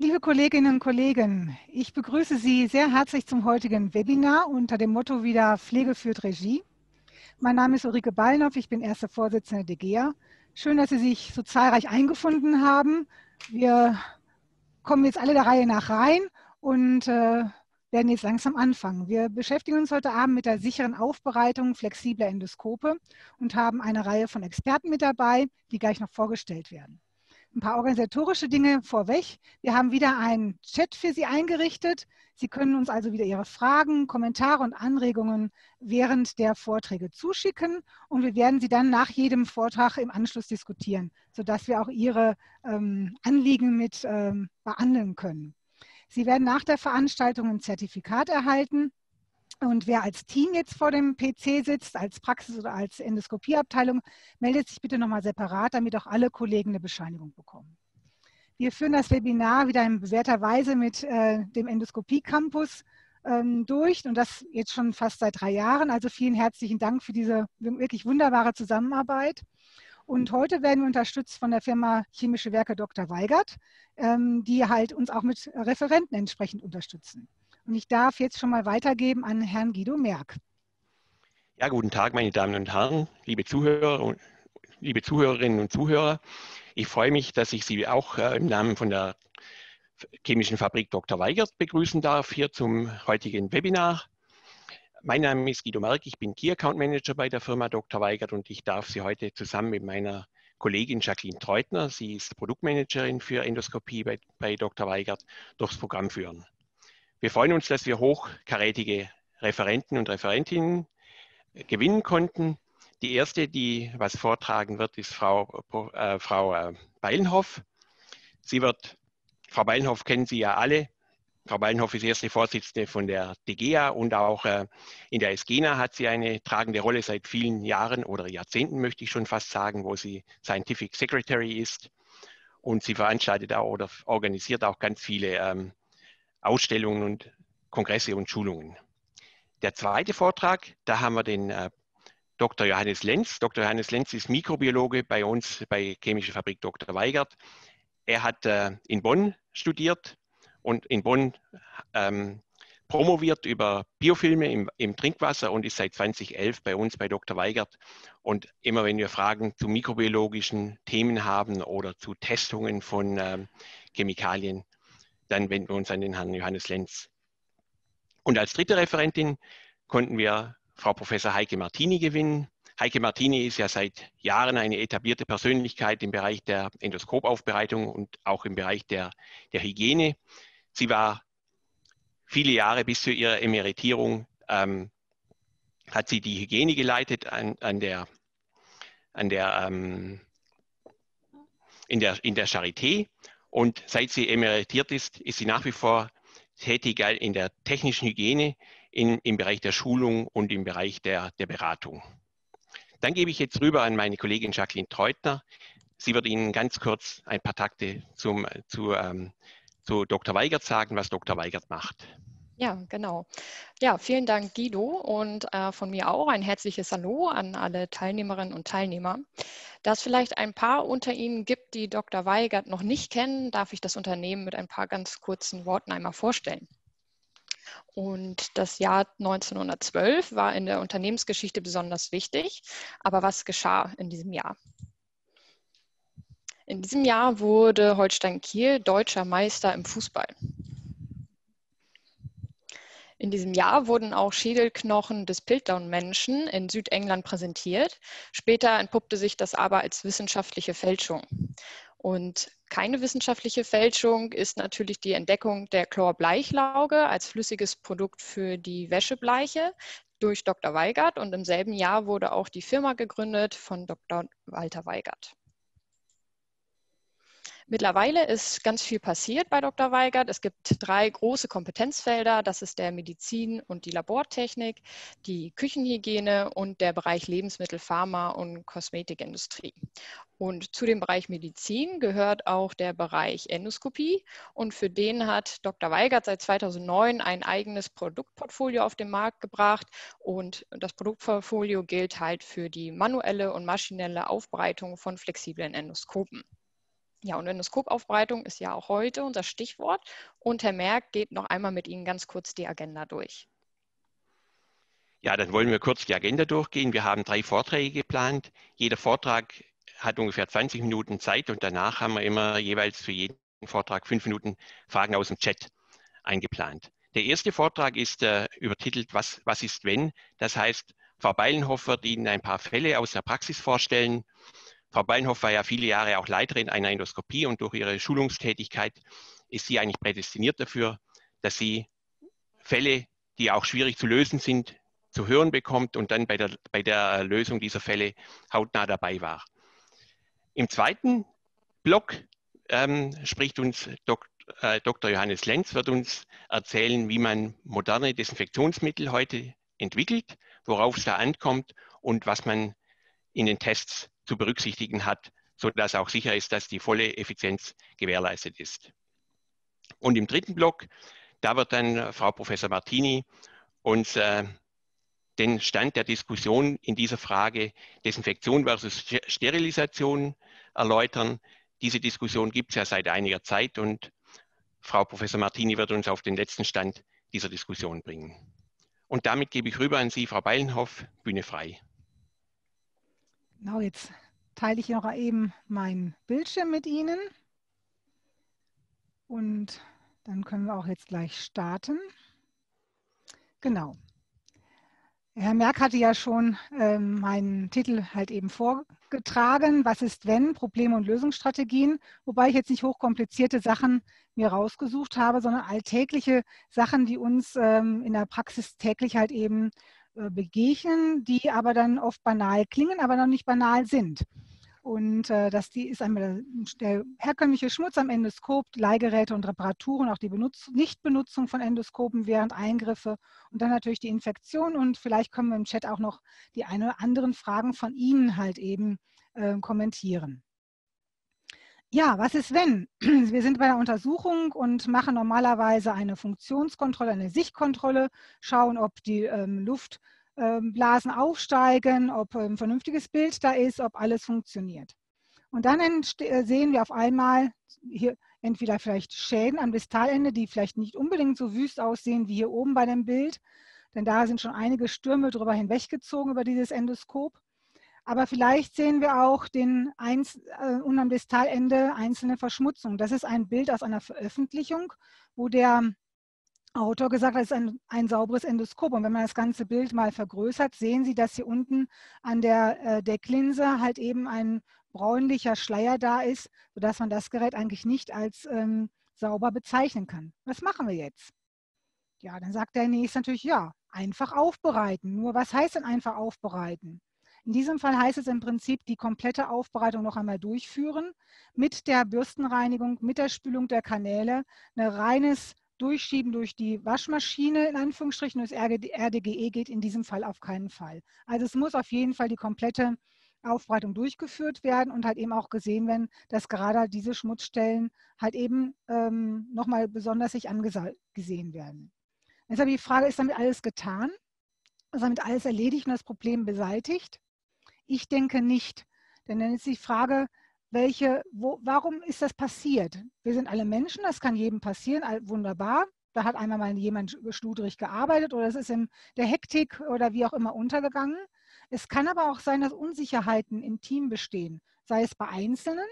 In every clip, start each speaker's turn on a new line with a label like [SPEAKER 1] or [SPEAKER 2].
[SPEAKER 1] Liebe Kolleginnen und Kollegen, ich begrüße Sie sehr herzlich zum heutigen Webinar unter dem Motto wieder Pflege führt Regie. Mein Name ist Ulrike Ballnoff, ich bin erste Vorsitzende der GEA. Schön, dass Sie sich so zahlreich eingefunden haben. Wir kommen jetzt alle der Reihe nach rein und äh, werden jetzt langsam anfangen. Wir beschäftigen uns heute Abend mit der sicheren Aufbereitung flexibler Endoskope und haben eine Reihe von Experten mit dabei, die gleich noch vorgestellt werden. Ein paar organisatorische Dinge vorweg. Wir haben wieder einen Chat für Sie eingerichtet. Sie können uns also wieder Ihre Fragen, Kommentare und Anregungen während der Vorträge zuschicken und wir werden sie dann nach jedem Vortrag im Anschluss diskutieren, sodass wir auch Ihre ähm, Anliegen mit ähm, behandeln können. Sie werden nach der Veranstaltung ein Zertifikat erhalten. Und wer als Team jetzt vor dem PC sitzt, als Praxis- oder als Endoskopieabteilung, meldet sich bitte nochmal separat, damit auch alle Kollegen eine Bescheinigung bekommen. Wir führen das Webinar wieder in bewährter Weise mit äh, dem Endoskopie Campus ähm, durch und das jetzt schon fast seit drei Jahren. Also vielen herzlichen Dank für diese wirklich wunderbare Zusammenarbeit. Und heute werden wir unterstützt von der Firma Chemische Werke Dr. Weigert, ähm, die halt uns auch mit Referenten entsprechend unterstützen. Und ich darf jetzt schon mal weitergeben an Herrn Guido Merck.
[SPEAKER 2] Ja, guten Tag, meine Damen und Herren, liebe Zuhörer und liebe Zuhörerinnen und Zuhörer. Ich freue mich, dass ich Sie auch äh, im Namen von der Chemischen Fabrik Dr. Weigert begrüßen darf hier zum heutigen Webinar. Mein Name ist Guido Merck, ich bin Key Account Manager bei der Firma Dr. Weigert und ich darf Sie heute zusammen mit meiner Kollegin Jacqueline Treutner, sie ist Produktmanagerin für Endoskopie bei, bei Dr. Weigert, durchs Programm führen. Wir freuen uns, dass wir hochkarätige Referenten und Referentinnen gewinnen konnten. Die erste, die was vortragen wird, ist Frau, äh, Frau äh, Beilenhoff. Sie wird, Frau Beilenhoff kennen Sie ja alle, Frau Ballenhoff ist erste Vorsitzende von der DGA und auch äh, in der SGENA hat sie eine tragende Rolle seit vielen Jahren oder Jahrzehnten, möchte ich schon fast sagen, wo sie Scientific Secretary ist. Und sie veranstaltet auch oder organisiert auch ganz viele ähm, Ausstellungen und Kongresse und Schulungen. Der zweite Vortrag, da haben wir den äh, Dr. Johannes Lenz. Dr. Johannes Lenz ist Mikrobiologe bei uns bei Chemische Fabrik Dr. Weigert. Er hat äh, in Bonn studiert und in Bonn ähm, promoviert über Biofilme im, im, Trinkwasser und ist seit 2011 bei uns bei Dr. Weigert. Und immer wenn wir Fragen zu mikrobiologischen Themen haben oder zu Testungen von ähm, Chemikalien, dann wenden wir uns an den Herrn Johannes Lenz. Und als dritte Referentin konnten wir Frau Professor Heike Martini gewinnen. Heike Martini ist ja seit Jahren eine etablierte Persönlichkeit im Bereich der Endoskopaufbereitung und auch im Bereich der, der Hygiene. Sie war viele Jahre bis zu ihrer Emeritierung, ähm, hat sie die Hygiene geleitet an, an der, an der, ähm, in, der, in der Charité. Und seit sie emeritiert ist, ist sie nach wie vor tätig in der technischen Hygiene, in, im Bereich der Schulung und im Bereich der, der Beratung. Dann gebe ich jetzt rüber an meine Kollegin Jacqueline Treutner. Sie wird Ihnen ganz kurz ein paar Takte zum, zu, ähm, zu Dr. Weigert sagen, was Dr. Weigert macht.
[SPEAKER 3] Ja, genau. Ja, vielen Dank, Guido. Und äh, von mir auch ein herzliches Hallo an alle Teilnehmerinnen und Teilnehmer. Da es vielleicht ein paar unter Ihnen gibt, die Dr. Weigert noch nicht kennen, darf ich das Unternehmen mit ein paar ganz kurzen Worten einmal vorstellen. Und das Jahr 1912 war in der Unternehmensgeschichte besonders wichtig. Aber was geschah in diesem Jahr? In diesem Jahr wurde Holstein Kiel deutscher Meister im Fußball. In diesem Jahr wurden auch Schädelknochen des Piltdown-Menschen in Südengland präsentiert. Später entpuppte sich das aber als wissenschaftliche Fälschung. Und keine wissenschaftliche Fälschung ist natürlich die Entdeckung der Chlorbleichlauge als flüssiges Produkt für die Wäschebleiche durch Dr. Weigert. Und im selben Jahr wurde auch die Firma gegründet von Dr. Walter Weigert. Mittlerweile ist ganz viel passiert bei Dr. Weigert. Es gibt drei große Kompetenzfelder. Das ist der Medizin und die Labortechnik, die Küchenhygiene und der Bereich Lebensmittel, Pharma und Kosmetikindustrie. Und zu dem Bereich Medizin gehört auch der Bereich Endoskopie. Und für den hat Dr. Weigert seit 2009 ein eigenes Produktportfolio auf den Markt gebracht. Und das Produktportfolio gilt halt für die manuelle und maschinelle Aufbereitung von flexiblen Endoskopen. Ja, und Endoskopaufbereitung ist ja auch heute unser Stichwort. Und Herr Merck geht noch einmal mit Ihnen ganz kurz die Agenda durch.
[SPEAKER 2] Ja, dann wollen wir kurz die Agenda durchgehen. Wir haben drei Vorträge geplant. Jeder Vortrag hat ungefähr 20 Minuten Zeit und danach haben wir immer jeweils für jeden Vortrag fünf Minuten Fragen aus dem Chat eingeplant. Der erste Vortrag ist äh, übertitelt was, was ist wenn? Das heißt, Frau Beilenhofer, die Ihnen ein paar Fälle aus der Praxis vorstellen. Frau Beilenhofer war ja viele Jahre auch Leiterin einer Endoskopie und durch ihre Schulungstätigkeit ist sie eigentlich prädestiniert dafür, dass sie Fälle, die auch schwierig zu lösen sind, zu hören bekommt und dann bei der, bei der Lösung dieser Fälle hautnah dabei war. Im zweiten Block ähm, spricht uns Dok äh, Dr. Johannes Lenz, wird uns erzählen, wie man moderne Desinfektionsmittel heute entwickelt, worauf es da ankommt und was man in den Tests zu berücksichtigen hat, sodass auch sicher ist, dass die volle Effizienz gewährleistet ist. Und im dritten Block, da wird dann Frau Professor Martini uns äh, den Stand der Diskussion in dieser Frage Desinfektion versus Sterilisation erläutern. Diese Diskussion gibt es ja seit einiger Zeit und Frau Professor Martini wird uns auf den letzten Stand dieser Diskussion bringen. Und damit gebe ich rüber an Sie, Frau Beilenhoff, Bühne frei.
[SPEAKER 1] Genau, jetzt teile ich noch eben meinen Bildschirm mit Ihnen. Und dann können wir auch jetzt gleich starten. Genau. Herr Merck hatte ja schon ähm, meinen Titel halt eben vorgetragen. Was ist wenn? Probleme und Lösungsstrategien. Wobei ich jetzt nicht hochkomplizierte Sachen mir rausgesucht habe, sondern alltägliche Sachen, die uns ähm, in der Praxis täglich halt eben begegnen, die aber dann oft banal klingen, aber noch nicht banal sind. Und äh, das die ist einmal der herkömmliche Schmutz am Endoskop, Leihgeräte und Reparaturen, auch die Benutz Nichtbenutzung von Endoskopen während Eingriffe und dann natürlich die Infektion. Und vielleicht können wir im Chat auch noch die ein oder anderen Fragen von Ihnen halt eben äh, kommentieren. Ja, was ist wenn? Wir sind bei der Untersuchung und machen normalerweise eine Funktionskontrolle, eine Sichtkontrolle, schauen, ob die ähm, Luft ähm, aufsteigen, ob ein vernünftiges Bild da ist, ob alles funktioniert. Und dann äh, sehen wir auf einmal hier entweder vielleicht Schäden am Distalende, die vielleicht nicht unbedingt so wüst aussehen wie hier oben bei dem Bild, denn da sind schon einige Stürme drüber hinweggezogen über dieses Endoskop. Aber vielleicht sehen wir auch den Einz äh, und am Distalende einzelne Verschmutzungen. Das ist ein Bild aus einer Veröffentlichung, wo der Autor gesagt hat, es ist ein, ein sauberes Endoskop. Und wenn man das ganze Bild mal vergrößert, sehen Sie, dass hier unten an der äh, Decklinse halt eben ein bräunlicher Schleier da ist, sodass man das Gerät eigentlich nicht als ähm, sauber bezeichnen kann. Was machen wir jetzt? Ja, dann sagt der Nächste natürlich, ja, einfach aufbereiten. Nur was heißt denn einfach aufbereiten? In diesem Fall heißt es im Prinzip, die komplette Aufbereitung noch einmal durchführen, mit der Bürstenreinigung, mit der Spülung der Kanäle, ein reines Durchschieben durch die Waschmaschine in Anführungsstrichen das RDGE geht in diesem Fall auf keinen Fall. Also es muss auf jeden Fall die komplette Aufbereitung durchgeführt werden und halt eben auch gesehen werden, dass gerade diese Schmutzstellen halt eben ähm, nochmal besonders sich angesehen werden. Ich die Frage, ist damit alles getan? Ist damit alles erledigt und das Problem beseitigt? Ich denke nicht. Denn dann ist die Frage, welche, wo, warum ist das passiert? Wir sind alle Menschen, das kann jedem passieren, wunderbar. Da hat einmal mal jemand schludrig gearbeitet oder es ist in der Hektik oder wie auch immer untergegangen. Es kann aber auch sein, dass Unsicherheiten im Team bestehen, sei es bei Einzelnen,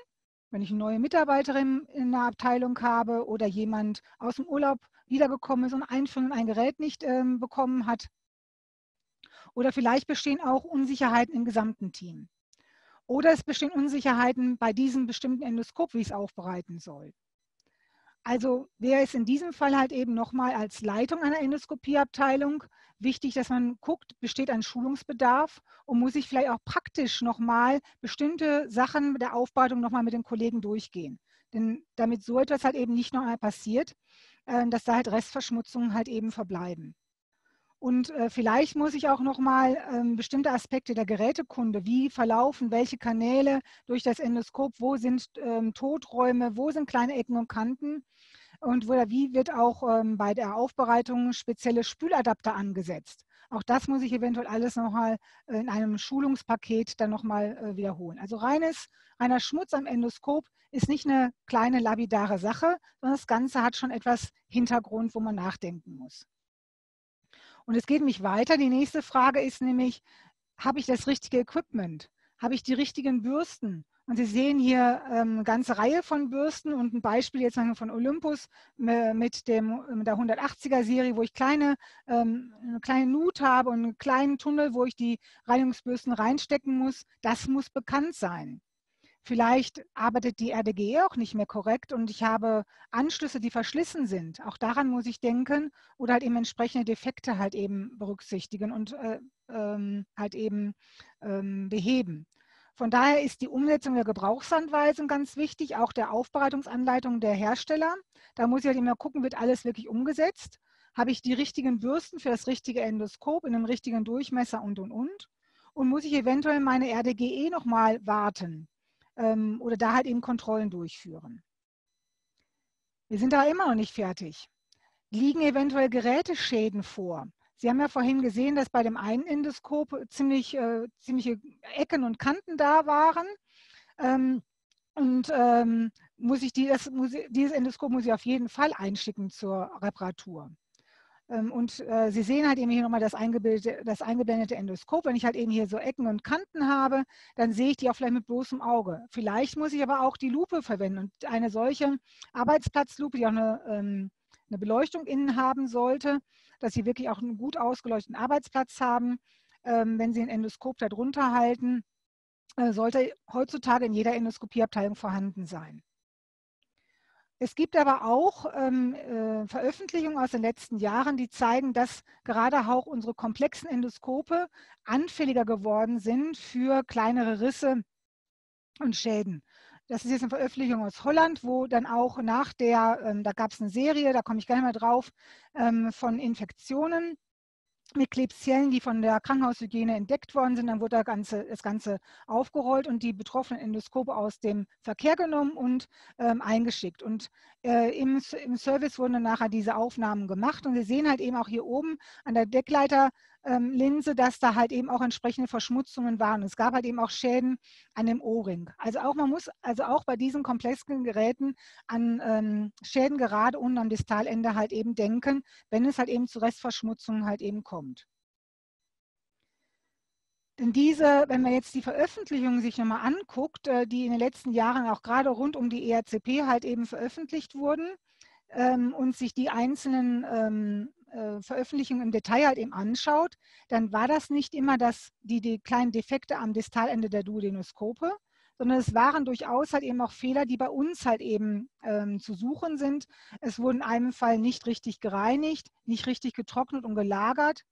[SPEAKER 1] wenn ich eine neue Mitarbeiterin in einer Abteilung habe oder jemand aus dem Urlaub wiedergekommen ist und Einführung ein Gerät nicht ähm, bekommen hat. Oder vielleicht bestehen auch Unsicherheiten im gesamten Team. Oder es bestehen Unsicherheiten bei diesem bestimmten Endoskop, wie ich es aufbereiten soll. Also wäre es in diesem Fall halt eben nochmal als Leitung einer Endoskopieabteilung wichtig, dass man guckt, besteht ein Schulungsbedarf und muss ich vielleicht auch praktisch nochmal bestimmte Sachen mit der Aufbereitung nochmal mit den Kollegen durchgehen. Denn damit so etwas halt eben nicht noch einmal passiert, äh, dass da halt Restverschmutzungen halt eben verbleiben. Und äh, vielleicht muss ich auch noch mal ähm, bestimmte Aspekte der Gerätekunde, wie verlaufen welche Kanäle durch das Endoskop, wo sind ähm, Toträume, wo sind kleine Ecken und Kanten und wo, wie wird auch ähm, bei der Aufbereitung spezielle Spüladapter angesetzt. Auch das muss ich eventuell alles nochmal in einem Schulungspaket dann nochmal äh, wiederholen. Also reines, reiner Schmutz am Endoskop ist nicht eine kleine labidare Sache, sondern das Ganze hat schon etwas Hintergrund, wo man nachdenken muss. Und es geht mich weiter. Die nächste Frage ist nämlich, habe ich das richtige Equipment? Habe ich die richtigen Bürsten? Und Sie sehen hier ähm, eine ganze Reihe von Bürsten und ein Beispiel jetzt von Olympus mit, dem, mit der 180er Serie, wo ich kleine, ähm, eine kleine Nut habe und einen kleinen Tunnel, wo ich die Reinigungsbürsten reinstecken muss. Das muss bekannt sein. Vielleicht arbeitet die RDGE auch nicht mehr korrekt und ich habe Anschlüsse, die verschlissen sind. Auch daran muss ich denken oder halt eben entsprechende Defekte halt eben berücksichtigen und äh, ähm, halt eben ähm, beheben. Von daher ist die Umsetzung der Gebrauchsanweisung ganz wichtig, auch der Aufbereitungsanleitung der Hersteller. Da muss ich halt immer gucken, wird alles wirklich umgesetzt? Habe ich die richtigen Bürsten für das richtige Endoskop in dem richtigen Durchmesser und, und, und? Und muss ich eventuell meine RDGE nochmal warten? Ähm, oder da halt eben Kontrollen durchführen. Wir sind da immer noch nicht fertig. Liegen eventuell Geräteschäden vor? Sie haben ja vorhin gesehen, dass bei dem einen Endoskop ziemlich, äh, ziemliche Ecken und Kanten da waren. Ähm, und ähm, muss ich die, das, muss, dieses Endoskop muss ich auf jeden Fall einschicken zur Reparatur. Ähm, und äh, Sie sehen halt eben hier nochmal das, das eingeblendete Endoskop. Wenn ich halt eben hier so Ecken und Kanten habe, dann sehe ich die auch vielleicht mit bloßem Auge. Vielleicht muss ich aber auch die Lupe verwenden. Und eine solche Arbeitsplatzlupe, die auch eine, ähm, eine Beleuchtung innen haben sollte, dass Sie wirklich auch einen gut ausgeleuchteten Arbeitsplatz haben. Ähm, wenn Sie ein Endoskop darunter halten, äh, sollte heutzutage in jeder Endoskopieabteilung vorhanden sein. Es gibt aber auch ähm, äh, Veröffentlichungen aus den letzten Jahren, die zeigen, dass gerade auch unsere komplexen Endoskope anfälliger geworden sind für kleinere Risse und Schäden. Das ist jetzt eine Veröffentlichung aus Holland, wo dann auch nach der, ähm, da gab es eine Serie, da komme ich gerne mal drauf, ähm, von Infektionen mit Klebsiellen, die von der Krankenhaushygiene entdeckt worden sind. Dann wurde das Ganze, aufgerollt und die betroffenen Endoskope aus dem Verkehr genommen und ähm, eingeschickt. Und äh, im, im Service wurden dann nachher diese Aufnahmen gemacht. Und Sie sehen halt eben auch hier oben an der Deckleiter ähm, Linse, dass da halt eben auch entsprechende Verschmutzungen waren. Es gab halt eben auch Schäden an dem O-Ring. Also auch man muss also auch bei diesen komplexen Geräten an ähm, Schäden gerade unten am Distalende halt eben denken, wenn es halt eben zu Restverschmutzungen halt eben kommt. Denn diese, wenn man jetzt die Veröffentlichungen sich nochmal anguckt, äh, die in den letzten Jahren auch gerade rund um die ERCP halt eben veröffentlicht wurden ähm, und sich die einzelnen ähm, äh, Veröffentlichungen im Detail halt eben anschaut, dann war das nicht immer das, die, die kleinen Defekte am Distalende der Duodenoskope, sondern es waren durchaus halt eben auch Fehler, die bei uns halt eben ähm, zu suchen sind. Es wurden in einem Fall nicht richtig gereinigt, nicht richtig getrocknet und gelagert.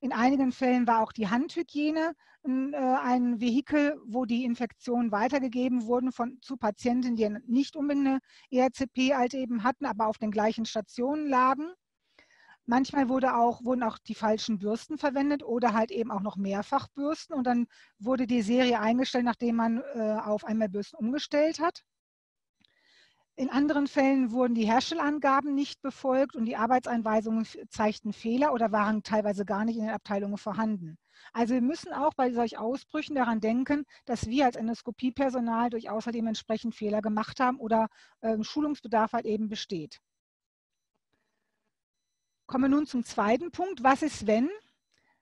[SPEAKER 1] In einigen Fällen war auch die Handhygiene äh, ein Vehikel, wo die Infektionen weitergegeben wurden von, zu Patienten, die nicht unbedingt eine ERCP halt eben hatten, aber auf den gleichen Stationen lagen. Manchmal wurde auch, wurden auch die falschen Bürsten verwendet oder halt eben auch noch Mehrfachbürsten und dann wurde die Serie eingestellt, nachdem man äh, auf einmal Bürsten umgestellt hat. In anderen Fällen wurden die Herstellerangaben nicht befolgt und die Arbeitseinweisungen zeigten Fehler oder waren teilweise gar nicht in den Abteilungen vorhanden. Also wir müssen auch bei solchen Ausbrüchen daran denken, dass wir als Endoskopiepersonal durchaus halt eben entsprechend Fehler gemacht haben oder äh, Schulungsbedarf halt eben besteht. Kommen wir nun zum zweiten Punkt. Was ist, wenn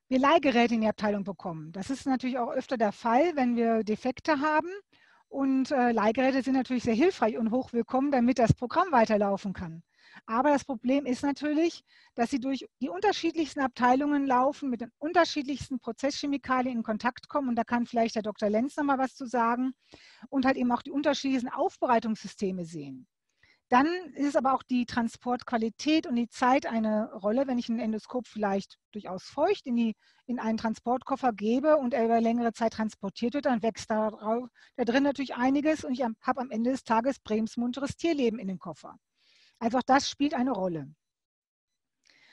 [SPEAKER 1] wir Leihgeräte in die Abteilung bekommen? Das ist natürlich auch öfter der Fall, wenn wir Defekte haben. Und äh, Leihgeräte sind natürlich sehr hilfreich und hochwillkommen, damit das Programm weiterlaufen kann. Aber das Problem ist natürlich, dass sie durch die unterschiedlichsten Abteilungen laufen, mit den unterschiedlichsten Prozesschemikalien in Kontakt kommen. Und da kann vielleicht der Dr. Lenz noch mal was zu sagen. Und halt eben auch die unterschiedlichen Aufbereitungssysteme sehen. Dann ist aber auch die Transportqualität und die Zeit eine Rolle. Wenn ich ein Endoskop vielleicht durchaus feucht in, die, in einen Transportkoffer gebe und er über längere Zeit transportiert wird, dann wächst da, da drin natürlich einiges und ich habe am Ende des Tages bremsmunteres Tierleben in dem Koffer. Also auch das spielt eine Rolle.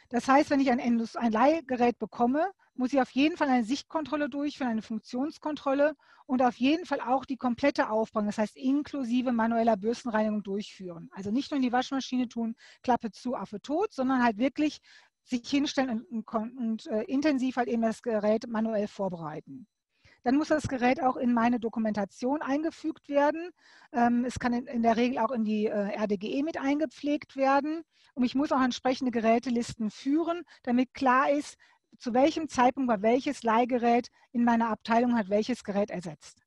[SPEAKER 1] Das heißt, wenn ich ein, Endos, ein Leihgerät bekomme, muss ich auf jeden Fall eine Sichtkontrolle durchführen, eine Funktionskontrolle und auf jeden Fall auch die komplette Aufbauung, das heißt inklusive manueller Bürstenreinigung durchführen. Also nicht nur in die Waschmaschine tun, Klappe zu, Affe tot, sondern halt wirklich sich hinstellen und, und, und äh, intensiv halt eben das Gerät manuell vorbereiten. Dann muss das Gerät auch in meine Dokumentation eingefügt werden. Ähm, es kann in, der Regel auch in die äh, RDGE mit eingepflegt werden. Und ich muss auch entsprechende Gerätelisten führen, damit klar ist, zu welchem Zeitpunkt war welches Leihgerät in meiner Abteilung hat welches Gerät ersetzt.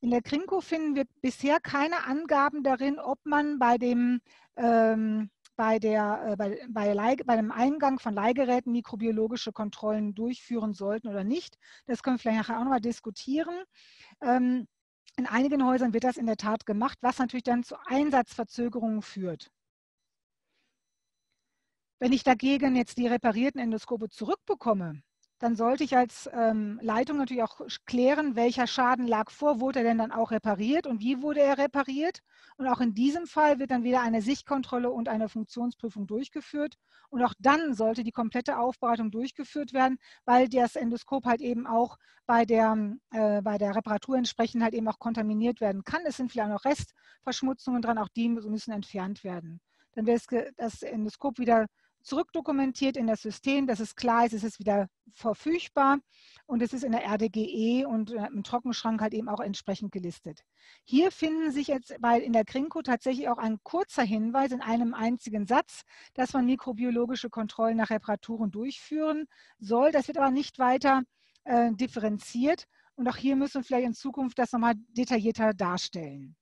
[SPEAKER 1] In der Krinko finden wir bisher keine Angaben darin, ob man bei dem, ähm, bei, der, äh, bei, bei, Leih, bei dem Eingang von Leihgeräten mikrobiologische Kontrollen durchführen sollten oder nicht. Das können wir vielleicht nachher auch nochmal diskutieren. Ähm, in einigen Häusern wird das in der Tat gemacht, was natürlich dann zu Einsatzverzögerungen führt. Wenn ich dagegen jetzt die reparierten Endoskope zurückbekomme, dann sollte ich als ähm, Leitung natürlich auch klären, welcher Schaden lag vor, wurde er denn dann auch repariert und wie wurde er repariert. Und auch in diesem Fall wird dann wieder eine Sichtkontrolle und eine Funktionsprüfung durchgeführt. Und auch dann sollte die komplette Aufbereitung durchgeführt werden, weil das Endoskop halt eben auch bei der, äh, bei der Reparatur entsprechend halt eben auch kontaminiert werden kann. Es sind vielleicht auch noch Restverschmutzungen dran, auch die müssen entfernt werden. Dann wird das Endoskop wieder zurückdokumentiert in das System, dass es klar ist, es ist wieder verfügbar und es ist in der RDGE und äh, im Trockenschrank halt eben auch entsprechend gelistet. Hier finden sich jetzt bei, in der Krinko tatsächlich auch ein kurzer Hinweis in einem einzigen Satz, dass man mikrobiologische Kontrollen nach Reparaturen durchführen soll. Das wird aber nicht weiter äh, differenziert und auch hier müssen wir vielleicht in Zukunft das nochmal detaillierter darstellen.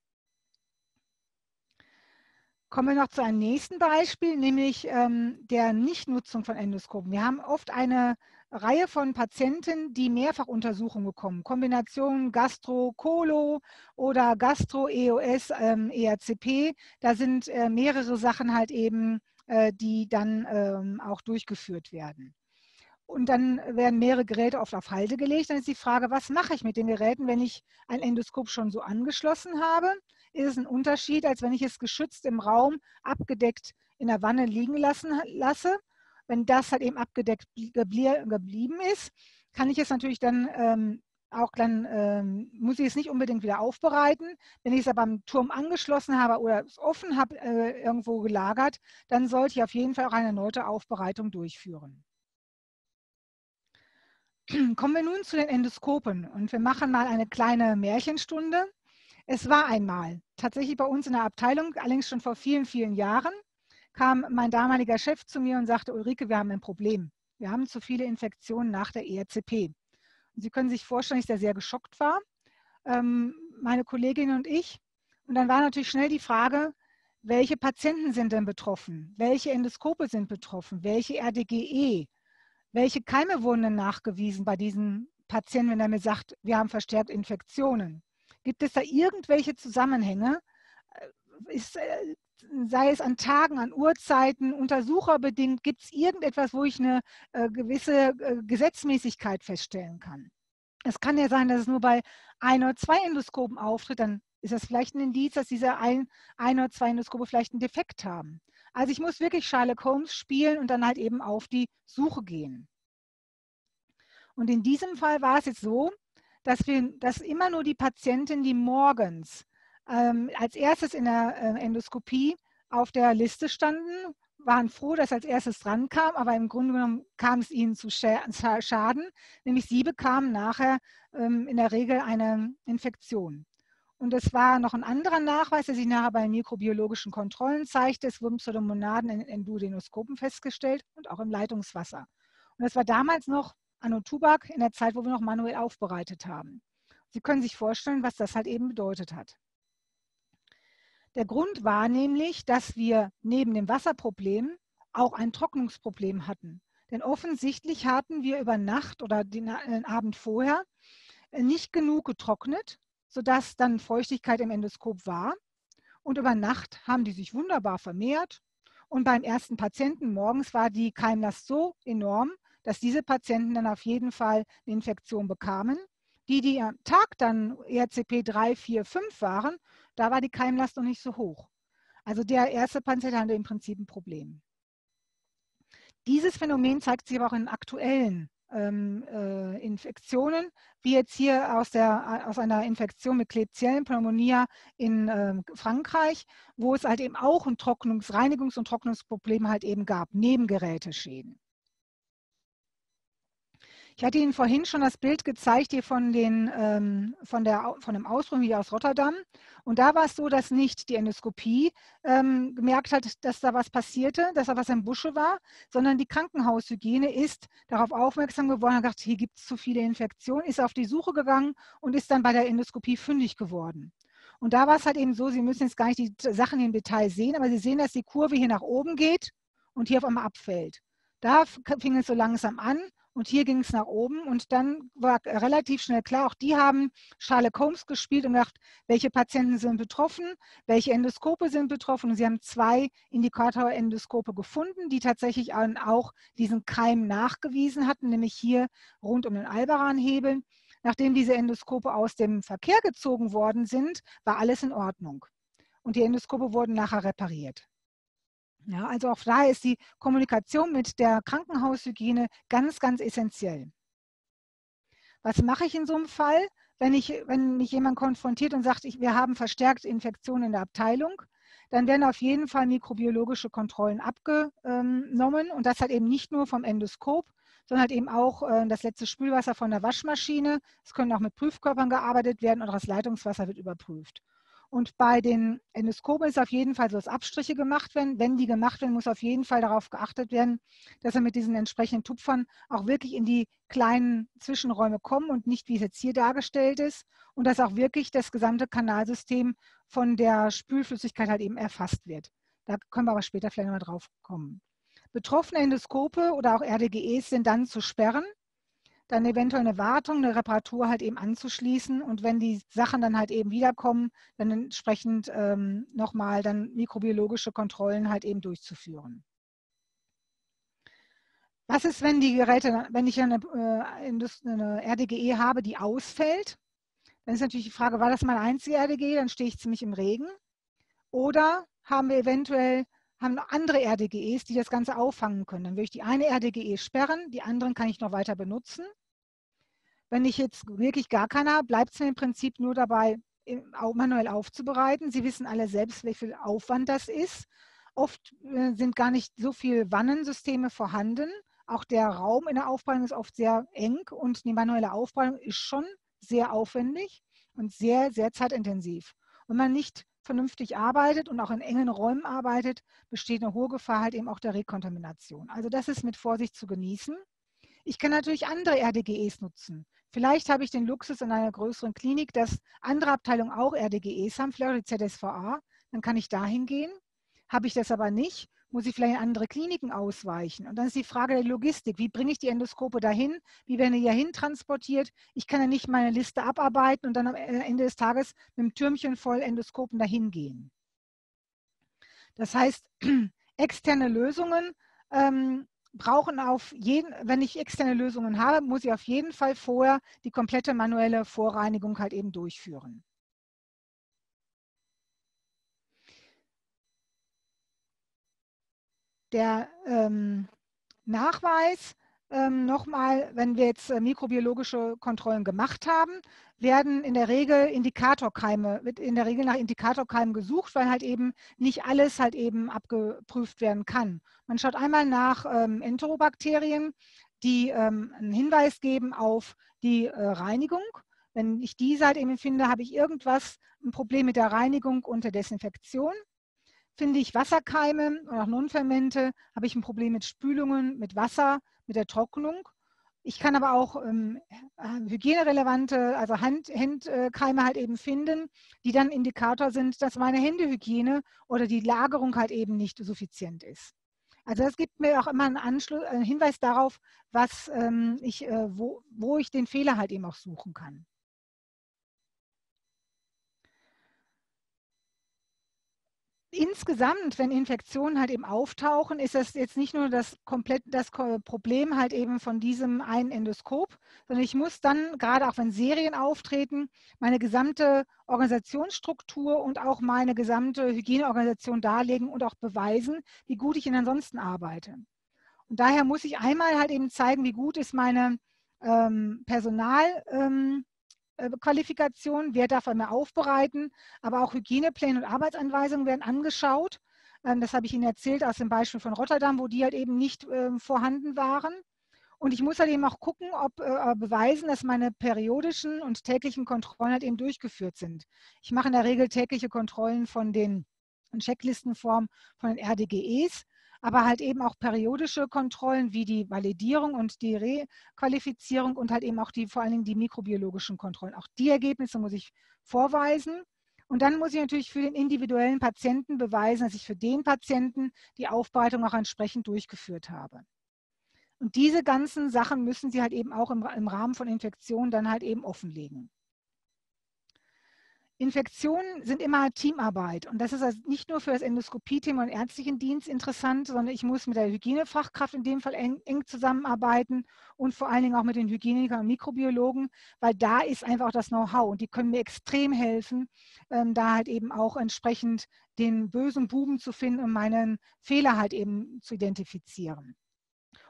[SPEAKER 1] Kommen wir noch zu einem nächsten Beispiel, nämlich ähm, der Nichtnutzung von Endoskopen. Wir haben oft eine Reihe von Patienten, die Mehrfachuntersuchungen bekommen. Kombination Gastro-Kolo oder Gastro-EOS, ähm, ERCP. Da sind äh, mehrere Sachen halt eben, äh, die dann ähm, auch durchgeführt werden. Und dann werden mehrere Geräte oft auf Halde gelegt. Dann ist die Frage, was mache ich mit den Geräten, wenn ich ein Endoskop schon so angeschlossen habe? ist es ein Unterschied, als wenn ich es geschützt im Raum abgedeckt in der Wanne liegen lassen lasse. Wenn das halt eben abgedeckt geblieben ist, kann ich es natürlich dann ähm, auch dann ähm, muss ich es nicht unbedingt wieder aufbereiten. Wenn ich es aber am Turm angeschlossen habe oder es offen habe, äh, irgendwo gelagert, dann sollte ich auf jeden Fall auch eine erneute Aufbereitung durchführen. Kommen wir nun zu den Endoskopen und wir machen mal eine kleine Märchenstunde. Es war einmal tatsächlich bei uns in der Abteilung, allerdings schon vor vielen, vielen Jahren, kam mein damaliger Chef zu mir und sagte, Ulrike, wir haben ein Problem. Wir haben zu viele Infektionen nach der ERCP. Und Sie können sich vorstellen, dass ich da sehr geschockt war, ähm, meine Kollegin und ich. Und dann war natürlich schnell die Frage, welche Patienten sind denn betroffen? Welche Endoskope sind betroffen? Welche RDGE? Welche Keime wurden denn nachgewiesen bei diesen Patienten, wenn er mir sagt, wir haben verstärkt Infektionen? Gibt es da irgendwelche Zusammenhänge? Äh, ist, äh, sei es an Tagen, an Uhrzeiten, untersucherbedingt, gibt es irgendetwas, wo ich eine äh, gewisse Gesetzmäßigkeit feststellen kann? Es kann ja sein, dass es nur bei ein oder zwei Endoskopen auftritt, dann ist das vielleicht ein Indiz, dass diese ein, ein oder zwei Endoskope vielleicht einen Defekt haben. Also ich muss wirklich Sherlock Holmes spielen und dann halt eben auf die Suche gehen. Und in diesem Fall war es jetzt so, dass, wir, dass immer nur die Patienten, die morgens ähm, als erstes in der äh, Endoskopie auf der Liste standen, waren froh, dass als erstes dran kam, aber im Grunde genommen kam es ihnen zu Schaden, nämlich sie bekamen nachher ähm, in der Regel eine Infektion. Und es war noch ein anderer Nachweis, der sich nachher bei mikrobiologischen Kontrollen zeigte. Es wurden Pseudomonaden in Endudenoskopen festgestellt und auch im Leitungswasser. Und das war damals noch Anno Tubak in der Zeit, wo wir noch manuell aufbereitet haben. Sie können sich vorstellen, was das halt eben bedeutet hat. Der Grund war nämlich, dass wir neben dem Wasserproblem auch ein Trocknungsproblem hatten. Denn offensichtlich hatten wir über Nacht oder den, den Abend vorher nicht genug getrocknet, sodass dann Feuchtigkeit im Endoskop war. Und über Nacht haben die sich wunderbar vermehrt. Und beim ersten Patienten morgens war die Keimlast so enorm, dass diese Patienten dann auf jeden Fall eine Infektion bekamen. Die, die am Tag dann ERCP 3, 4, 5 waren, da war die Keimlast noch nicht so hoch. Also der erste Patient hatte im Prinzip ein Problem. Dieses Phänomen zeigt sich aber auch in aktuellen ähm, äh, Infektionen, wie jetzt hier aus, der, aus einer Infektion mit Klebsiellenpneumonia in äh, Frankreich, wo es halt eben auch ein Trocknungs-, Reinigungs- und Trocknungsproblem halt eben gab, Nebengeräteschäden. Ich hatte Ihnen vorhin schon das Bild gezeigt hier von, den, ähm, von, der, von dem Ausbruch hier aus Rotterdam. Und da war es so, dass nicht die Endoskopie ähm, gemerkt hat, dass da was passierte, dass da was im Busche war, sondern die Krankenhaushygiene ist darauf aufmerksam geworden hat gedacht, hier gibt es zu viele Infektionen, ist auf die Suche gegangen und ist dann bei der Endoskopie fündig geworden. Und da war es halt eben so, Sie müssen jetzt gar nicht die Sachen im Detail sehen, aber Sie sehen, dass die Kurve hier nach oben geht und hier auf einmal abfällt. Da fing es so langsam an und hier ging es nach oben und dann war relativ schnell klar, auch die haben Sherlock Holmes gespielt und gedacht, welche Patienten sind betroffen, welche Endoskope sind betroffen. Und sie haben zwei Indikator-Endoskope gefunden, die tatsächlich auch diesen Keim nachgewiesen hatten, nämlich hier rund um den Albaran-Hebel. Nachdem diese Endoskope aus dem Verkehr gezogen worden sind, war alles in Ordnung. Und die Endoskope wurden nachher repariert. Ja, also auch daher ist die Kommunikation mit der Krankenhaushygiene ganz, ganz essentiell. Was mache ich in so einem Fall, wenn, ich, wenn mich jemand konfrontiert und sagt, ich, wir haben verstärkt Infektionen in der Abteilung? Dann werden auf jeden Fall mikrobiologische Kontrollen abgenommen und das halt eben nicht nur vom Endoskop, sondern halt eben auch äh, das letzte Spülwasser von der Waschmaschine. Es können auch mit Prüfkörpern gearbeitet werden und das Leitungswasser wird überprüft. Und bei den Endoskopen ist auf jeden Fall so, dass Abstriche gemacht werden. Wenn die gemacht werden, muss auf jeden Fall darauf geachtet werden, dass er mit diesen entsprechenden Tupfern auch wirklich in die kleinen Zwischenräume kommen und nicht, wie es jetzt hier dargestellt ist. Und dass auch wirklich das gesamte Kanalsystem von der Spülflüssigkeit halt eben erfasst wird. Da können wir aber später vielleicht nochmal drauf kommen. Betroffene Endoskope oder auch RDGEs sind dann zu sperren dann eventuell eine Wartung, eine Reparatur halt eben anzuschließen und wenn die Sachen dann halt eben wiederkommen, dann entsprechend ähm, nochmal dann mikrobiologische Kontrollen halt eben durchzuführen. Was ist, wenn die Geräte, wenn ich eine, äh, eine RDGE habe, die ausfällt? Dann ist natürlich die Frage, war das mein einzige RDGE, dann stehe ich ziemlich im Regen. Oder haben wir eventuell haben andere RDGEs, die das Ganze auffangen können. Dann würde ich die eine RDGE sperren, die anderen kann ich noch weiter benutzen. Wenn ich jetzt wirklich gar keiner habe, bleibt es mir im Prinzip nur dabei, manuell aufzubereiten. Sie wissen alle selbst, wie viel Aufwand das ist. Oft äh, sind gar nicht so viele Wannensysteme vorhanden. Auch der Raum in der Aufbereitung ist oft sehr eng und die manuelle Aufbereitung ist schon sehr aufwendig und sehr, sehr zeitintensiv. Wenn man nicht vernünftig arbeitet und auch in engen Räumen arbeitet, besteht eine hohe Gefahr halt eben auch der Rekontamination. Also das ist mit Vorsicht zu genießen. Ich kann natürlich andere RDGEs nutzen. Vielleicht habe ich den Luxus in einer größeren Klinik, dass andere Abteilungen auch RDGEs haben, vielleicht die ZSVA. Dann kann ich dahin gehen. Habe ich das aber nicht, muss ich vielleicht in andere Kliniken ausweichen. Und dann ist die Frage der Logistik. Wie bringe ich die Endoskope dahin? Wie werden die hierhin transportiert? Ich kann ja nicht meine Liste abarbeiten und dann am Ende des Tages mit einem Türmchen voll Endoskopen dahin gehen. Das heißt, externe Lösungen ähm, brauchen auf jeden, wenn ich externe Lösungen habe, muss ich auf jeden Fall vorher die komplette manuelle Vorreinigung halt eben durchführen. Der ähm, Nachweis ähm, nochmal, wenn wir jetzt äh, mikrobiologische Kontrollen gemacht haben, werden in der Regel Indikatorkeime, wird in der Regel nach Indikatorkeimen gesucht, weil halt eben nicht alles halt eben abgeprüft werden kann. Man schaut einmal nach ähm, Enterobakterien, die ähm, einen Hinweis geben auf die äh, Reinigung. Wenn ich diese halt eben finde, habe ich irgendwas, ein Problem mit der Reinigung und der Desinfektion. Finde ich Wasserkeime oder auch Nonfermente, habe ich ein Problem mit Spülungen, mit Wasser, mit der Trocknung. Ich kann aber auch ähm, äh, hygienerelevante, also Hand, Handkeime halt eben finden, die dann Indikator sind, dass meine Händehygiene oder die Lagerung halt eben nicht suffizient ist. Also das gibt mir auch immer einen, Anschluss, einen Hinweis darauf, was ähm, ich, äh, wo, wo ich den Fehler halt eben auch suchen kann. Insgesamt, wenn Infektionen halt eben auftauchen, ist das jetzt nicht nur das komplett das Problem halt eben von diesem einen Endoskop, sondern ich muss dann, gerade auch wenn Serien auftreten, meine gesamte Organisationsstruktur und auch meine gesamte Hygieneorganisation darlegen und auch beweisen, wie gut ich ihnen ansonsten arbeite. Und daher muss ich einmal halt eben zeigen, wie gut ist meine ähm, Personalqualifikation, ähm, äh, wer darf einmal aufbereiten, aber auch Hygienepläne und Arbeitsanweisungen werden angeschaut. Ähm, das habe ich Ihnen erzählt aus dem Beispiel von Rotterdam, wo die halt eben nicht ähm, vorhanden waren. Und ich muss halt eben auch gucken, ob äh, beweisen, dass meine periodischen und täglichen Kontrollen halt eben durchgeführt sind. Ich mache in der Regel tägliche Kontrollen von den Checklistenformen von den RDGEs, aber halt eben auch periodische Kontrollen wie die Validierung und die Requalifizierung und halt eben auch die vor allen Dingen die mikrobiologischen Kontrollen. Auch die Ergebnisse muss ich vorweisen. Und dann muss ich natürlich für den individuellen Patienten beweisen, dass ich für den Patienten die Aufbereitung auch entsprechend durchgeführt habe. Und diese ganzen Sachen müssen Sie halt eben auch im, im Rahmen von Infektionen dann halt eben offenlegen. Infektionen sind immer Teamarbeit. Und das ist also nicht nur für das Endoskopie-Thema und ärztlichen Dienst interessant, sondern ich muss mit der Hygienefachkraft in dem Fall eng, eng, zusammenarbeiten und vor allen Dingen auch mit den Hygienikern und Mikrobiologen, weil da ist einfach auch das Know-how und die können mir extrem helfen, ähm, da halt eben auch entsprechend den bösen Buben zu finden und meinen Fehler halt eben zu identifizieren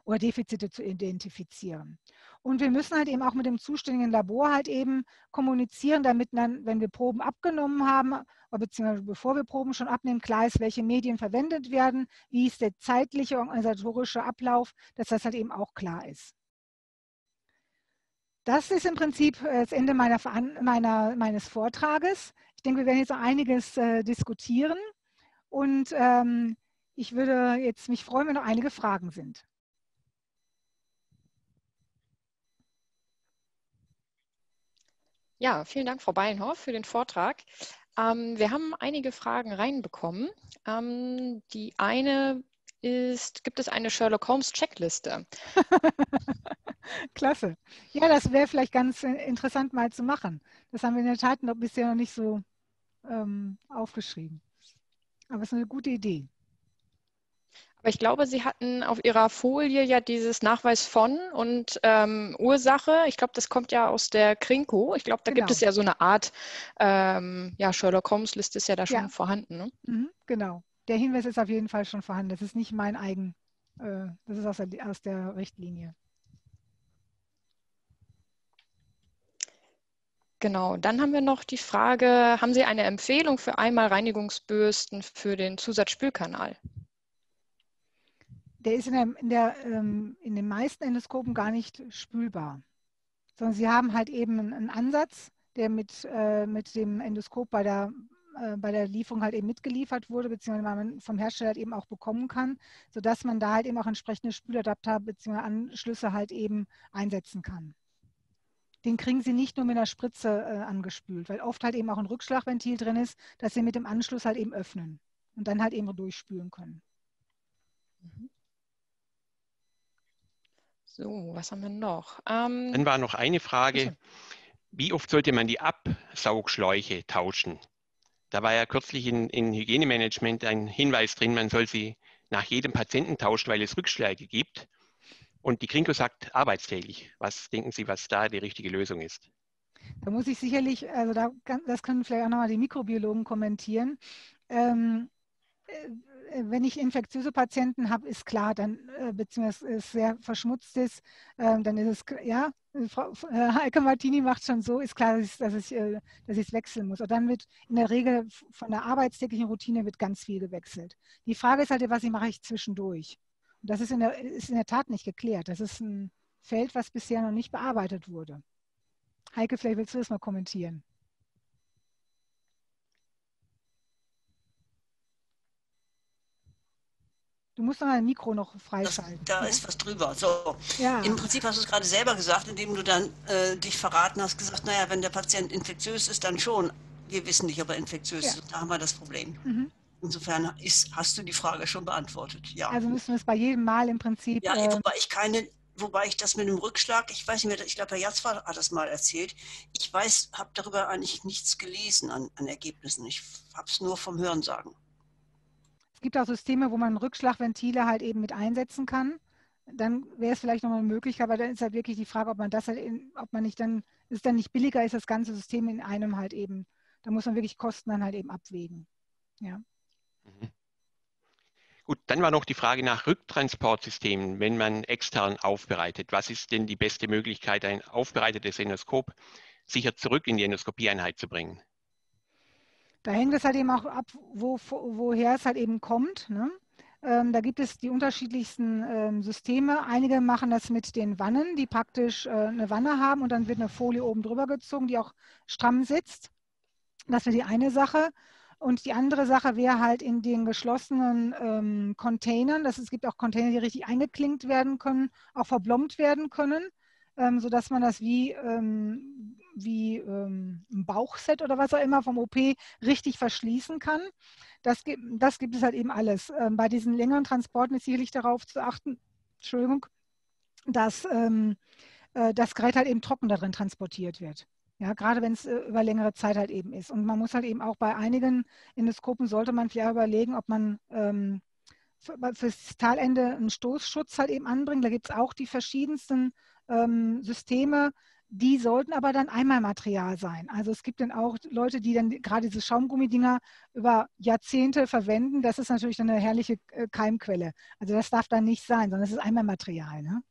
[SPEAKER 1] oder Defizite zu identifizieren. Und wir müssen halt eben auch mit dem zuständigen Labor halt eben kommunizieren, damit dann, wenn wir Proben abgenommen haben, beziehungsweise bevor wir Proben schon abnehmen, klar ist, welche Medien verwendet werden, wie ist der zeitliche, organisatorische Ablauf, dass das halt eben auch klar ist. Das ist im Prinzip äh, das Ende meiner, meiner, meines Vortrages. Ich denke, wir werden jetzt noch einiges äh, diskutieren und ähm, ich würde jetzt mich freuen, wenn noch einige Fragen sind.
[SPEAKER 3] Ja, vielen Dank, Frau Beilenhoff, für den Vortrag. Ähm, wir haben einige Fragen reinbekommen. Ähm, die eine ist, gibt es eine Sherlock Holmes Checkliste?
[SPEAKER 1] Klasse. Ja, das wäre vielleicht ganz äh, interessant mal zu machen. Das haben wir in der Tat noch bisher noch nicht so ähm, aufgeschrieben. Aber es ist eine gute Idee.
[SPEAKER 3] Aber ich glaube, Sie hatten auf Ihrer Folie ja dieses Nachweis von und ähm, Ursache. Ich glaube, das kommt ja aus der Krinko. Ich glaube, da genau. gibt es ja so eine Art, ähm, ja, Sherlock Holmes-Liste ist ja da schon ja. vorhanden. Ne?
[SPEAKER 1] Mhm, genau. Der Hinweis ist auf jeden Fall schon vorhanden. Das ist nicht mein eigen, äh, das ist aus der, aus der Richtlinie.
[SPEAKER 3] Genau, dann haben wir noch die Frage, haben Sie eine Empfehlung für einmal Reinigungsbürsten für den Zusatzspülkanal?
[SPEAKER 1] Der ist in, der, in, der, ähm, in den meisten Endoskopen gar nicht spülbar, sondern sie haben halt eben einen Ansatz, der mit, äh, mit dem Endoskop bei der, äh, bei der Lieferung halt eben mitgeliefert wurde, beziehungsweise man vom Hersteller halt eben auch bekommen kann, sodass man da halt eben auch entsprechende Spüladapter bzw. Anschlüsse halt eben einsetzen kann. Den kriegen Sie nicht nur mit einer Spritze äh, angespült, weil oft halt eben auch ein Rückschlagventil drin ist, dass Sie mit dem Anschluss halt eben öffnen und dann halt eben durchspülen können. Mhm.
[SPEAKER 3] So, was haben wir noch?
[SPEAKER 2] Ähm, Dann war noch eine Frage. Wie oft sollte man die Absaugschläuche tauschen? Da war ja kürzlich in, in Hygienemanagement ein Hinweis drin, man soll sie nach jedem Patienten tauschen, weil es Rückschläge gibt. Und die Krinko sagt arbeitstäglich. Was denken Sie, was da die richtige Lösung ist?
[SPEAKER 1] Da muss ich sicherlich, also da, das können vielleicht auch nochmal die Mikrobiologen kommentieren. Ähm, äh, wenn ich infektiöse Patienten habe, ist klar, dann äh, beziehungsweise es sehr verschmutzt ist, äh, dann ist es ja. Frau äh, Heike Martini macht schon so, ist klar, dass ich, dass ich äh, dass es wechseln muss. Und dann wird in der Regel von der arbeitstäglichen Routine wird ganz viel gewechselt. Die Frage ist halt, was ich mache ich zwischendurch. Und das ist in, der, ist in der Tat nicht geklärt. Das ist ein Feld, was bisher noch nicht bearbeitet wurde. Heike, vielleicht willst du das mal kommentieren. Du musst dann ein Mikro noch freischalten.
[SPEAKER 4] Das, da ist was drüber. So. Ja. Im Prinzip hast du es gerade selber gesagt, indem du dann äh, dich verraten hast, gesagt, naja, wenn der Patient infektiös ist, dann schon. Wir wissen nicht, ob er infektiös ja. ist. Da haben wir das Problem. Mhm. Insofern ist, hast du die Frage schon beantwortet. Ja.
[SPEAKER 1] Also müssen wir es bei jedem Mal im Prinzip.
[SPEAKER 4] Ja, äh, wobei ich keine, wobei ich das mit dem Rückschlag, ich weiß nicht mehr, ich glaube, Herr Jatzwa hat das mal erzählt. Ich weiß, habe darüber eigentlich nichts gelesen an, an Ergebnissen. Ich habe es nur vom Hörensagen.
[SPEAKER 1] Es gibt auch Systeme, wo man Rückschlagventile halt eben mit einsetzen kann. Dann wäre es vielleicht nochmal Möglichkeit, aber dann ist halt wirklich die Frage, ob man das halt, in, ob man nicht dann, ist dann nicht billiger ist, das ganze System in einem halt eben, da muss man wirklich Kosten dann halt eben abwägen. Ja. Mhm.
[SPEAKER 2] Gut, dann war noch die Frage nach Rücktransportsystemen, wenn man extern aufbereitet. Was ist denn die beste Möglichkeit, ein aufbereitetes Endoskop sicher zurück in die Endoskopieeinheit zu bringen?
[SPEAKER 1] Da hängt es halt eben auch ab, wo, woher es halt eben kommt. Ne? Ähm, da gibt es die unterschiedlichsten ähm, Systeme. Einige machen das mit den Wannen, die praktisch äh, eine Wanne haben und dann wird eine Folie oben drüber gezogen, die auch stramm sitzt. Das wäre die eine Sache. Und die andere Sache wäre halt in den geschlossenen ähm, Containern, dass es gibt auch Container, die richtig eingeklinkt werden können, auch verblombt werden können, ähm, sodass man das wie, ähm, wie ähm, ein Bauchset oder was auch immer vom OP richtig verschließen kann. Das, gibt, das gibt es halt eben alles. Ähm, bei diesen längeren Transporten ist sicherlich darauf zu achten, Entschuldigung, dass ähm, äh, das Gerät halt eben trocken darin transportiert wird. Ja, gerade wenn es äh, über längere Zeit halt eben ist. Und man muss halt eben auch bei einigen Endoskopen sollte man vielleicht überlegen, ob man ähm, für, fürs Talende einen Stoßschutz halt eben anbringt. Da gibt es auch die verschiedensten ähm, Systeme. Die sollten aber dann Einmalmaterial sein. Also es gibt dann auch Leute, die dann gerade diese Schaumgummidinger über Jahrzehnte verwenden. Das ist natürlich eine herrliche äh, Keimquelle. Also das darf dann nicht sein, sondern es ist Einmalmaterial. Ne?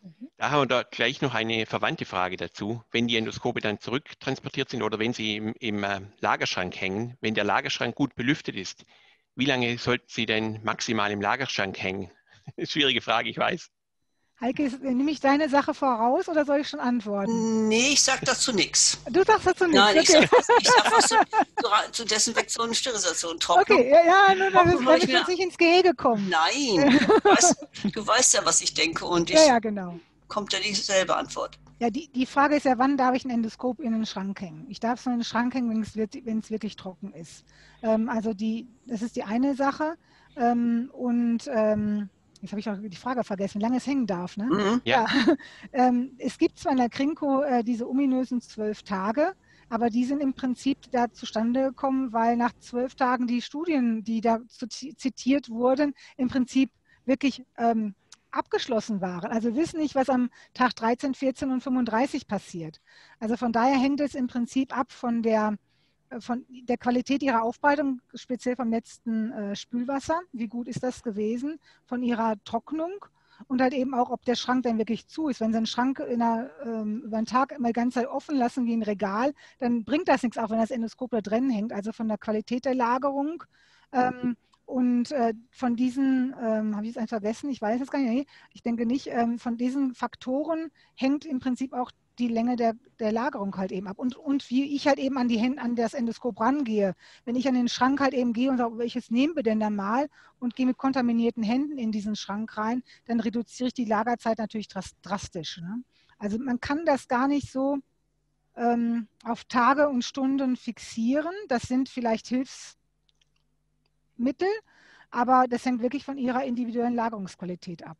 [SPEAKER 2] Mhm. Da haben wir da gleich noch eine verwandte Frage dazu. Wenn die Endoskope dann zurücktransportiert sind oder wenn sie im, im äh, Lagerschrank hängen, wenn der Lagerschrank gut belüftet ist, wie lange sollten sie denn maximal im Lagerschrank hängen? Schwierige Frage, ich weiß.
[SPEAKER 1] Heike, nehme ich deine Sache voraus oder soll ich schon antworten?
[SPEAKER 4] Nee, ich sage dazu nichts.
[SPEAKER 1] Du sagst dazu nichts?
[SPEAKER 4] Nein, okay. ich sage sag was zu, zu, Desinfektion und Sterilisation. Trocknung.
[SPEAKER 1] Okay, ja, ja nur damit ich jetzt nicht ins Gehege kommen.
[SPEAKER 4] Nein, du weißt, du weißt, ja, was ich denke und ich,
[SPEAKER 1] ja, ja, genau.
[SPEAKER 4] kommt ja dieselbe Antwort.
[SPEAKER 1] Ja, die, die Frage ist ja, wann darf ich ein Endoskop in den Schrank hängen? Ich darf es nur in den Schrank hängen, wenn es, wenn es wirklich trocken ist. Ähm, also die, das ist die eine Sache. Ähm, und ähm, Jetzt habe ich auch die Frage vergessen, wie lange es hängen darf. Ne?
[SPEAKER 2] Mhm, ja. ja.
[SPEAKER 1] ähm, es gibt zwar in der Krinko äh, diese ominösen zwölf Tage, aber die sind im Prinzip da zustande gekommen, weil nach zwölf Tagen die Studien, die da zitiert wurden, im Prinzip wirklich ähm, abgeschlossen waren. Also wissen nicht, was am Tag 13, 14 und 35 passiert. Also von daher hängt es im Prinzip ab von der von der Qualität ihrer Aufbereitung, speziell vom letzten äh, Spülwasser, wie gut ist das gewesen, von ihrer Trocknung und halt eben auch, ob der Schrank dann wirklich zu ist. Wenn sie einen Schrank einer, ähm, über einen Tag immer die ganze Zeit offen lassen wie ein Regal, dann bringt das nichts, auch wenn das Endoskop da drin hängt. Also von der Qualität der Lagerung ähm, und äh, von diesen, ähm, habe ich es einfach vergessen, ich weiß es gar nicht, ich denke nicht, ähm, von diesen Faktoren hängt im Prinzip auch die Länge der, der Lagerung halt eben ab. Und, und wie ich halt eben an, die Hände, an das Endoskop rangehe. Wenn ich an den Schrank halt eben gehe und sage, welches nehmen wir denn da mal und gehe mit kontaminierten Händen in diesen Schrank rein, dann reduziere ich die Lagerzeit natürlich drastisch. Ne? Also man kann das gar nicht so ähm, auf Tage und Stunden fixieren. Das sind vielleicht Hilfsmittel, aber das hängt wirklich von ihrer individuellen Lagerungsqualität ab.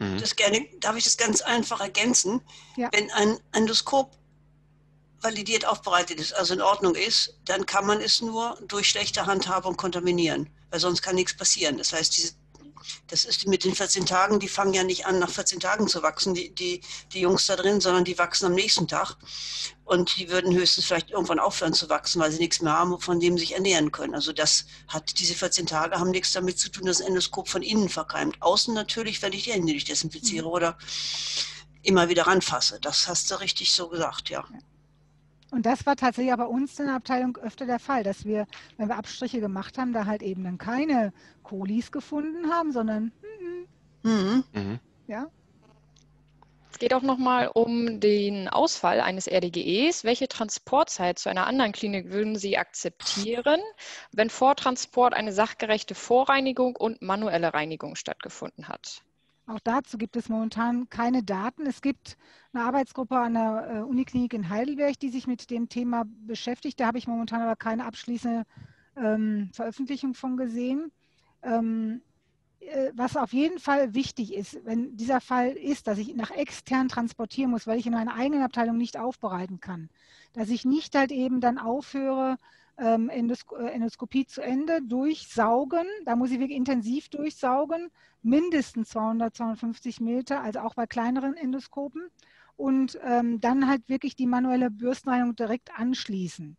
[SPEAKER 4] Mhm. Das gerne, darf ich das ganz einfach ergänzen? Ja. Wenn ein Endoskop validiert aufbereitet ist, also in Ordnung ist, dann kann man es nur durch schlechte Handhabung kontaminieren, weil sonst kann nichts passieren. Das heißt, diese das ist mit den 14 Tagen, die fangen ja nicht an, nach 14 Tagen zu wachsen, die, die, die Jungs da drin, sondern die wachsen am nächsten Tag. Und die würden höchstens vielleicht irgendwann aufhören zu wachsen, weil sie nichts mehr haben, von dem sie sich ernähren können. Also das hat, diese 14 Tage haben nichts damit zu tun, dass das Endoskop von innen verkeimt. Außen natürlich, wenn ich die Hände nicht desinfiziere mhm. oder immer wieder ranfasse. Das hast du richtig so gesagt, ja.
[SPEAKER 1] Und das war tatsächlich bei uns in der Abteilung öfter der Fall, dass wir, wenn wir Abstriche gemacht haben, da halt eben dann keine Kolis gefunden haben, sondern mhm. Mhm. ja.
[SPEAKER 3] Es geht auch nochmal um den Ausfall eines RDGEs. Welche Transportzeit zu einer anderen Klinik würden Sie akzeptieren, wenn vor Transport eine sachgerechte Vorreinigung und manuelle Reinigung stattgefunden hat?
[SPEAKER 1] Auch dazu gibt es momentan keine Daten. Es gibt eine Arbeitsgruppe an der äh, Uniklinik in Heidelberg, die sich mit dem Thema beschäftigt. Da habe ich momentan aber keine abschließende ähm, Veröffentlichung von gesehen. Ähm, äh, was auf jeden Fall wichtig ist, wenn dieser Fall ist, dass ich nach extern transportieren muss, weil ich in meiner eigenen Abteilung nicht aufbereiten kann, dass ich nicht halt eben dann aufhöre, ähm, äh, Endoskopie zu Ende, durchsaugen. Da muss ich wirklich intensiv durchsaugen, mindestens 200, 250 Meter, also auch bei kleineren Endoskopen. Und ähm, dann halt wirklich die manuelle Bürstenreinigung direkt anschließen.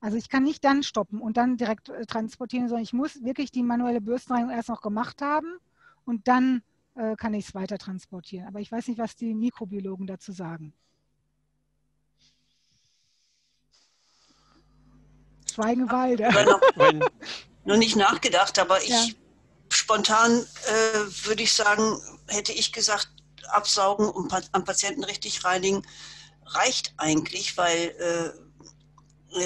[SPEAKER 1] Also ich kann nicht dann stoppen und dann direkt äh, transportieren, sondern ich muss wirklich die manuelle Bürstenreinigung erst noch gemacht haben und dann äh, kann ich es weiter transportieren. Aber ich weiß nicht, was die Mikrobiologen dazu sagen. Schweigenwalde.
[SPEAKER 4] Noch, noch nicht nachgedacht, aber ich ja. spontan äh, würde ich sagen, hätte ich gesagt, absaugen und am Patienten richtig reinigen reicht eigentlich, weil
[SPEAKER 1] äh,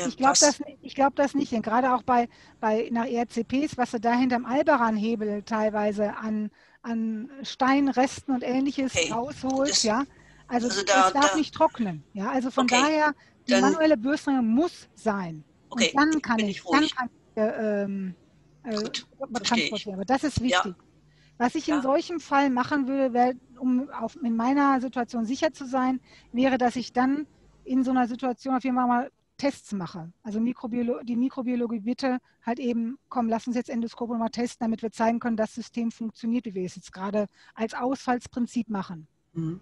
[SPEAKER 1] ich glaube das, glaub das nicht, denn gerade auch bei, bei nach ERCPs, was du da hinterm Albaran-Hebel teilweise an, an Steinresten und ähnliches okay. rausholst, das, ja. Also, also da, darf da, nicht trocknen. Ja, also von okay. daher, die dann, manuelle Bürstenung muss sein. Okay, und dann kann ich, ich dann kann ich äh, ähm, äh, transportieren. Aber das ist wichtig. Ja. Was ich ja. in solchem Fall machen würde, wär, um auf, in meiner Situation sicher zu sein, wäre, dass ich dann in so einer Situation auf jeden Fall mal Tests mache. Also Mikrobiolo die Mikrobiologie bitte halt eben, komm, lass uns jetzt Endoskop mal testen, damit wir zeigen können, dass das System funktioniert, wie wir es jetzt gerade als Ausfallsprinzip machen. Mhm.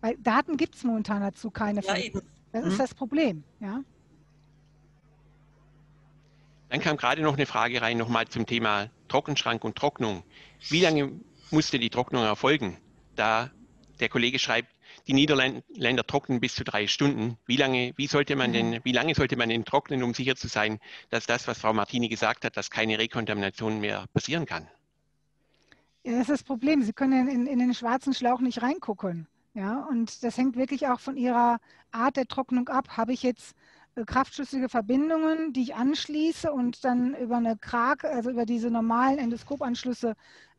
[SPEAKER 1] Weil Daten gibt es momentan dazu keine. Ja, eben. Das mhm. ist das Problem. Ja?
[SPEAKER 2] Dann kam gerade noch eine Frage rein, nochmal zum Thema Trockenschrank und Trocknung. Wie lange musste die Trocknung erfolgen? Da der Kollege schreibt, die Niederländer trocknen bis zu drei Stunden. Wie lange, wie sollte man denn, mhm. wie lange sollte man denn trocknen, um sicher zu sein, dass das, was Frau Martini gesagt hat, dass keine Rekontamination mehr passieren kann?
[SPEAKER 1] Ja, das ist das Problem. Sie können in, in den schwarzen Schlauch nicht reingucken. Ja, und das hängt wirklich auch von Ihrer Art der Trocknung ab. Habe ich jetzt äh, kraftschlüssige Verbindungen, die ich anschließe und dann über eine Krake, also über diese normalen Endoskopanschlüsse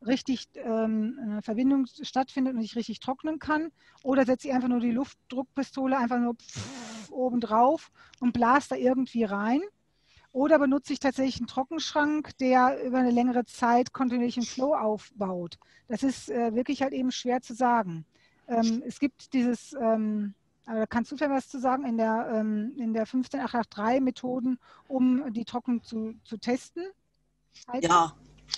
[SPEAKER 1] richtig ähm, eine Verbindung stattfindet und ich richtig trocknen kann. Oder setze ich einfach nur die Luftdruckpistole einfach nur oben drauf und blase da irgendwie rein. Oder benutze ich tatsächlich einen Trockenschrank, der über eine längere Zeit kontinuierlichen Flow aufbaut. Das ist äh, wirklich halt eben schwer zu sagen. Ähm, es gibt dieses ähm, aber kannst du vielleicht was zu sagen in der, ähm, in der 15883 Methoden, um die Trocknung zu, zu testen?
[SPEAKER 4] Ja,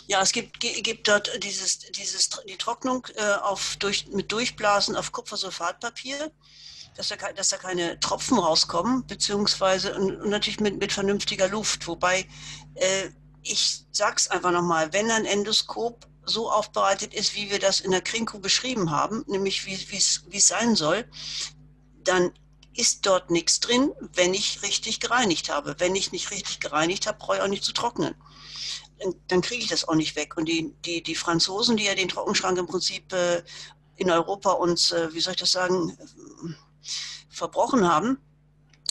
[SPEAKER 4] ja, es gibt, gibt dort dieses, dieses, die Trocknung äh, auf, durch, mit Durchblasen auf Kupfersulfatpapier, dass da, dass da keine Tropfen rauskommen, beziehungsweise und, natürlich mit, mit vernünftiger Luft. Wobei, äh, ich sag's einfach nochmal, wenn ein Endoskop so aufbereitet ist, wie wir das in der Krinko beschrieben haben, nämlich wie es sein soll, dann ist dort nichts drin, wenn ich richtig gereinigt habe. Wenn ich nicht richtig gereinigt habe, brauche ich auch nicht zu trocknen. Dann kriege ich das auch nicht weg. Und die, die, die Franzosen, die ja den Trockenschrank im Prinzip äh, in Europa uns, äh, wie soll ich das sagen, äh, verbrochen haben,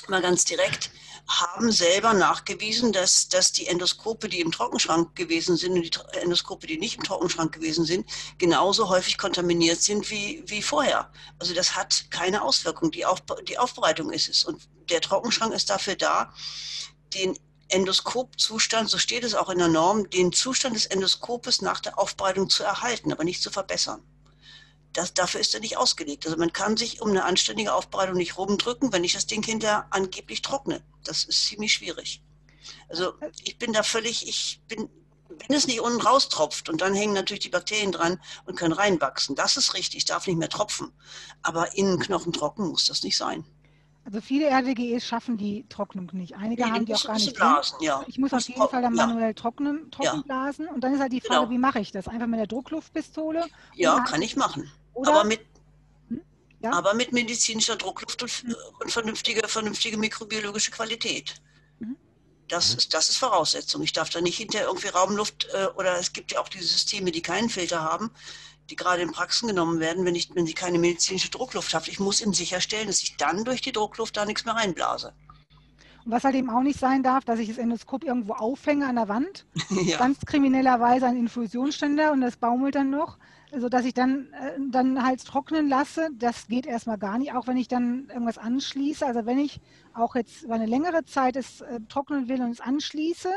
[SPEAKER 4] mal ganz direkt, haben selber nachgewiesen, dass, dass die Endoskope, die im Trockenschrank gewesen sind und die Endoskope, die nicht im Trockenschrank gewesen sind, genauso häufig kontaminiert sind wie, wie vorher. Also das hat keine Auswirkung. Die, Auf, die Aufbereitung ist es. Und der Trockenschrank ist dafür da, den Endoskopzustand, so steht es auch in der Norm, den Zustand des Endoskopes nach der Aufbereitung zu erhalten, aber nicht zu verbessern das, dafür ist er nicht ausgelegt. Also man kann sich um eine anständige Aufbereitung nicht rumdrücken, wenn ich das Ding hinterher angeblich trockne. Das ist ziemlich schwierig. Also ich bin da völlig, ich bin, wenn es nicht unten raustropft und dann hängen natürlich die Bakterien dran und können reinwachsen. Das ist richtig, darf nicht mehr tropfen. Aber innen Knochen trocken muss das nicht sein.
[SPEAKER 1] Also viele RWGEs schaffen die Trocknung nicht. Einige nee, haben die auch gar nicht. Blasen, ja. Ich muss auf jeden Fall dann manuell trocknen, trocken blasen. Und dann ist halt die Frage, genau. wie mache ich das? Einfach mit der Druckluftpistole?
[SPEAKER 4] Ja, kann ich machen. Oder? Aber mit, hm? ja? aber mit medizinischer Druckluft und, und vernünftige, vernünftige mikrobiologische Qualität. Mhm. Das, mhm. ist, das ist Voraussetzung. Ich darf da nicht hinter irgendwie Raumluft äh, oder es gibt ja auch diese Systeme, die keinen Filter haben, die gerade in Praxen genommen werden, wenn, ich, wenn sie keine medizinische Druckluft haben. Ich muss eben sicherstellen, dass ich dann durch die Druckluft da nichts mehr reinblase.
[SPEAKER 1] Und was halt eben auch nicht sein darf, dass ich das Endoskop irgendwo aufhänge an der Wand, ja. ganz kriminellerweise ein Infusionsständer und das baumelt dann noch sodass ich dann, äh, dann halt trocknen lasse. Das geht erstmal gar nicht, auch wenn ich dann irgendwas anschließe. Also wenn ich auch jetzt über eine längere Zeit es äh, trocknen will und es anschließe,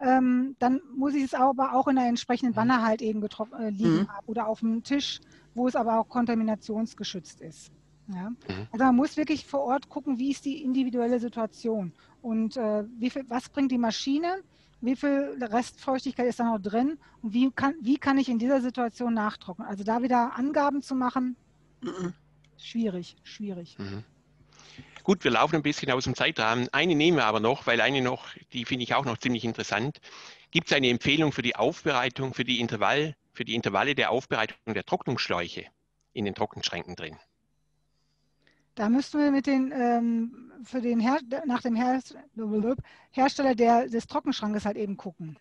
[SPEAKER 1] ähm, dann muss ich es aber auch in einer entsprechenden Wanne halt eben äh, liegen mhm. oder auf dem Tisch, wo es aber auch kontaminationsgeschützt ist. Ja? Mhm. Also man muss wirklich vor Ort gucken, wie ist die individuelle Situation und äh, viel, was bringt die Maschine wie viel Restfeuchtigkeit ist da noch drin und wie kann, wie kann ich in dieser Situation nachtrocknen. Also da wieder Angaben zu machen, schwierig, schwierig. Mhm.
[SPEAKER 2] Gut, wir laufen ein bisschen aus dem Zeitrahmen. Eine nehmen wir aber noch, weil eine noch, die finde ich auch noch ziemlich interessant. Gibt es eine Empfehlung für die Aufbereitung, für die, Intervall, für die Intervalle der Aufbereitung der Trocknungsschläuche in den Trockenschränken drin?
[SPEAKER 1] Da müssten wir mit den, ähm, für den Her nach dem Her Hersteller der, des Trockenschrankes halt eben gucken.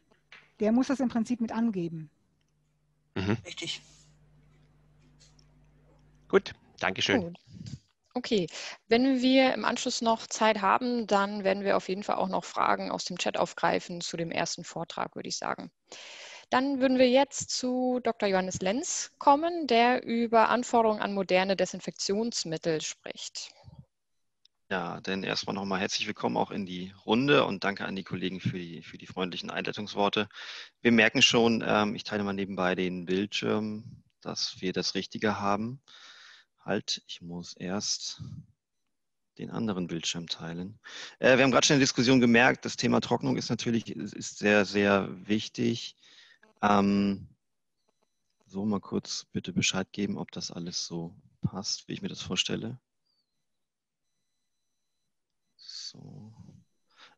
[SPEAKER 1] Der muss das im Prinzip mit angeben.
[SPEAKER 4] Mhm. Richtig.
[SPEAKER 2] Gut, Dankeschön. Gut.
[SPEAKER 3] Okay, wenn wir im Anschluss noch Zeit haben, dann werden wir auf jeden Fall auch noch Fragen aus dem Chat aufgreifen zu dem ersten Vortrag, würde ich sagen. Dann würden wir jetzt zu Dr. Johannes Lenz kommen, der über Anforderungen an moderne Desinfektionsmittel spricht.
[SPEAKER 5] Ja, dann erstmal nochmal herzlich willkommen auch in die Runde und danke an die Kollegen für die, für die freundlichen Einleitungsworte. Wir merken schon, ähm, ich teile mal nebenbei den Bildschirm, dass wir das Richtige haben. Halt, ich muss erst den anderen Bildschirm teilen. Äh, wir haben gerade schon in der Diskussion gemerkt, das Thema Trocknung ist natürlich ist sehr, sehr wichtig. Ähm, so, mal kurz bitte Bescheid geben, ob das alles so passt, wie ich mir das vorstelle. So.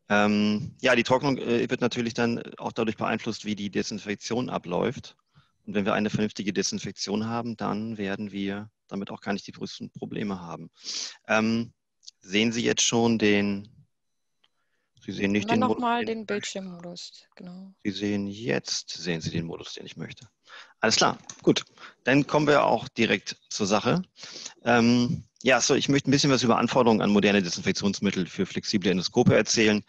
[SPEAKER 5] Ähm, ja, die Trocknung äh, wird natürlich dann auch dadurch beeinflusst, wie die Desinfektion abläuft. Und wenn wir eine vernünftige Desinfektion haben, dann werden wir damit auch gar nicht die größten Probleme haben. Ähm, sehen Sie jetzt schon den, Sie sehen nicht den
[SPEAKER 3] Modus. nochmal den Bildschirmmodus, genau.
[SPEAKER 5] Sie sehen jetzt, sehen Sie den Modus, den ich möchte. Alles klar, gut. Dann kommen wir auch direkt zur Sache. Ähm, ja, so, ich möchte ein bisschen was über Anforderungen an moderne Desinfektionsmittel für flexible Endoskope erzählen.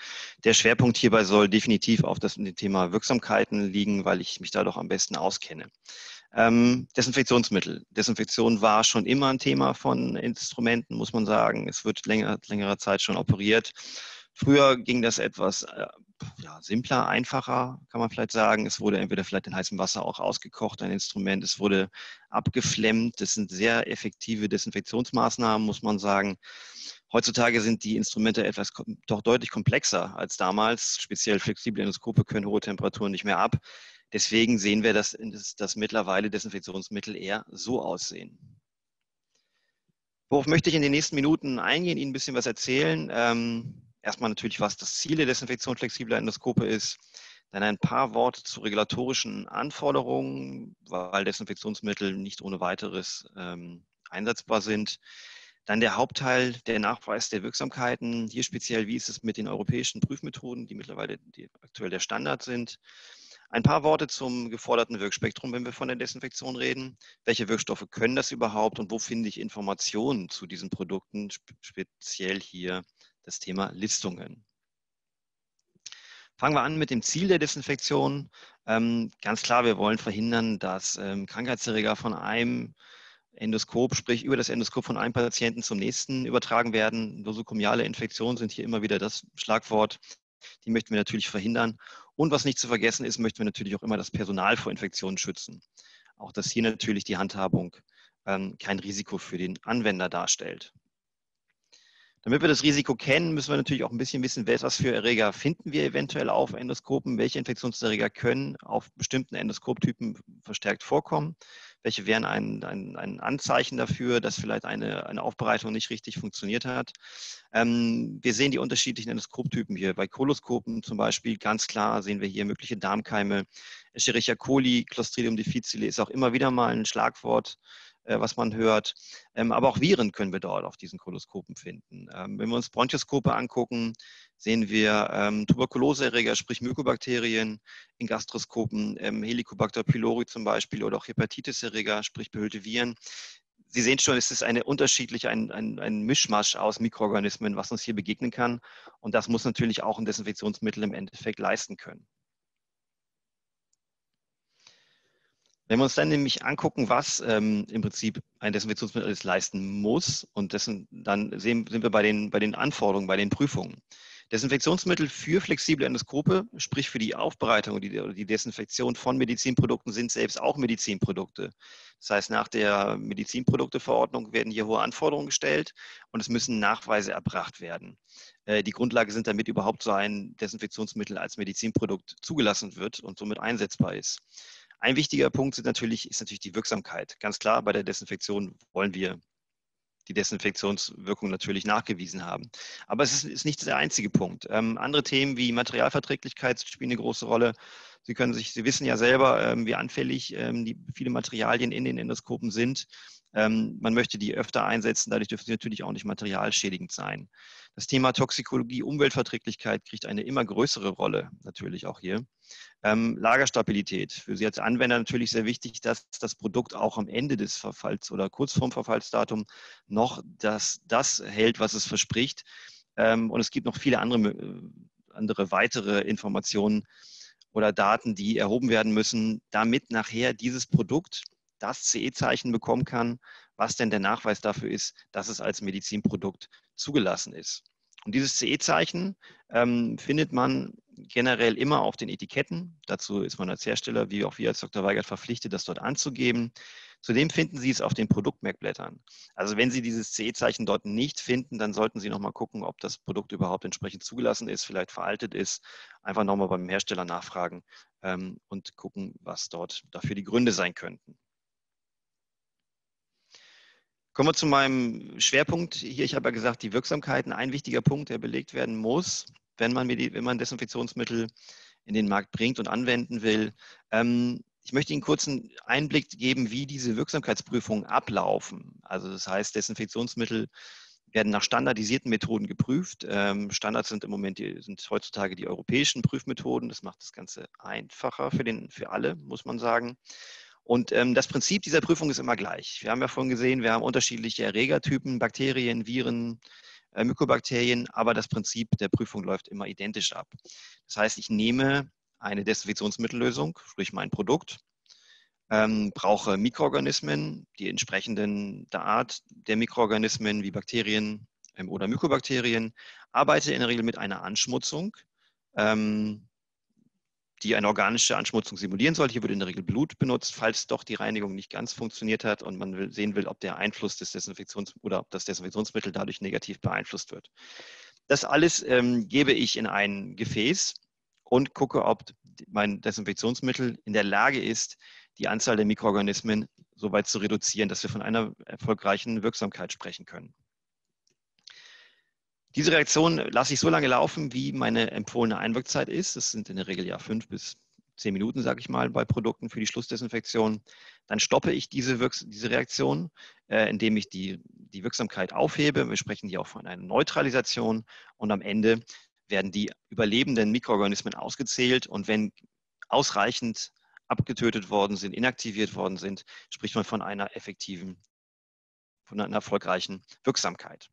[SPEAKER 5] Der Schwerpunkt hierbei soll definitiv auf das Thema Wirksamkeiten liegen, weil ich mich da doch am besten auskenne. Ähm, Desinfektionsmittel. Desinfektion war schon immer ein Thema von Instrumenten, muss man sagen. Es wird länger, längerer Zeit schon operiert. Früher ging das etwas äh, ja, simpler, einfacher, kann man vielleicht sagen. Es wurde entweder vielleicht in heißem Wasser auch ausgekocht, ein Instrument. Es wurde abgeflemmt. Das sind sehr effektive Desinfektionsmaßnahmen, muss man sagen. Heutzutage sind die Instrumente etwas doch deutlich komplexer als damals. Speziell flexible Endoskope können hohe Temperaturen nicht mehr ab. Deswegen sehen wir, dass, dass mittlerweile Desinfektionsmittel eher so aussehen. Worauf möchte ich in den nächsten Minuten eingehen, Ihnen ein bisschen was erzählen. Ähm, erstmal natürlich, was das Ziel der Desinfektion flexibler Endoskope ist. Dann ein paar Worte zu regulatorischen Anforderungen, weil Desinfektionsmittel nicht ohne weiteres ähm, einsetzbar sind. Dann der Hauptteil, der Nachweis der Wirksamkeiten. Hier speziell, wie ist es mit den europäischen Prüfmethoden, die mittlerweile die aktuell der Standard sind. Ein paar Worte zum geforderten Wirkspektrum, wenn wir von der Desinfektion reden. Welche Wirkstoffe können das überhaupt und wo finde ich Informationen zu diesen Produkten, speziell hier das Thema Listungen. Fangen wir an mit dem Ziel der Desinfektion. Ähm, ganz klar, wir wollen verhindern, dass ähm, Krankheitserreger von einem Endoskop, sprich über das Endoskop von einem Patienten zum nächsten übertragen werden. Nosokomiale Infektionen sind hier immer wieder das Schlagwort. Die möchten wir natürlich verhindern. Und was nicht zu vergessen ist, möchten wir natürlich auch immer das Personal vor Infektionen schützen. Auch dass hier natürlich die Handhabung ähm, kein Risiko für den Anwender darstellt. Damit wir das Risiko kennen, müssen wir natürlich auch ein bisschen wissen, was für Erreger finden wir eventuell auf Endoskopen, welche Infektionserreger können auf bestimmten Endoskoptypen verstärkt vorkommen, welche wären ein, ein, ein Anzeichen dafür, dass vielleicht eine, eine Aufbereitung nicht richtig funktioniert hat. Ähm, wir sehen die unterschiedlichen Endoskoptypen hier. Bei Koloskopen zum Beispiel ganz klar sehen wir hier mögliche Darmkeime. Escherichia coli, Clostridium difficile ist auch immer wieder mal ein Schlagwort was man hört. Ähm, aber auch Viren können wir dort auf diesen Koloskopen finden. Ähm, wenn wir uns Bronchoskope angucken, sehen wir ähm, Tuberkuloseerreger, sprich Mykobakterien in Gastroskopen, Helicobacter pylori zum Beispiel oder auch Hepatitiserreger, sprich behüllte Viren. Sie sehen schon, es ist eine unterschiedliche, ein, ein, ein Mischmasch aus Mikroorganismen, was uns hier begegnen kann. Und das muss natürlich auch ein Desinfektionsmittel im Endeffekt leisten können. Wenn wir uns dann nämlich angucken, was ähm, im Prinzip ein Desinfektionsmittel leisten muss, und dessen, dann sehen, sind wir bei den, bei den Anforderungen, bei den Prüfungen. Desinfektionsmittel für flexible Endoskope, sprich für die Aufbereitung oder die, die Desinfektion von Medizinprodukten, sind selbst auch Medizinprodukte. Das heißt, nach der Medizinprodukteverordnung werden hier hohe Anforderungen gestellt und es müssen Nachweise erbracht werden. Äh, die Grundlage sind, damit überhaupt so ein Desinfektionsmittel als Medizinprodukt zugelassen wird und somit einsetzbar ist. Ein wichtiger Punkt ist natürlich, ist natürlich die Wirksamkeit. Ganz klar, bei der Desinfektion wollen wir die Desinfektionswirkung natürlich nachgewiesen haben. Aber es ist, ist nicht der einzige Punkt. Ähm, andere Themen wie Materialverträglichkeit spielen eine große Rolle. Sie können sich, Sie wissen ja selber, ähm, wie anfällig ähm, die viele Materialien in den Endoskopen sind. Ähm, man möchte die öfter einsetzen, dadurch dürfen sie natürlich auch nicht materialschädigend sein. Das Thema Toxikologie, Umweltverträglichkeit kriegt eine immer größere Rolle, natürlich auch hier. Ähm, Lagerstabilität, für Sie als Anwender natürlich sehr wichtig, dass das Produkt auch am Ende des Verfalls oder kurz vorm Verfallsdatum noch das, das hält, was es verspricht. Ähm, und es gibt noch viele andere, äh, andere weitere Informationen oder Daten, die erhoben werden müssen, damit nachher dieses Produkt das CE-Zeichen bekommen kann, was denn der Nachweis dafür ist, dass es als Medizinprodukt zugelassen ist. Und dieses CE-Zeichen ähm, findet man generell immer auf den Etiketten. Dazu ist man als Hersteller, wie auch wir als Dr. Weigert, verpflichtet, das dort anzugeben. Zudem finden Sie es auf den Produktmerkblättern. Also wenn Sie dieses CE-Zeichen dort nicht finden, dann sollten Sie nochmal gucken, ob das Produkt überhaupt entsprechend zugelassen ist, vielleicht veraltet ist. Einfach nochmal beim Hersteller nachfragen ähm, und gucken, was dort dafür die Gründe sein könnten. Kommen wir zu meinem Schwerpunkt hier. Ich habe ja gesagt, die Wirksamkeiten, ein wichtiger Punkt, der belegt werden muss, wenn man, wenn man Desinfektionsmittel in den Markt bringt und anwenden will. Ähm, ich möchte Ihnen kurz einen Einblick geben, wie diese Wirksamkeitsprüfungen ablaufen. Also das heißt, Desinfektionsmittel werden nach standardisierten Methoden geprüft. Ähm, Standards sind im Moment die, sind heutzutage die europäischen Prüfmethoden. Das macht das Ganze einfacher für, den, für alle, muss man sagen. Und ähm, das Prinzip dieser Prüfung ist immer gleich. Wir haben ja vorhin gesehen, wir haben unterschiedliche Erregertypen, Bakterien, Viren, äh, Mykobakterien, aber das Prinzip der Prüfung läuft immer identisch ab. Das heißt, ich nehme eine Desinfektionsmittellösung, sprich mein Produkt, ähm, brauche Mikroorganismen, die entsprechenden der Art der Mikroorganismen wie Bakterien ähm, oder Mykobakterien, arbeite in der Regel mit einer Anschmutzung, ähm, die eine organische Anschmutzung simulieren soll. Hier wird in der Regel Blut benutzt, falls doch die Reinigung nicht ganz funktioniert hat und man sehen will, ob der Einfluss des Desinfektions- oder ob das Desinfektionsmittel dadurch negativ beeinflusst wird. Das alles ähm, gebe ich in ein Gefäß und gucke, ob mein Desinfektionsmittel in der Lage ist, die Anzahl der Mikroorganismen so weit zu reduzieren, dass wir von einer erfolgreichen Wirksamkeit sprechen können. Diese Reaktion lasse ich so lange laufen, wie meine empfohlene Einwirkzeit ist. Das sind in der Regel ja fünf bis zehn Minuten, sage ich mal, bei Produkten für die Schlussdesinfektion. Dann stoppe ich diese, Wirks diese Reaktion, äh, indem ich die, die Wirksamkeit aufhebe. Wir sprechen hier auch von einer Neutralisation. Und am Ende werden die überlebenden Mikroorganismen ausgezählt. Und wenn ausreichend abgetötet worden sind, inaktiviert worden sind, spricht man von einer effektiven, von einer erfolgreichen Wirksamkeit.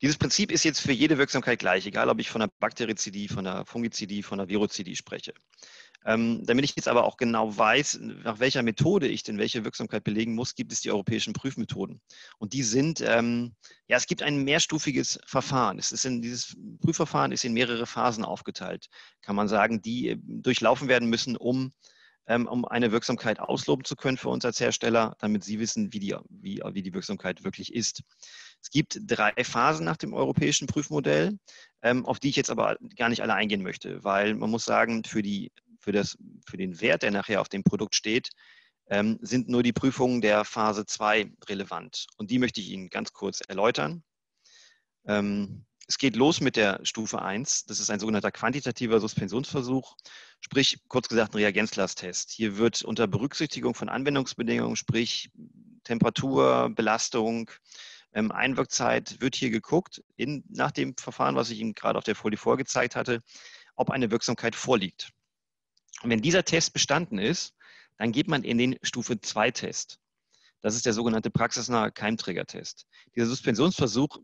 [SPEAKER 5] Dieses Prinzip ist jetzt für jede Wirksamkeit gleich, egal ob ich von der Bakterizidie, von der Fungizidie, von der Virozidie spreche. Ähm, damit ich jetzt aber auch genau weiß, nach welcher Methode ich denn welche Wirksamkeit belegen muss, gibt es die europäischen Prüfmethoden. Und die sind, ähm, ja, es gibt ein mehrstufiges Verfahren. Es ist in, dieses Prüfverfahren ist in mehrere Phasen aufgeteilt, kann man sagen, die äh, durchlaufen werden müssen, um um eine Wirksamkeit ausloben zu können für uns als Hersteller, damit Sie wissen, wie die, wie, wie die Wirksamkeit wirklich ist. Es gibt drei Phasen nach dem europäischen Prüfmodell, ähm, auf die ich jetzt aber gar nicht alle eingehen möchte, weil man muss sagen, für, die, für, das, für den Wert, der nachher auf dem Produkt steht, ähm, sind nur die Prüfungen der Phase 2 relevant. Und die möchte ich Ihnen ganz kurz erläutern. Es geht los mit der Stufe 1. Das ist ein sogenannter quantitativer Suspensionsversuch, sprich kurz gesagt ein Reagenzlasttest. Hier wird unter Berücksichtigung von Anwendungsbedingungen, sprich Temperatur, Belastung, ähm, Einwirkzeit, wird hier geguckt, in, nach dem Verfahren, was ich Ihnen gerade auf der Folie vorgezeigt hatte, ob eine Wirksamkeit vorliegt. Und wenn dieser Test bestanden ist, dann geht man in den Stufe 2-Test. Das ist der sogenannte praxisnahe Keimträgertest. Dieser Suspensionsversuch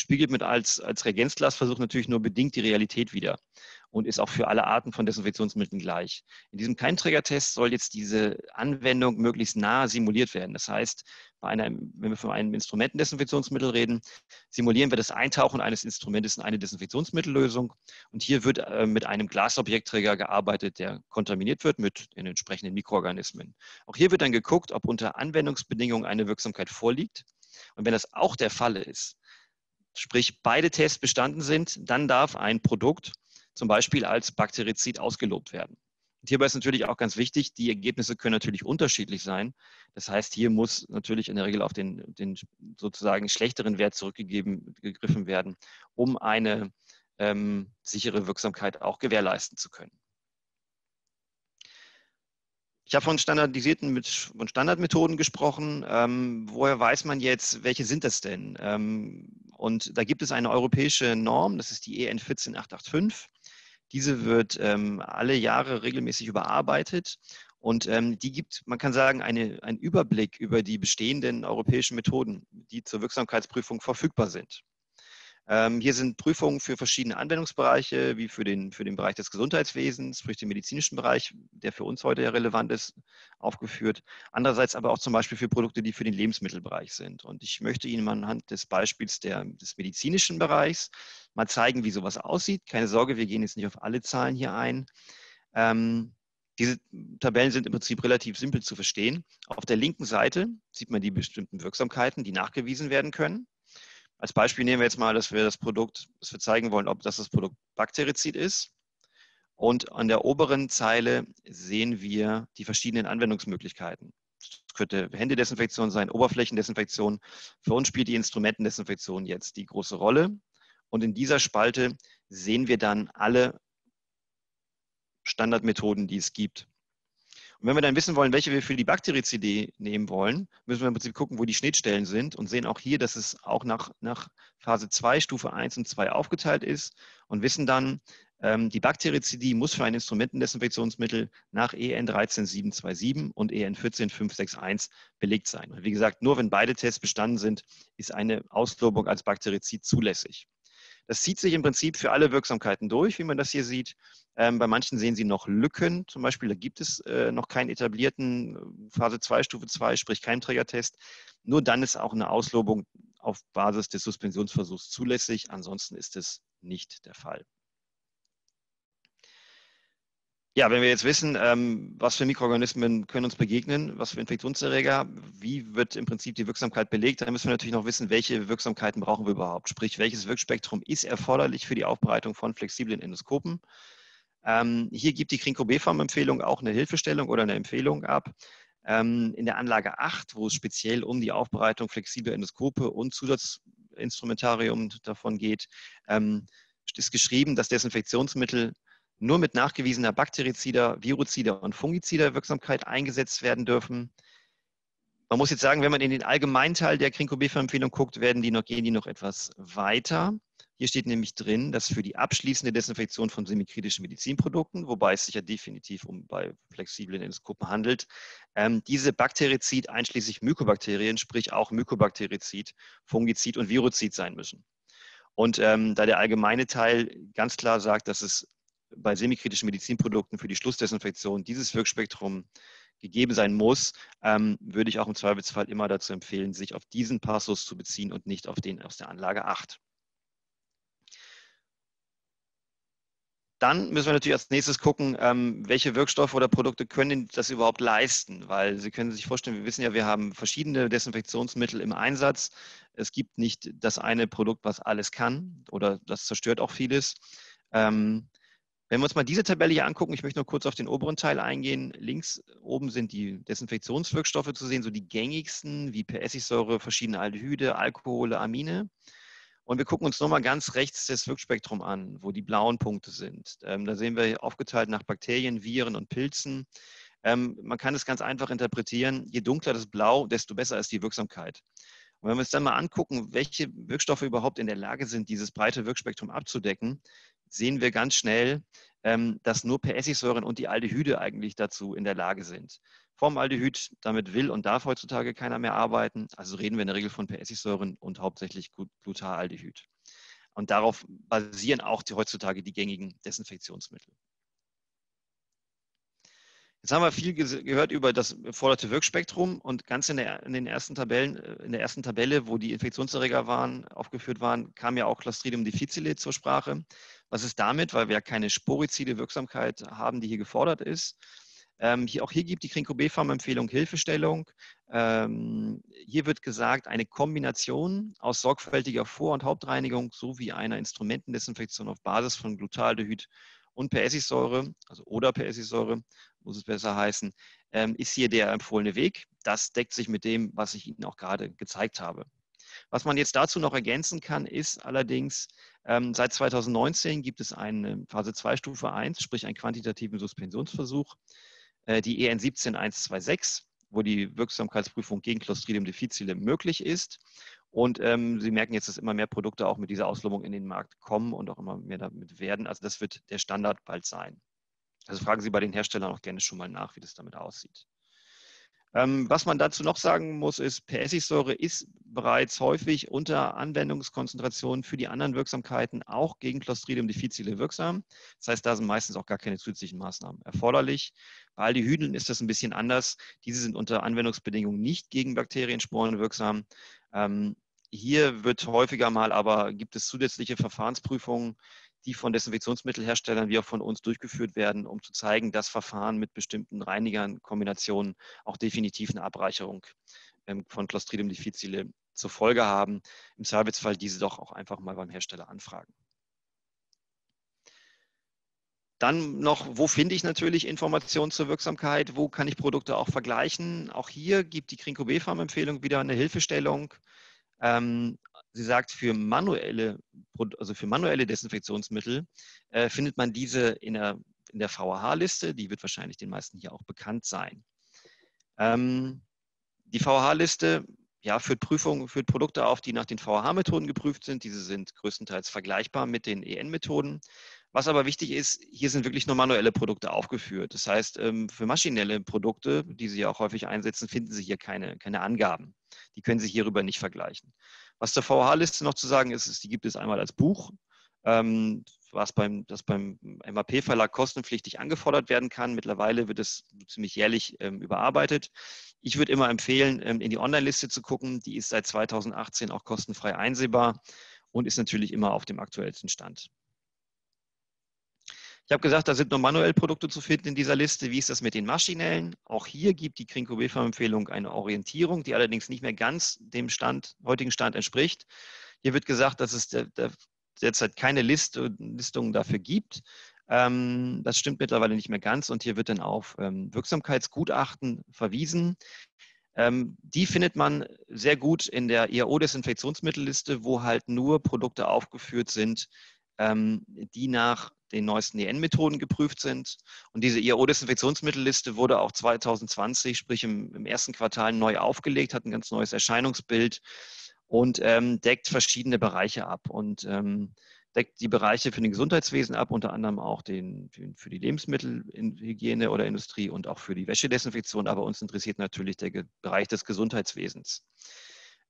[SPEAKER 5] spiegelt mit als, als Reagenzglasversuch natürlich nur bedingt die Realität wider und ist auch für alle Arten von Desinfektionsmitteln gleich. In diesem Keimträgertest soll jetzt diese Anwendung möglichst nah simuliert werden. Das heißt, bei einer, wenn wir von einem Instrumentendesinfektionsmittel reden, simulieren wir das Eintauchen eines Instrumentes in eine Desinfektionsmittellösung. Und hier wird äh, mit einem Glasobjektträger gearbeitet, der kontaminiert wird mit den entsprechenden Mikroorganismen. Auch hier wird dann geguckt, ob unter Anwendungsbedingungen eine Wirksamkeit vorliegt. Und wenn das auch der Fall ist, sprich beide Tests bestanden sind, dann darf ein Produkt zum Beispiel als Bakterizid ausgelobt werden. Und hierbei ist natürlich auch ganz wichtig, die Ergebnisse können natürlich unterschiedlich sein. Das heißt, hier muss natürlich in der Regel auf den, den sozusagen schlechteren Wert zurückgegriffen werden, um eine ähm, sichere Wirksamkeit auch gewährleisten zu können. Ich habe von standardisierten von Standardmethoden gesprochen. Ähm, woher weiß man jetzt, welche sind das denn? Ähm, und da gibt es eine europäische Norm, das ist die EN 14885. Diese wird ähm, alle Jahre regelmäßig überarbeitet und ähm, die gibt, man kann sagen, eine, einen Überblick über die bestehenden europäischen Methoden, die zur Wirksamkeitsprüfung verfügbar sind. Ähm, hier sind Prüfungen für verschiedene Anwendungsbereiche, wie für den, für den Bereich des Gesundheitswesens, sprich den medizinischen Bereich, der für uns heute ja relevant ist, aufgeführt. Andererseits aber auch zum Beispiel für Produkte, die für den Lebensmittelbereich sind. Und ich möchte Ihnen mal anhand des Beispiels der, des medizinischen Bereichs mal zeigen, wie sowas aussieht. Keine Sorge, wir gehen jetzt nicht auf alle Zahlen hier ein. Ähm, diese Tabellen sind im Prinzip relativ simpel zu verstehen. Auf der linken Seite sieht man die bestimmten Wirksamkeiten, die nachgewiesen werden können. Als Beispiel nehmen wir jetzt mal, dass wir das Produkt, dass wir zeigen wollen, ob das das Produkt Bakterizid ist. Und an der oberen Zeile sehen wir die verschiedenen Anwendungsmöglichkeiten. Das könnte Händedesinfektion sein, Oberflächendesinfektion. Für uns spielt die Instrumentendesinfektion jetzt die große Rolle. Und in dieser Spalte sehen wir dann alle Standardmethoden, die es gibt. Und wenn wir dann wissen wollen, welche wir für die Bakterizidee nehmen wollen, müssen wir im Prinzip gucken, wo die Schnittstellen sind und sehen auch hier, dass es auch nach, nach Phase 2, Stufe 1 und 2 aufgeteilt ist und wissen dann, ähm, die Bakterizidie muss für ein Instrumentendesinfektionsmittel nach EN 13727 und EN 14561 belegt sein. Und wie gesagt, nur wenn beide Tests bestanden sind, ist eine Auslobung als Bakterizid zulässig. Das zieht sich im Prinzip für alle Wirksamkeiten durch, wie man das hier sieht. Ähm, bei manchen sehen Sie noch Lücken. Zum Beispiel, da gibt es äh, noch keinen etablierten äh, Phase 2, Stufe 2, sprich Keimträgertest. Nur dann ist auch eine Auslobung auf Basis des Suspensionsversuchs zulässig. Ansonsten ist es nicht der Fall. Ja, wenn wir jetzt wissen, ähm, was für Mikroorganismen können uns begegnen, was für Infektionserreger, wie wird im Prinzip die Wirksamkeit belegt, dann müssen wir natürlich noch wissen, welche Wirksamkeiten brauchen wir überhaupt. Sprich, welches Wirkspektrum ist erforderlich für die Aufbereitung von flexiblen Endoskopen. Ähm, hier gibt die Krinko-B-Farm-Empfehlung auch eine Hilfestellung oder eine Empfehlung ab. Ähm, in der Anlage 8, wo es speziell um die Aufbereitung flexibler Endoskope und Zusatzinstrumentarium davon geht, ist geschrieben, dass Desinfektionsmittel nur mit nachgewiesener bakterizider, viruzider und fungizider Wirksamkeit eingesetzt werden dürfen. Man muss jetzt sagen, wenn man in den allgemeinen Teil der Krinko-B-Empfehlung guckt, werden die noch, gehen die noch etwas weiter. Hier steht nämlich drin, dass für die abschließende Desinfektion von semikritischen Medizinprodukten, wobei es sich ja definitiv um bei flexiblen Endoskopen handelt, ähm, diese Bakterizid einschließlich Mykobakterien, sprich auch Mykobakterizid, Fungizid und Viruzid sein müssen. Und ähm, da der allgemeine Teil ganz klar sagt, dass es bei semikritischen Medizinprodukten für die Schlussdesinfektion dieses Wirkspektrum gegeben sein muss, ähm, würde ich auch im Zweifelsfall immer dazu empfehlen, sich auf diesen Passus zu beziehen und nicht auf den aus der Anlage 8. Dann müssen wir natürlich als nächstes gucken, ähm, welche Wirkstoffe oder Produkte können das überhaupt leisten, weil Sie können sich vorstellen, wir wissen ja, wir haben verschiedene Desinfektionsmittel im Einsatz. Es gibt nicht das eine Produkt, was alles kann oder das zerstört auch vieles. Ähm, wenn wir uns mal diese Tabelle hier angucken, ich möchte nur kurz auf den oberen Teil eingehen. Links oben sind die Desinfektionswirkstoffe zu sehen, so die gängigsten wie per Essigsäure, verschiedene Aldehyde, Alkohole, Amine. Und wir gucken uns nochmal ganz rechts das Wirkspektrum an, wo die blauen Punkte sind. Ähm, da sehen wir aufgeteilt nach Bakterien, Viren und Pilzen. Ähm, man kann es ganz einfach interpretieren. Je dunkler das Blau, desto besser ist die Wirksamkeit. Und wenn wir uns dann mal angucken, welche Wirkstoffe überhaupt in der Lage sind, dieses breite Wirkspektrum abzudecken, sehen wir ganz schnell, ähm, dass nur per Essigsäuren und die Aldehyde eigentlich dazu in der Lage sind. Formaldehyd, damit will und darf heutzutage keiner mehr arbeiten. Also reden wir in der Regel von per Essigsäuren und hauptsächlich Glutaraldehyd. Und darauf basieren auch die, heutzutage die gängigen Desinfektionsmittel. Jetzt haben wir viel gehört über das erforderte Wirkspektrum und ganz in der, in den ersten Tabellen, äh, in der ersten Tabelle, wo die Infektionserreger waren, aufgeführt waren, kam ja auch Clostridium difficile zur Sprache. Was ist damit, weil wir ja keine sporizide Wirksamkeit haben, die hier gefordert ist? Ähm, hier, auch hier gibt die Krinko B-Farm-Empfehlung Hilfestellung. Ähm, hier wird gesagt, eine Kombination aus sorgfältiger Vor- und Hauptreinigung sowie einer Instrumentendesinfektion auf Basis von Glutaldehyd und per Essigsäure, also oder per Essigsäure, muss es besser heißen, ähm, ist hier der empfohlene Weg. Das deckt sich mit dem, was ich Ihnen auch gerade gezeigt habe. Was man jetzt dazu noch ergänzen kann, ist allerdings, ähm, seit 2019 gibt es eine Phase 2 Stufe 1, sprich einen quantitativen Suspensionsversuch, äh, die EN 17126, wo die Wirksamkeitsprüfung gegen Clostridium difficile möglich ist. Und ähm, Sie merken jetzt, dass immer mehr Produkte auch mit dieser Auslobung in den Markt kommen und auch immer mehr damit werden. Also das wird der Standard bald sein. Also fragen Sie bei den Herstellern auch gerne schon mal nach, wie das damit aussieht. Ähm, was man dazu noch sagen muss, ist, Per-Essigsäure ist bereits häufig unter Anwendungskonzentration für die anderen Wirksamkeiten auch gegen Clostridium difficile wirksam. Das heißt, da sind meistens auch gar keine zusätzlichen Maßnahmen erforderlich. Bei Aldehyden ist das ein bisschen anders. Diese sind unter Anwendungsbedingungen nicht gegen Bakteriensporen wirksam. Ähm, hier wird häufiger mal aber, gibt es zusätzliche Verfahrensprüfungen, die von Desinfektionsmittelherstellern wie auch von uns durchgeführt werden, um zu zeigen, dass Verfahren mit bestimmten Reinigern, Kombinationen auch definitiv eine Abreicherung ähm, von Clostridium difficile zur Folge haben. Im Zweifelsfall diese doch auch einfach mal beim Hersteller anfragen. Dann noch, wo finde ich natürlich Informationen zur Wirksamkeit? Wo kann ich Produkte auch vergleichen? Auch hier gibt die Krinko B-Farm-Empfehlung wieder eine Hilfestellung. Ähm, sie sagt, für manuelle, also für manuelle Desinfektionsmittel äh, findet man diese in der, in der VAH-Liste. Die wird wahrscheinlich den meisten hier auch bekannt sein. Ähm, die VAH-Liste ja, führt Prüfungen, führt Produkte auf, die nach den VAH-Methoden geprüft sind. Diese sind größtenteils vergleichbar mit den EN-Methoden. Was aber wichtig ist, hier sind wirklich nur manuelle Produkte aufgeführt. Das heißt, ähm, für maschinelle Produkte, die Sie auch häufig einsetzen, finden Sie hier keine, keine Angaben. Die können Sie hierüber nicht vergleichen. Was zur VH-Liste noch zu sagen ist, ist, die gibt es einmal als Buch, ähm, was beim, das beim MAP-Verlag kostenpflichtig angefordert werden kann. Mittlerweile wird es ziemlich jährlich ähm, überarbeitet. Ich würde immer empfehlen, ähm, in die Online-Liste zu gucken. Die ist seit 2018 auch kostenfrei einsehbar und ist natürlich immer auf dem aktuellsten Stand. Ich habe gesagt, da sind nur manuell Produkte zu finden in dieser Liste. Wie ist das mit den maschinellen? Auch hier gibt die Krinko BFAM-Empfehlung eine Orientierung, die allerdings nicht mehr ganz dem Stand, heutigen Stand entspricht. Hier wird gesagt, dass es der, der derzeit keine Liste, Listungen dafür gibt. Ähm, das stimmt mittlerweile nicht mehr ganz und hier wird dann auf ähm, Wirksamkeitsgutachten verwiesen. Ähm, die findet man sehr gut in der IAO-Desinfektionsmittelliste, wo halt nur Produkte aufgeführt sind, ähm, die nach den neuesten EN-Methoden geprüft sind. Und diese IAO-Desinfektionsmittelliste wurde auch 2020, sprich im, im, ersten Quartal, neu aufgelegt, hat ein ganz neues Erscheinungsbild und ähm, deckt verschiedene Bereiche ab und ähm, deckt die Bereiche für den Gesundheitswesen ab, unter anderem auch den, für die Lebensmittelhygiene oder Industrie und auch für die Wäschedesinfektion. Aber uns interessiert natürlich der Bereich des Gesundheitswesens.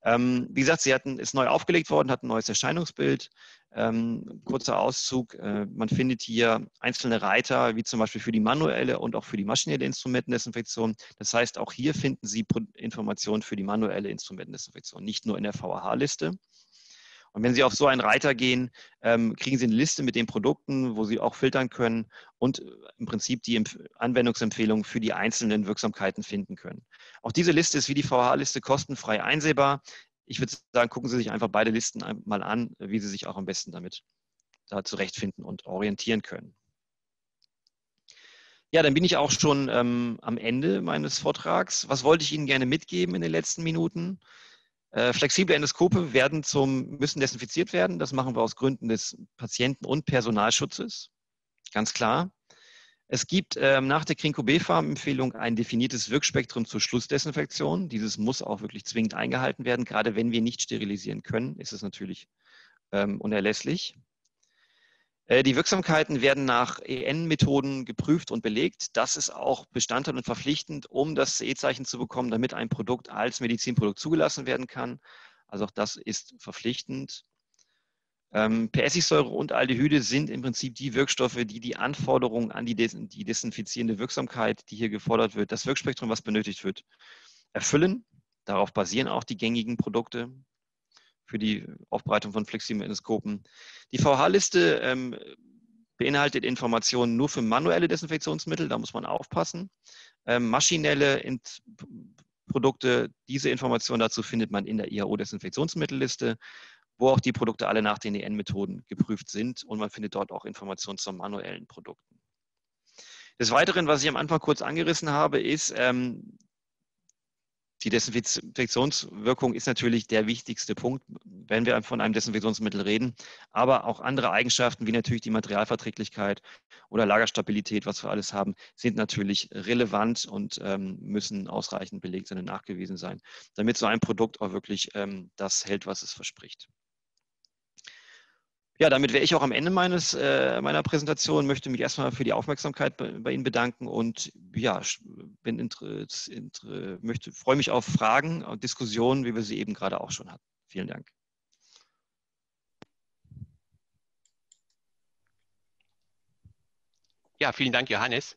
[SPEAKER 5] Ähm, wie gesagt, sie hatten, ist neu aufgelegt worden, hat ein neues Erscheinungsbild. Ähm, kurzer Auszug. Äh, man findet hier einzelne Reiter, wie zum Beispiel für die manuelle und auch für die maschinelle Instrumentendesinfektion. Das heißt, auch hier finden Sie Informationen für die manuelle Instrumentendesinfektion, nicht nur in der VAH-Liste. Und wenn Sie auf so einen Reiter gehen, ähm, kriegen Sie eine Liste mit den Produkten, wo Sie auch filtern können und äh, im Prinzip die Anwendungsempfehlungen für die einzelnen Wirksamkeiten finden können. Auch diese Liste ist wie die VH-Liste kostenfrei einsehbar. Ich würde sagen, gucken Sie sich einfach beide Listen mal an, wie Sie sich auch am besten damit da zurechtfinden und orientieren können. Ja, dann bin ich auch schon ähm, am Ende meines Vortrags. Was wollte ich Ihnen gerne mitgeben in den letzten Minuten? Äh, flexible Endoskope werden zum, müssen desinfiziert werden. Das machen wir aus Gründen des Patienten- und Personalschutzes. Ganz klar. Es gibt ähm, nach der Krinko B-Farm-Empfehlung ein definiertes Wirkspektrum zur Schlussdesinfektion. Dieses muss auch wirklich zwingend eingehalten werden. Gerade wenn wir nicht sterilisieren können, ist es natürlich ähm, unerlässlich. Äh, die Wirksamkeiten werden nach EN-Methoden geprüft und belegt. Das ist auch Bestandteil und verpflichtend, um das CE-Zeichen zu bekommen, damit ein Produkt als Medizinprodukt zugelassen werden kann. Also auch das ist verpflichtend. Ähm, Per-Essigsäure und Aldehyde sind im Prinzip die Wirkstoffe, die die Anforderungen an die, Des die desinfizierende Wirksamkeit, die hier gefordert wird, das Wirkspektrum, was benötigt wird, erfüllen. Darauf basieren auch die gängigen Produkte für die Aufbereitung von flexiblen Endoskopen. Die VH-Liste ähm, beinhaltet Informationen nur für manuelle Desinfektionsmittel, da muss man aufpassen. Ähm, maschinelle Int Produkte, diese Informationen dazu findet man in der IAO-Desinfektionsmittelliste, wo auch die Produkte alle nach den EN-Methoden geprüft sind und man findet dort auch Informationen zu manuellen Produkten. Des Weiteren, was ich am Anfang kurz angerissen habe, ist, ähm, die Desinfektionswirkung ist natürlich der wichtigste Punkt, wenn wir von einem Desinfektionsmittel reden, aber auch andere Eigenschaften wie natürlich die Materialverträglichkeit oder Lagerstabilität, was wir alles haben, sind natürlich relevant und ähm, müssen ausreichend belegt sein und nachgewiesen sein, damit so ein Produkt auch wirklich ähm, das hält, was es verspricht. Ja, damit wäre ich auch am Ende meines, äh, meiner Präsentation, möchte mich erstmal für die Aufmerksamkeit bei, bei Ihnen bedanken und ja, bin inter, inter, möchte, freue mich auf Fragen und Diskussionen, wie wir sie eben gerade auch schon hatten. Vielen Dank.
[SPEAKER 2] Ja, vielen Dank, Johannes.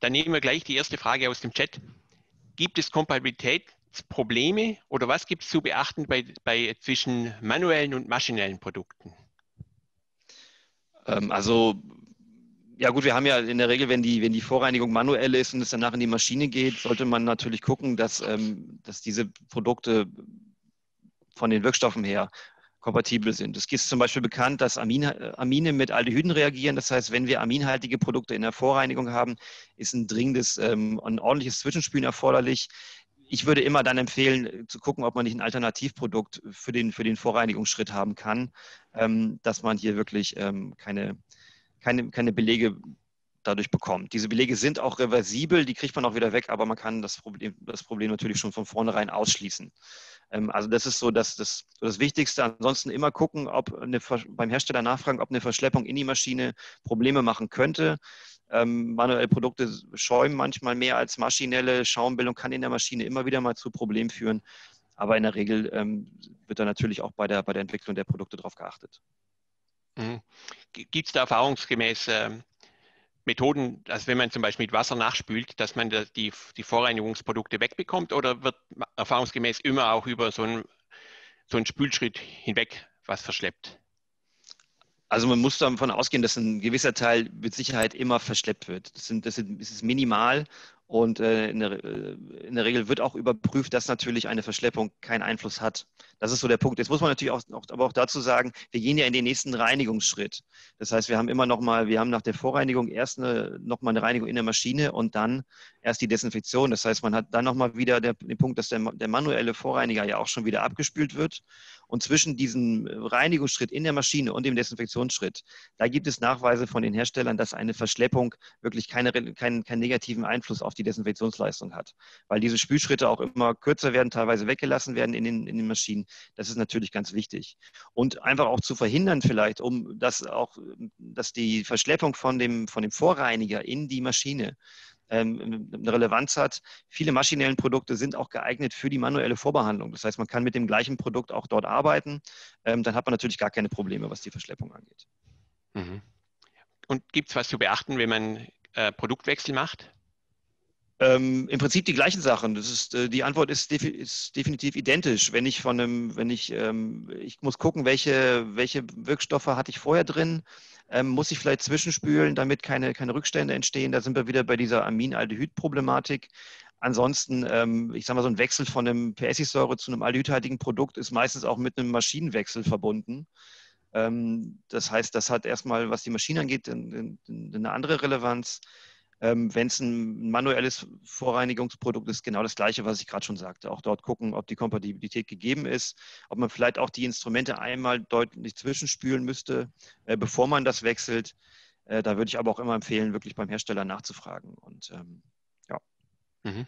[SPEAKER 2] Dann nehmen wir gleich die erste Frage aus dem Chat. Gibt es Kompatibilitätsprobleme oder was gibt es zu beachten bei, bei zwischen manuellen und maschinellen Produkten?
[SPEAKER 5] Ähm, also ja gut, wir haben ja in der Regel, wenn die, wenn die Vorreinigung manuell ist und es danach in die Maschine geht, sollte man natürlich gucken, dass, ähm, dass diese Produkte von den Wirkstoffen her kompatibel sind. Es ist zum Beispiel bekannt, dass Amine, Amine mit Aldehyden reagieren. Das heißt, wenn wir aminhaltige Produkte in der Vorreinigung haben, ist ein dringendes, ähm, ein ordentliches Zwischenspülen erforderlich. Ich würde immer dann empfehlen, zu gucken, ob man nicht ein Alternativprodukt für den, für den Vorreinigungsschritt haben kann, ähm, dass man hier wirklich ähm, keine, keine, keine Belege dadurch bekommt. Diese Belege sind auch reversibel, die kriegt man auch wieder weg, aber man kann das Problem, das Problem natürlich schon von vornherein ausschließen. Ähm, also das ist so das, das, das Wichtigste. Ansonsten immer gucken, ob eine, beim Hersteller nachfragen, ob eine Verschleppung in die Maschine Probleme machen könnte. Ähm, manuelle Produkte schäumen manchmal mehr als maschinelle. Schaumbildung kann in der Maschine immer wieder mal zu Problemen führen. Aber in der Regel ähm, wird da natürlich auch bei der, bei der Entwicklung der Produkte darauf geachtet.
[SPEAKER 2] Mhm. Gibt es da erfahrungsgemäß äh, Methoden, also wenn man zum Beispiel mit Wasser nachspült, dass man die, die Vorreinigungsprodukte wegbekommt oder wird erfahrungsgemäß immer auch über so einen, so einen Spülschritt hinweg was verschleppt?
[SPEAKER 5] Also man muss davon ausgehen, dass ein gewisser Teil mit Sicherheit immer verschleppt wird. Das, sind, das, sind, das ist minimal und äh, in, der, äh, in, der, Regel wird auch überprüft, dass natürlich eine Verschleppung keinen Einfluss hat. Das ist so der Punkt. Jetzt muss man natürlich auch, auch, aber auch dazu sagen, wir gehen ja in den nächsten Reinigungsschritt. Das heißt, wir haben immer noch mal, wir haben nach der Vorreinigung erst eine, noch mal eine Reinigung in der Maschine und dann erst die Desinfektion. Das heißt, man hat dann noch mal wieder der, den Punkt, dass der, der manuelle Vorreiniger ja auch schon wieder abgespült wird und zwischen diesem Reinigungsschritt in der Maschine und dem Desinfektionsschritt, da gibt es Nachweise von den Herstellern, dass eine Verschleppung wirklich keine, keinen, keinen negativen Einfluss auf die Desinfektionsleistung hat. Weil diese Spülschritte auch immer kürzer werden, teilweise weggelassen werden in den, in den Maschinen. Das ist natürlich ganz wichtig. Und einfach auch zu verhindern vielleicht, um dass auch, dass die Verschleppung von dem, von dem Vorreiniger in die Maschine ähm, eine Relevanz hat. Viele maschinellen Produkte sind auch geeignet für die manuelle Vorbehandlung. Das heißt, man kann mit dem gleichen Produkt auch dort arbeiten. Ähm, dann hat man natürlich gar keine Probleme, was die Verschleppung angeht.
[SPEAKER 2] Mhm. Und gibt es was zu beachten, wenn man äh, Produktwechsel macht?
[SPEAKER 5] Ähm, Im Prinzip die gleichen Sachen. Das ist, äh, die Antwort ist, defi ist, definitiv identisch. Wenn ich von einem, wenn ich, ähm, ich muss gucken, welche, welche Wirkstoffe hatte ich vorher drin, ähm, muss ich vielleicht zwischenspülen, damit keine, keine Rückstände entstehen. Da sind wir wieder bei dieser Aminaldehyd-Problematik. Ansonsten, ähm, ich sage mal, so ein Wechsel von einem Essigsäure zu einem aldehydhaltigen Produkt ist meistens auch mit einem Maschinenwechsel verbunden. Ähm, das heißt, das hat erstmal, was die Maschine angeht, eine andere Relevanz. Ähm, Wenn es ein manuelles Vorreinigungsprodukt ist, genau das Gleiche, was ich gerade schon sagte. Auch dort gucken, ob die Kompatibilität gegeben ist, ob man vielleicht auch die Instrumente einmal deutlich zwischenspülen müsste, äh, bevor man das wechselt. Äh, da würde ich aber auch immer empfehlen, wirklich beim Hersteller nachzufragen. Und ähm, ja.
[SPEAKER 1] Mhm.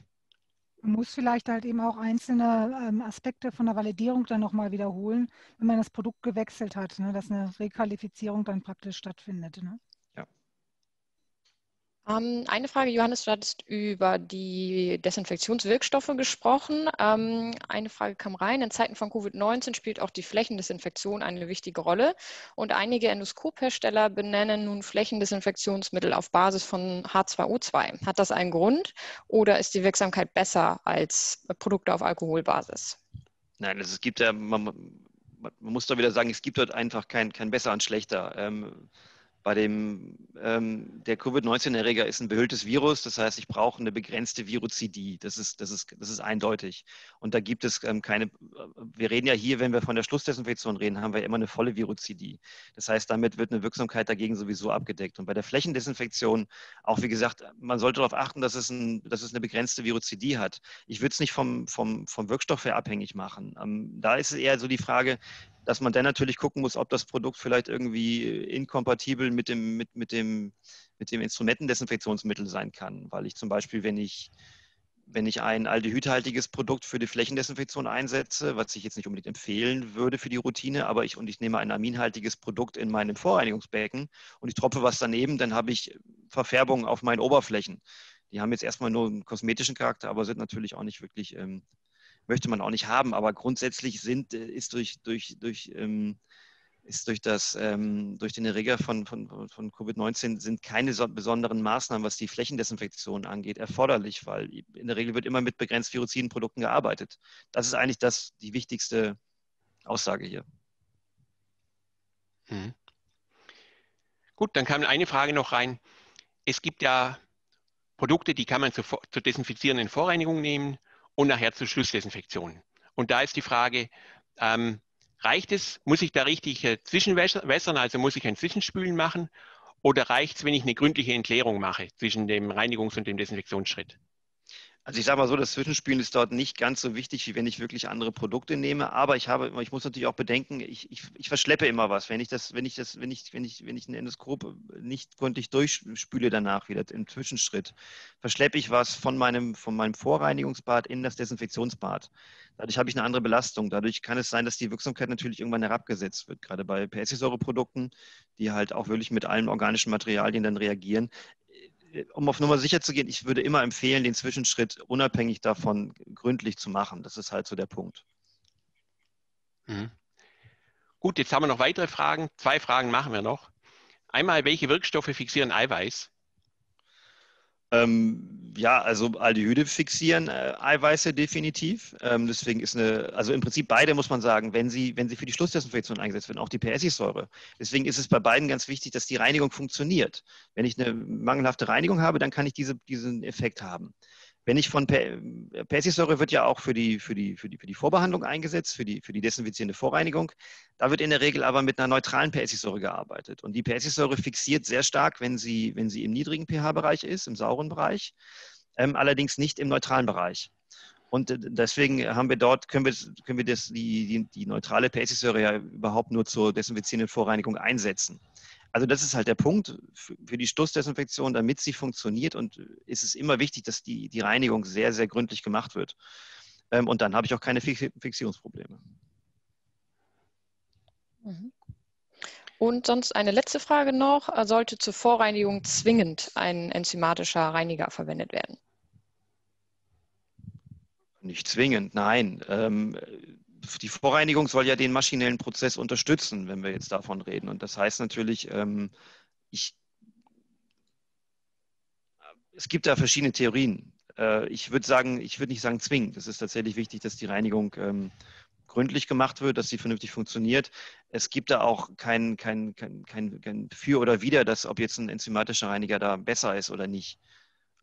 [SPEAKER 1] Man muss vielleicht halt eben auch einzelne ähm, Aspekte von der Validierung dann nochmal wiederholen, wenn man das Produkt gewechselt hat, ne, dass eine Requalifizierung dann praktisch stattfindet. Ne?
[SPEAKER 3] Ähm, eine Frage, Johannes, du hattest über die Desinfektionswirkstoffe gesprochen. Ähm, eine Frage kam rein. In Zeiten von Covid-19 spielt auch die Flächendesinfektion eine wichtige Rolle. Und einige Endoskophersteller benennen nun Flächendesinfektionsmittel auf Basis von H2O2. Hat das einen Grund oder ist die Wirksamkeit besser als Produkte auf Alkoholbasis?
[SPEAKER 5] Nein, es gibt ja, man, man muss da wieder sagen, es gibt dort einfach kein, kein besser und schlechter. Ähm, Bei dem, ähm, der Covid-19-Erreger ist ein behülltes Virus, das heißt, ich brauche eine begrenzte Virozidie. Das ist, das ist, das ist eindeutig. Und da gibt es ähm, keine, wir reden ja hier, wenn wir von der Schlussdesinfektion reden, haben wir immer eine volle Virozidie. Das heißt, damit wird eine Wirksamkeit dagegen sowieso abgedeckt. Und bei der Flächendesinfektion, auch wie gesagt, man sollte darauf achten, dass es, ein, dass es eine begrenzte Virozidie hat. Ich würde es nicht vom, vom, vom Wirkstoff her abhängig machen. Ähm, da ist es eher so die Frage, dass man dann natürlich gucken muss, ob das Produkt vielleicht irgendwie inkompatibel mit dem, mit, mit dem, mit dem Instrumentendesinfektionsmittel sein kann. Weil ich zum Beispiel, wenn ich, wenn ich ein aldehydhaltiges Produkt für die Flächendesinfektion einsetze, was ich jetzt nicht unbedingt empfehlen würde für die Routine, aber ich und ich nehme ein aminhaltiges Produkt in meinem Vorreinigungsbecken und ich tropfe was daneben, dann habe ich Verfärbungen auf meinen Oberflächen. Die haben jetzt erstmal nur einen kosmetischen Charakter, aber sind natürlich auch nicht wirklich ähm, möchte man auch nicht haben. Aber grundsätzlich sind, äh, ist durch, durch, durch, ähm, ist durch, das, ähm, durch den Erreger von, von, von Covid-19 sind keine so besonderen Maßnahmen, was die Flächendesinfektion angeht, erforderlich, weil in der Regel wird immer mit begrenzt viroziden Produkten gearbeitet. Das ist eigentlich das, die wichtigste Aussage hier.
[SPEAKER 2] Hm. Gut, dann kam eine Frage noch rein. Es gibt ja Produkte, die kann man zur, zur desinfizierenden Vorreinigung nehmen und nachher zur Schlussdesinfektion. Und da ist die Frage, ähm, reicht es, muss ich da richtig äh, zwischenwässern, also muss ich ein Zwischenspülen machen oder reicht es, wenn ich eine gründliche Entleerung mache zwischen dem Reinigungs- und dem Desinfektionsschritt?
[SPEAKER 5] Also ich sage mal so, das Zwischenspielen ist dort nicht ganz so wichtig, wie wenn ich wirklich andere Produkte nehme. Aber ich habe, ich muss natürlich auch bedenken, ich, ich, ich verschleppe immer was. Wenn ich das, wenn ich das, wenn ich, wenn ich, wenn ich ein Endoskop nicht gründlich durchspüle danach wieder im Zwischenschritt, verschleppe ich was von meinem, von meinem Vorreinigungsbad in das Desinfektionsbad. Dadurch habe ich eine andere Belastung. Dadurch kann es sein, dass die Wirksamkeit natürlich irgendwann herabgesetzt wird. Gerade bei PSC-Säureprodukten, die halt auch wirklich mit allen organischen Materialien dann reagieren um auf Nummer sicher zu gehen, ich würde immer empfehlen, den Zwischenschritt unabhängig davon gründlich zu machen. Das ist halt so der Punkt.
[SPEAKER 2] Mhm. Gut, jetzt haben wir noch weitere Fragen. Zwei Fragen machen wir noch. Einmal, welche Wirkstoffe fixieren Eiweiß?
[SPEAKER 5] Ähm, ja, also Aldehyde fixieren äh, Eiweiße definitiv. Ähm, deswegen ist eine, also im Prinzip beide muss man sagen, wenn sie, wenn sie für die Schlussdesinfektion eingesetzt werden, auch die PSI-Säure. Deswegen ist es bei beiden ganz wichtig, dass die Reinigung funktioniert. Wenn ich eine mangelhafte Reinigung habe, dann kann ich diese, diesen Effekt haben. Wenn ich von Persisäure wird ja auch für die, für, die, für, die, für die Vorbehandlung eingesetzt, für die, für die desinfizierende Vorreinigung. Da wird in der Regel aber mit einer neutralen Persisäure gearbeitet. Und die Persisäure fixiert sehr stark, wenn sie, wenn sie im niedrigen pH-Bereich ist, im sauren Bereich, ähm, allerdings nicht im neutralen Bereich. Und deswegen haben wir dort, können wir, können wir das, die, die, die neutrale Persisäure ja überhaupt nur zur desinfizierenden Vorreinigung einsetzen. Also das ist halt der Punkt für die Stoßdesinfektion, damit sie funktioniert und ist es immer wichtig, dass die, die Reinigung sehr, sehr gründlich gemacht wird. Ähm, und dann habe ich auch keine Fixierungsprobleme.
[SPEAKER 3] Mhm. Und sonst eine letzte Frage noch. Sollte zur Vorreinigung zwingend ein enzymatischer Reiniger verwendet werden?
[SPEAKER 5] Nicht zwingend, nein. Die Vorreinigung soll ja den maschinellen Prozess unterstützen, wenn wir jetzt davon reden. Und das heißt natürlich, ähm, ich, es gibt da verschiedene Theorien. Äh, ich würde sagen, ich würde nicht sagen zwingend. Es ist tatsächlich wichtig, dass die Reinigung ähm, gründlich gemacht wird, dass sie vernünftig funktioniert. Es gibt da auch kein, kein, kein, kein, kein Für oder Wider, dass ob jetzt ein enzymatischer Reiniger da besser ist oder nicht.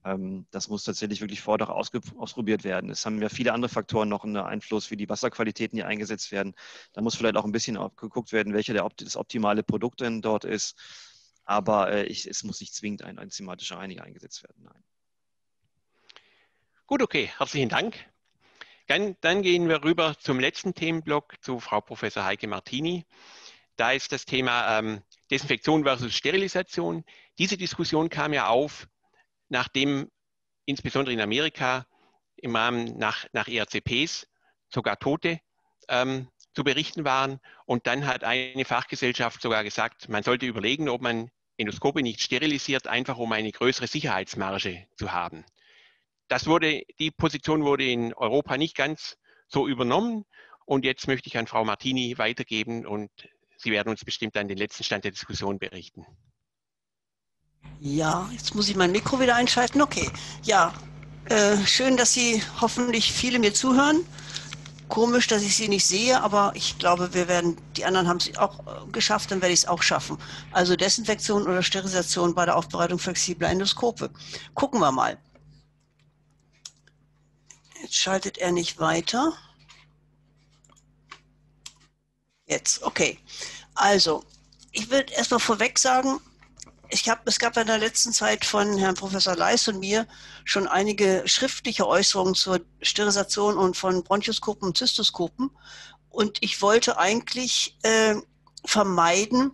[SPEAKER 5] Ähm, das muss tatsächlich wirklich vorher ausprobiert werden. Es haben ja viele andere Faktoren noch einen Einfluss, wie die Wasserqualitäten, die eingesetzt werden. Da muss vielleicht auch ein bisschen geguckt werden, welcher der, das optimale Produkt denn dort ist. Aber äh, ich, es muss nicht zwingend ein enzymatischer Reiniger eingesetzt werden. Nein.
[SPEAKER 2] Gut, okay. Herzlichen Dank. Dann, dann gehen wir rüber zum letzten Themenblock zu Frau Professor Heike Martini. Da ist das Thema ähm, Desinfektion versus Sterilisation. Diese Diskussion kam ja auf nachdem insbesondere in Amerika im Rahmen nach, nach ERCPs sogar Tote ähm, zu berichten waren. Und dann hat eine Fachgesellschaft sogar gesagt, man sollte überlegen, ob man Endoskope nicht sterilisiert, einfach um eine größere Sicherheitsmarge zu haben. Das wurde, die Position wurde in Europa nicht ganz so übernommen. Und jetzt möchte ich an Frau Martini weitergeben und Sie werden uns bestimmt dann den letzten Stand der Diskussion berichten.
[SPEAKER 4] Ja, jetzt muss ich mein Mikro wieder einschalten. Okay. Ja, äh, schön, dass Sie hoffentlich viele mir zuhören. Komisch, dass ich sie nicht sehe, aber ich glaube, wir werden, die anderen haben es auch äh, geschafft, dann werde ich es auch schaffen. Also Desinfektion oder Sterilisation bei der Aufbereitung flexibler Endoskope. Gucken wir mal. Jetzt schaltet er nicht weiter. Jetzt, okay. Also, ich will erstmal vorweg sagen, ich hab, es gab in der letzten Zeit von Herrn Professor Leis und mir schon einige schriftliche Äußerungen zur Sterilisation und von Bronchoskopen und Zystoskopen. Und ich wollte eigentlich äh, vermeiden,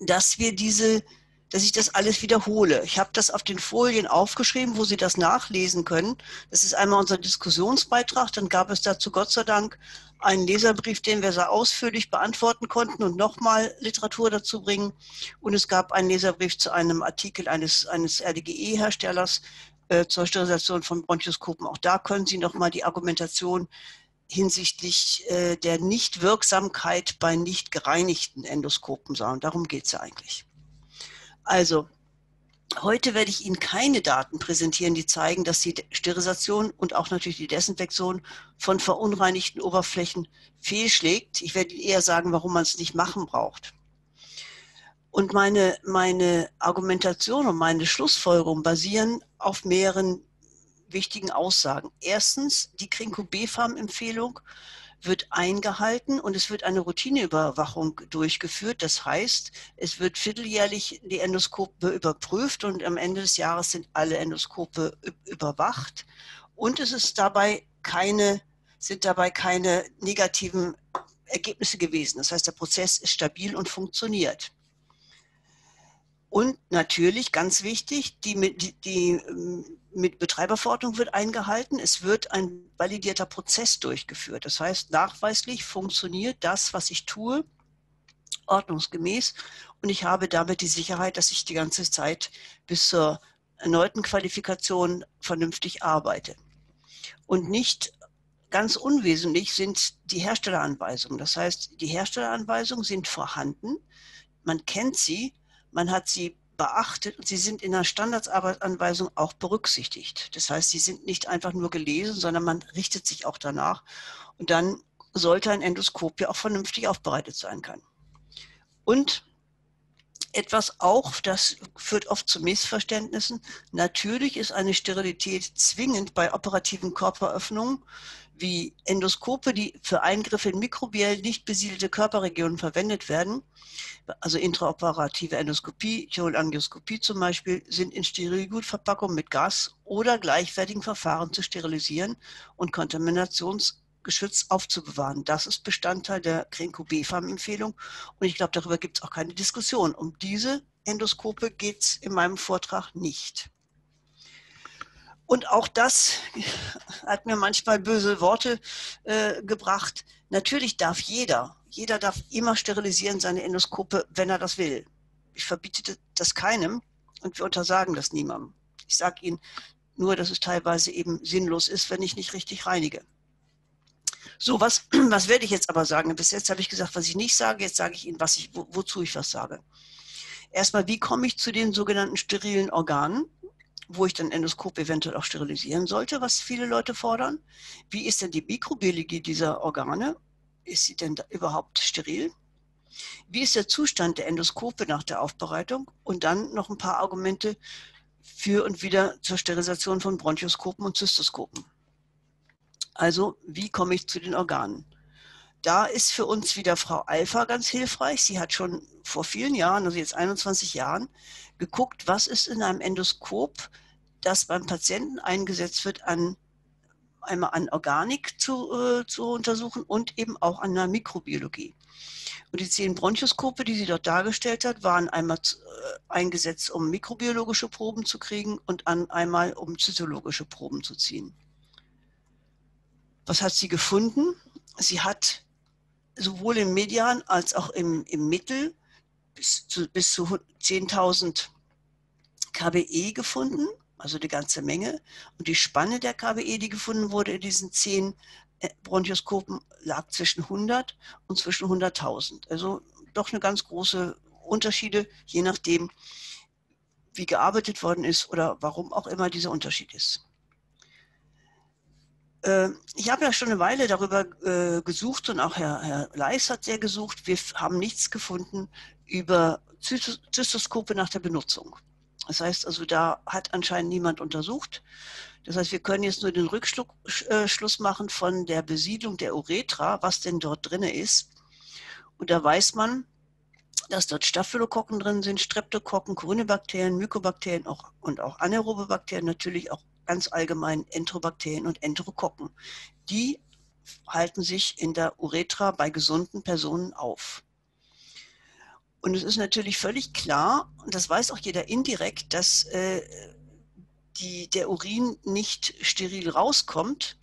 [SPEAKER 4] dass wir diese, dass ich das alles wiederhole. Ich habe das auf den Folien aufgeschrieben, wo Sie das nachlesen können. Das ist einmal unser Diskussionsbeitrag. Dann gab es dazu Gott sei Dank einen Leserbrief, den wir sehr ausführlich beantworten konnten und nochmal Literatur dazu bringen. Und es gab einen Leserbrief zu einem Artikel eines, eines RDGE-Herstellers äh, zur Sterilisation von Bronchoskopen. Auch da können Sie nochmal die Argumentation hinsichtlich äh, der Nichtwirksamkeit bei nicht gereinigten Endoskopen sagen. Darum geht es ja eigentlich. Also, Heute werde ich Ihnen keine Daten präsentieren, die zeigen, dass die Sterilisation und auch natürlich die Desinfektion von verunreinigten Oberflächen fehlschlägt. Ich werde Ihnen eher sagen, warum man es nicht machen braucht. Und meine, meine Argumentation und meine Schlussfolgerung basieren auf mehreren wichtigen Aussagen. Erstens die Krinko-B-Farm-Empfehlung wird eingehalten und es wird eine Routineüberwachung durchgeführt. Das heißt, es wird vierteljährlich die Endoskope überprüft und am Ende des Jahres sind alle Endoskope überwacht. Und es ist dabei keine, sind dabei keine negativen Ergebnisse gewesen. Das heißt, der Prozess ist stabil und funktioniert. Und natürlich, ganz wichtig, die, die, die ähm, mit Betreiberverordnung wird eingehalten. Es wird ein validierter Prozess durchgeführt. Das heißt, nachweislich funktioniert das, was ich tue, ordnungsgemäß. Und ich habe damit die Sicherheit, dass ich die ganze Zeit bis zur erneuten Qualifikation vernünftig arbeite. Und nicht ganz unwesentlich sind die Herstelleranweisungen. Das heißt, die Herstelleranweisungen sind vorhanden. Man kennt sie, man hat sie beachtet und sie sind in der Standardsarbeitsanweisung auch berücksichtigt. Das heißt, sie sind nicht einfach nur gelesen, sondern man richtet sich auch danach. Und dann sollte ein Endoskop ja auch vernünftig aufbereitet sein können. Und etwas auch, das führt oft zu Missverständnissen. Natürlich ist eine Sterilität zwingend bei operativen Körperöffnungen wie Endoskope, die für Eingriffe in mikrobiell nicht besiedelte Körperregionen verwendet werden, also intraoperative Endoskopie, Chirurgangioskopie zum Beispiel, sind in Sterilgutverpackung mit Gas oder gleichwertigen Verfahren zu sterilisieren und kontaminationsgeschützt aufzubewahren. Das ist Bestandteil der Krenko B-Farm-Empfehlung und ich glaube, darüber gibt es auch keine Diskussion. Um diese Endoskope geht es in meinem Vortrag nicht. Und auch das hat mir manchmal böse Worte äh, gebracht. Natürlich darf jeder, jeder darf immer sterilisieren seine Endoskope, wenn er das will. Ich verbiete das keinem und wir untersagen das niemandem. Ich sage Ihnen nur, dass es teilweise eben sinnlos ist, wenn ich nicht richtig reinige. So, was, was werde ich jetzt aber sagen? Bis jetzt habe ich gesagt, was ich nicht sage. Jetzt sage ich Ihnen, was ich, wo, wozu ich was sage. Erstmal, wie komme ich zu den sogenannten sterilen Organen? Wo ich dann Endoskop eventuell auch sterilisieren sollte, was viele Leute fordern. Wie ist denn die Mikrobiologie dieser Organe? Ist sie denn überhaupt steril? Wie ist der Zustand der Endoskope nach der Aufbereitung? Und dann noch ein paar Argumente für und wieder zur Sterilisation von Bronchoskopen und Zystoskopen. Also, wie komme ich zu den Organen? Da ist für uns wieder Frau Alpha ganz hilfreich. Sie hat schon vor vielen Jahren, also jetzt 21 Jahren, geguckt, was ist in einem Endoskop, das beim Patienten eingesetzt wird, an einmal an Organik zu, äh, zu untersuchen und eben auch an der Mikrobiologie. Und die zehn Bronchoskope, die sie dort dargestellt hat, waren einmal äh, eingesetzt, um mikrobiologische Proben zu kriegen und an, einmal um zytologische Proben zu ziehen. Was hat sie gefunden? Sie hat sowohl im Median als auch im, im Mittel bis zu, bis zu 10.000 KBE gefunden, also die ganze Menge. Und die Spanne der KBE, die gefunden wurde in diesen zehn äh, Bronchoskopen, lag zwischen 100 und zwischen 100.000. Also doch eine ganz große Unterschiede, je nachdem, wie gearbeitet worden ist oder warum auch immer dieser Unterschied ist. Äh, ich habe ja schon eine Weile darüber äh, gesucht und auch Herr, Herr Leis hat sehr gesucht. Wir haben nichts gefunden über Zystoskope nach der Benutzung. Das heißt also, da hat anscheinend niemand untersucht. Das heißt, wir können jetzt nur den Rückschluss machen von der Besiedlung der Uretra, was denn dort drin ist. Und da weiß man, dass dort Staphylokokken drin sind, Streptokokken, Corynebakterien, Mykobakterien auch, und auch anaerobe Bakterien, natürlich auch ganz allgemein Enterobakterien und Enterokokken. Die halten sich in der Uretra bei gesunden Personen auf. Und es ist natürlich völlig klar, und das weiß auch jeder indirekt, dass äh, die, der Urin nicht steril rauskommt.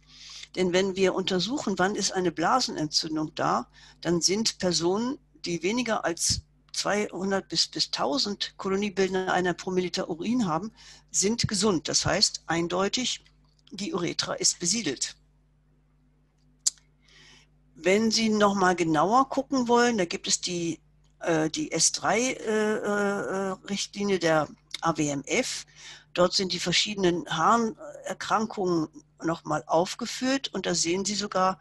[SPEAKER 4] Denn wenn wir untersuchen, wann ist eine Blasenentzündung da, dann sind Personen, die weniger als 200 bis, bis 1000 Koloniebildner einer pro Milliliter Urin haben, sind gesund. Das heißt eindeutig, die Uretra ist besiedelt. Wenn Sie noch mal genauer gucken wollen, da gibt es die, äh, die S3-Richtlinie äh, äh, der AWMF. Dort sind die verschiedenen Harnerkrankungen nochmal aufgeführt und da sehen Sie sogar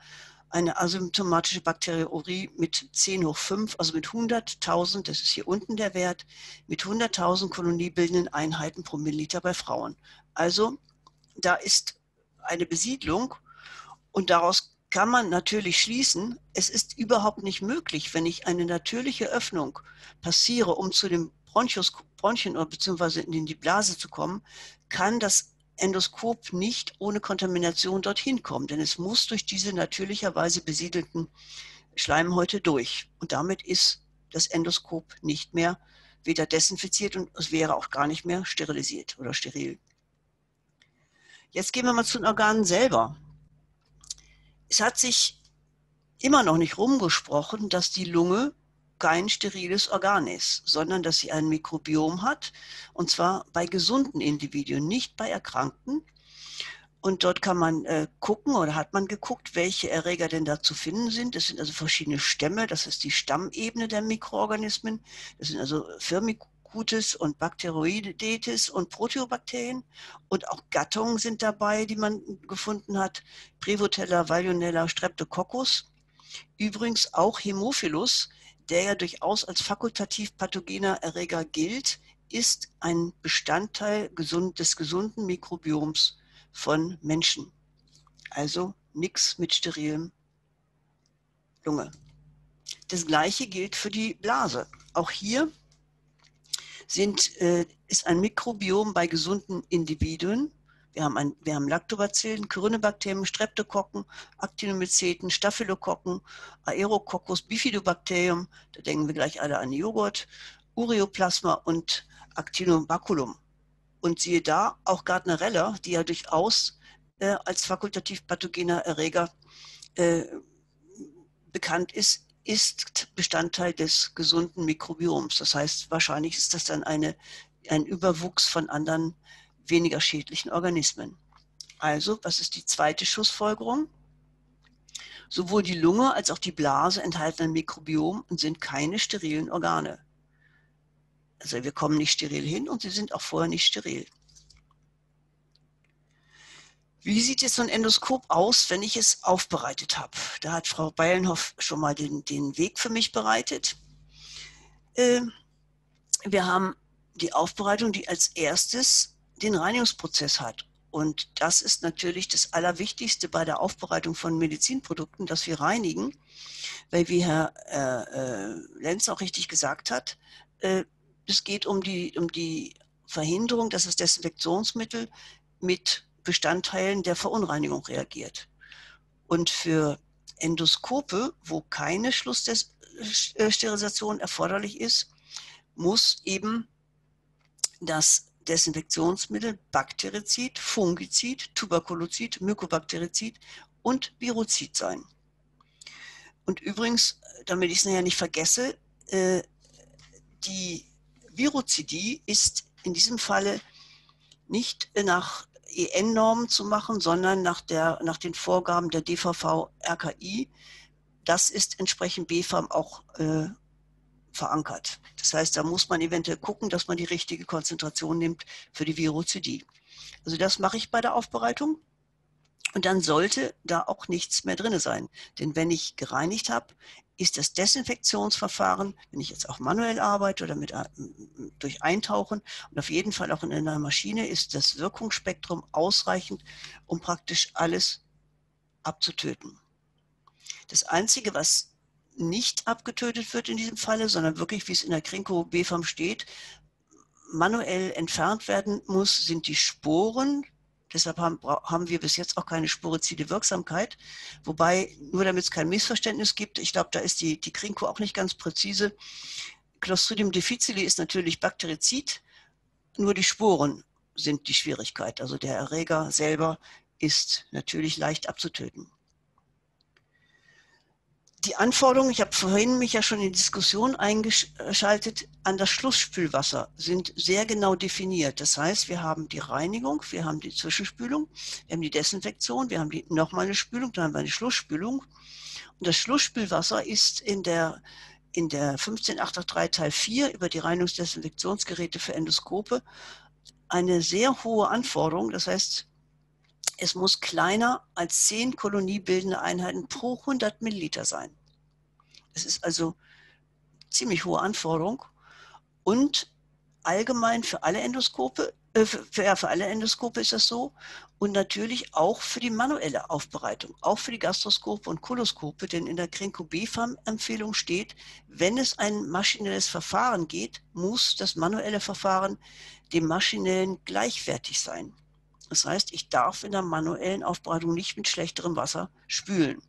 [SPEAKER 4] eine asymptomatische Bakteriurie mit 10 hoch 5, also mit 100.000, das ist hier unten der Wert, mit 100.000 koloniebildenden Einheiten pro Milliliter bei Frauen. Also da ist eine Besiedlung und daraus kann man natürlich schließen, es ist überhaupt nicht möglich, wenn ich eine natürliche Öffnung passiere, um zu dem Bronchus, Bronchien oder beziehungsweise in die Blase zu kommen, kann das Endoskop nicht ohne Kontamination dorthin kommen, denn es muss durch diese natürlicherweise besiedelten Schleimhäute durch. Und damit ist das Endoskop nicht mehr weder desinfiziert und es wäre auch gar nicht mehr sterilisiert oder steril. Jetzt gehen wir mal zu den Organen selber. Es hat sich immer noch nicht rumgesprochen, dass die Lunge kein steriles Organ ist, sondern dass sie ein Mikrobiom hat, und zwar bei gesunden Individuen, nicht bei Erkrankten. Und dort kann man äh, gucken oder hat man geguckt, welche Erreger denn da zu finden sind. Das sind also verschiedene Stämme, das ist die Stammebene der Mikroorganismen. Das sind also Firmicutes und Bacteroidetes und Proteobakterien. Und auch Gattungen sind dabei, die man gefunden hat. Prevotella, Valionella, Streptococcus. Übrigens auch Hämophilus, der ja durchaus als fakultativ pathogener Erreger gilt, ist ein Bestandteil des gesunden Mikrobioms von Menschen. Also nichts mit sterilem Lunge. Das gleiche gilt für die Blase. Auch hier sind, äh, ist ein Mikrobiom bei gesunden Individuen wir haben, ein, wir haben Lactobacillen, Corynebakterien, Streptokokken, Actinomyceten, Staphylokokken, Aerococcus, Bifidobacterium, da denken wir gleich alle an Joghurt, Ureoplasma und Actinobaculum. Und siehe da, auch Gardnerella, die ja durchaus äh, als fakultativ pathogener Erreger äh, bekannt ist, ist Bestandteil des gesunden Mikrobioms. Das heißt, wahrscheinlich ist das dann eine, ein Überwuchs von anderen weniger schädlichen Organismen. Also, was ist die zweite Schlussfolgerung? Sowohl die Lunge als auch die Blase enthalten ein Mikrobiom und sind keine sterilen Organe. Also wir kommen nicht steril hin und sie sind auch vorher nicht steril. Wie sieht jetzt so ein Endoskop aus, wenn ich es aufbereitet habe? Da hat Frau Beilenhoff schon mal den, den Weg für mich bereitet. Äh, wir haben die Aufbereitung, die als erstes den Reinigungsprozess hat. Und das ist natürlich das Allerwichtigste bei der Aufbereitung von Medizinprodukten, dass wir reinigen, weil wie Herr äh, äh, Lenz auch richtig gesagt hat, äh, es geht um die, um die Verhinderung, dass das Desinfektionsmittel mit Bestandteilen der Verunreinigung reagiert. Und für Endoskope, wo keine Schlusssterilisation erforderlich ist, muss eben das Desinfektionsmittel Bakterizid, Fungizid, Tuberkulozid, Mykobakterizid und Virozid sein. Und übrigens, damit ich es nachher nicht vergesse, äh, die Virozidie ist in diesem Falle nicht nach EN-Normen zu machen, sondern nach, der, nach den Vorgaben der DVV-RKI. Das ist entsprechend BFAM auch äh, verankert. Das heißt, da muss man eventuell gucken, dass man die richtige Konzentration nimmt für die Virozidie. Also das mache ich bei der Aufbereitung. Und dann sollte da auch nichts mehr drin sein. Denn wenn ich gereinigt habe, ist das Desinfektionsverfahren, wenn ich jetzt auch manuell arbeite oder mit, äh, durch Eintauchen und auf jeden Fall auch in einer Maschine, ist das Wirkungsspektrum ausreichend, um praktisch alles abzutöten. Das Einzige, was nicht abgetötet wird in diesem Falle, sondern wirklich, wie es in der Krinko BFAM steht, manuell entfernt werden muss, sind die Sporen Deshalb haben, haben wir bis jetzt auch keine sporizide Wirksamkeit. Wobei, nur damit es kein Missverständnis gibt, ich glaube, da ist die, die Krinko auch nicht ganz präzise. Clostridium difficile ist natürlich Bakterizid, nur die Sporen sind die Schwierigkeit. Also der Erreger selber ist natürlich leicht abzutöten die Anforderungen, ich habe vorhin mich ja schon in Diskussion eingeschaltet, an das Schlussspülwasser sind sehr genau definiert. Das heißt, wir haben die Reinigung, wir haben die Zwischenspülung, wir haben die Desinfektion, wir haben die, nochmal eine Spülung, dann haben wir eine Schlussspülung. Und das Schlussspülwasser ist in der, in der 15883 Teil 4 über die Reinigungsdesinfektionsgeräte für Endoskope eine sehr hohe Anforderung. Das heißt, es muss kleiner als 10 koloniebildende Einheiten pro 100 Milliliter sein. Es ist also ziemlich hohe Anforderung und allgemein für alle Endoskope, äh, für, ja, für alle Endoskope ist das so und natürlich auch für die manuelle Aufbereitung, auch für die Gastroskope und Koloskope, denn in der Krinko BFAM-Empfehlung steht, wenn es ein maschinelles Verfahren geht, muss das manuelle Verfahren dem maschinellen gleichwertig sein. Das heißt, ich darf in der manuellen Aufbereitung nicht mit schlechterem Wasser spülen.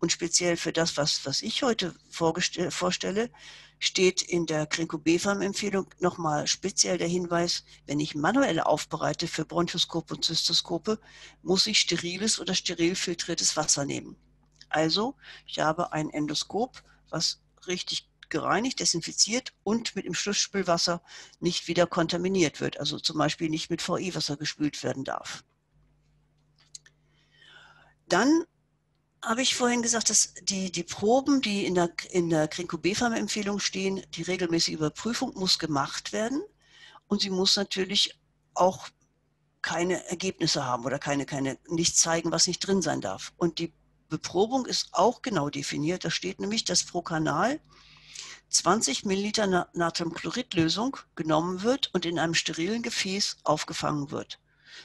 [SPEAKER 4] Und speziell für das, was, was ich heute vorstelle, steht in der Krinko-BFAM-Empfehlung nochmal speziell der Hinweis, wenn ich manuell aufbereite für Bronchoskope und Zystoskope, muss ich steriles oder steril filtriertes Wasser nehmen. Also, ich habe ein Endoskop, was richtig gereinigt, desinfiziert und mit dem Schlussspülwasser nicht wieder kontaminiert wird. Also zum Beispiel nicht mit VI-Wasser gespült werden darf. Dann habe ich vorhin gesagt, dass die, die Proben, die in der, in der Krinko-BFAM-Empfehlung stehen, die regelmäßige Überprüfung muss gemacht werden und sie muss natürlich auch keine Ergebnisse haben oder keine, keine, nicht zeigen, was nicht drin sein darf. Und die Beprobung ist auch genau definiert. Da steht nämlich, dass pro Kanal 20 Milliliter Natriumchloridlösung genommen wird und in einem sterilen Gefäß aufgefangen wird.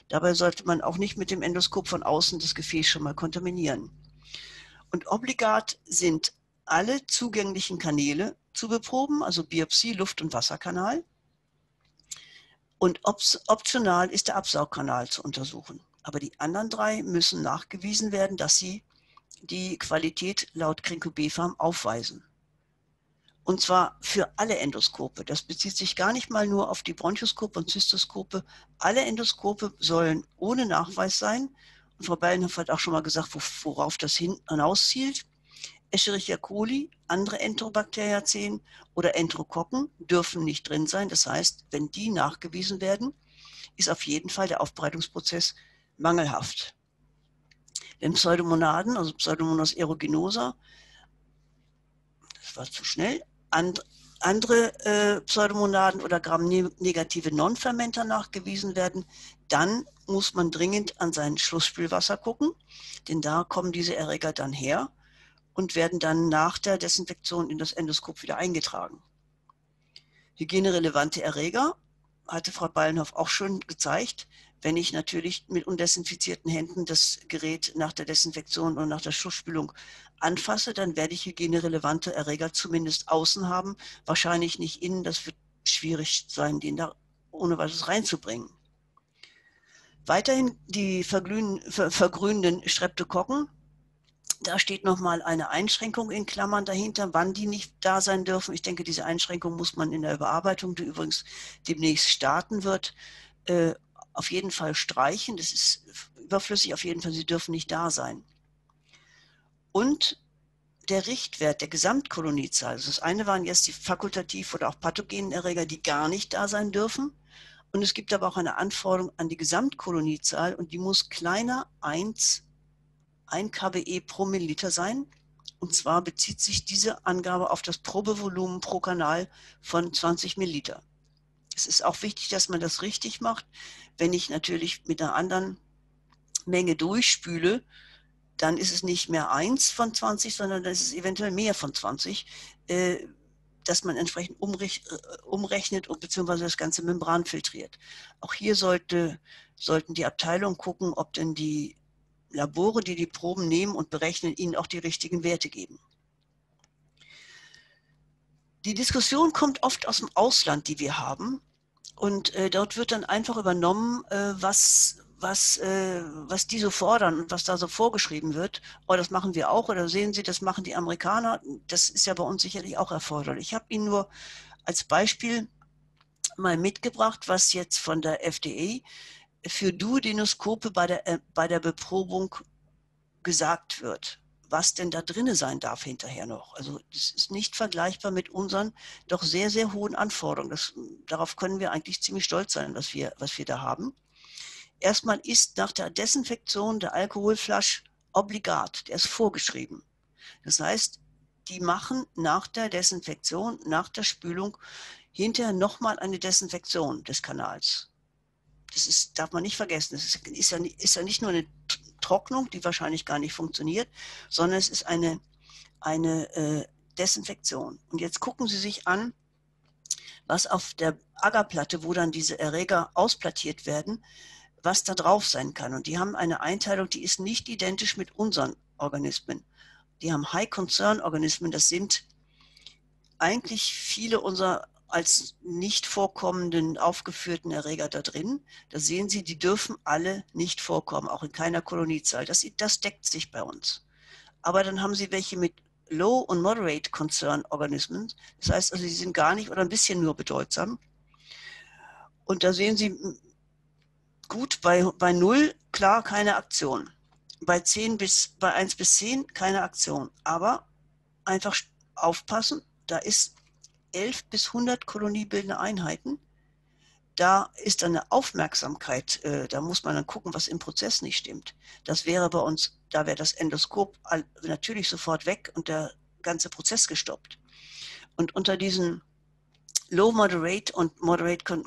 [SPEAKER 4] Dabei sollte man auch nicht mit dem Endoskop von außen das Gefäß schon mal kontaminieren. Und obligat sind alle zugänglichen Kanäle zu beproben, also Biopsie, Luft- und Wasserkanal. Und optional ist der Absaugkanal zu untersuchen. Aber die anderen drei müssen nachgewiesen werden, dass sie die Qualität laut Krinko BFAM aufweisen. Und zwar für alle Endoskope. Das bezieht sich gar nicht mal nur auf die Bronchoskope und Zystoskope. Alle Endoskope sollen ohne Nachweis sein. Und Frau Ballenhoff hat auch schon mal gesagt, worauf das hinauszielt. Escherichia coli, andere Enterobakteriazeen oder Enterokokken dürfen nicht drin sein. Das heißt, wenn die nachgewiesen werden, ist auf jeden Fall der Aufbereitungsprozess mangelhaft. Denn Pseudomonaden, also Pseudomonas aeruginosa, das war zu schnell, and, andere äh, Pseudomonaden oder gramnegative Non-Fermenter nachgewiesen werden, dann muss man dringend an sein Schlussspülwasser gucken, denn da kommen diese Erreger dann her und werden dann nach der Desinfektion in das Endoskop wieder eingetragen. Hygienerelevante Erreger hatte Frau Ballenhoff auch schon gezeigt, wenn ich natürlich mit undesinfizierten Händen das Gerät nach der Desinfektion und nach der Schussspülung anfasse, dann werde ich hygienerelevante Erreger zumindest außen haben, wahrscheinlich nicht innen. Das wird schwierig sein, den da ohne was reinzubringen. Weiterhin die vergrünenden Streptokokken. Da steht nochmal eine Einschränkung in Klammern dahinter, wann die nicht da sein dürfen. Ich denke, diese Einschränkung muss man in der Überarbeitung, die übrigens demnächst starten wird, äh, auf jeden Fall streichen. Das ist überflüssig auf jeden Fall. Sie dürfen nicht da sein. Und der Richtwert der Gesamtkoloniezahl. Also das eine waren jetzt die fakultativ oder auch pathogenen Erreger, die gar nicht da sein dürfen. Und es gibt aber auch eine Anforderung an die Gesamtkoloniezahl und die muss kleiner 1, 1 kBe pro Milliliter sein. Und zwar bezieht sich diese Angabe auf das Probevolumen pro Kanal von 20 Milliliter. Es ist auch wichtig, dass man das richtig macht. Wenn ich natürlich mit einer anderen Menge durchspüle, dann ist es nicht mehr 1 von 20, sondern dann ist es eventuell mehr von 20, äh, dass man entsprechend äh, umrechnet und beziehungsweise das ganze Membran filtriert. Auch hier sollte, sollten die Abteilungen gucken, ob denn die Labore, die die Proben nehmen und berechnen, ihnen auch die richtigen Werte geben. Die Diskussion kommt oft aus dem Ausland, die wir haben. Und äh, dort wird dann einfach übernommen, äh, was, was, äh, was die so fordern und was da so vorgeschrieben wird. Oh, das machen wir auch. Oder sehen Sie, das machen die Amerikaner. Das ist ja bei uns sicherlich auch erforderlich. Ich habe Ihnen nur als Beispiel mal mitgebracht, was jetzt von der FDA für Duodenoskope bei der, äh, bei der Beprobung gesagt wird was denn da drinne sein darf hinterher noch. Also das ist nicht vergleichbar mit unseren doch sehr, sehr hohen Anforderungen. Das, darauf können wir eigentlich ziemlich stolz sein, was wir, was wir da haben. Erstmal ist nach der Desinfektion der Alkoholflasch obligat, der ist vorgeschrieben. Das heißt, die machen nach der Desinfektion, nach der Spülung hinterher nochmal eine Desinfektion des Kanals. Das ist, darf man nicht vergessen. Das ist, ja, ist ja nicht nur eine Trocknung, die wahrscheinlich gar nicht funktioniert, sondern es ist eine, eine äh, Desinfektion. Und jetzt gucken Sie sich an, was auf der Agarplatte, wo dann diese Erreger ausplattiert werden, was da drauf sein kann. Und die haben eine Einteilung, die ist nicht identisch mit unseren Organismen. Die haben High-Concern-Organismen, das sind eigentlich viele unserer als nicht vorkommenden aufgeführten Erreger da drin. Da sehen Sie, die dürfen alle nicht vorkommen, auch in keiner Koloniezahl. Das, das deckt sich bei uns. Aber dann haben Sie welche mit Low- und Moderate Concern Organismen. Das heißt also, sie sind gar nicht oder ein bisschen nur bedeutsam. Und da sehen Sie gut bei, bei 0 klar keine Aktion. Bei 10 bis bei 1 bis 10 keine Aktion. Aber einfach aufpassen, da ist 11 bis 100 koloniebildende Einheiten. Da ist eine Aufmerksamkeit, äh, da muss man dann gucken, was im Prozess nicht stimmt. Das wäre bei uns, da wäre das Endoskop natürlich sofort weg und der ganze Prozess gestoppt. Und unter diesen Low Moderate und Moderate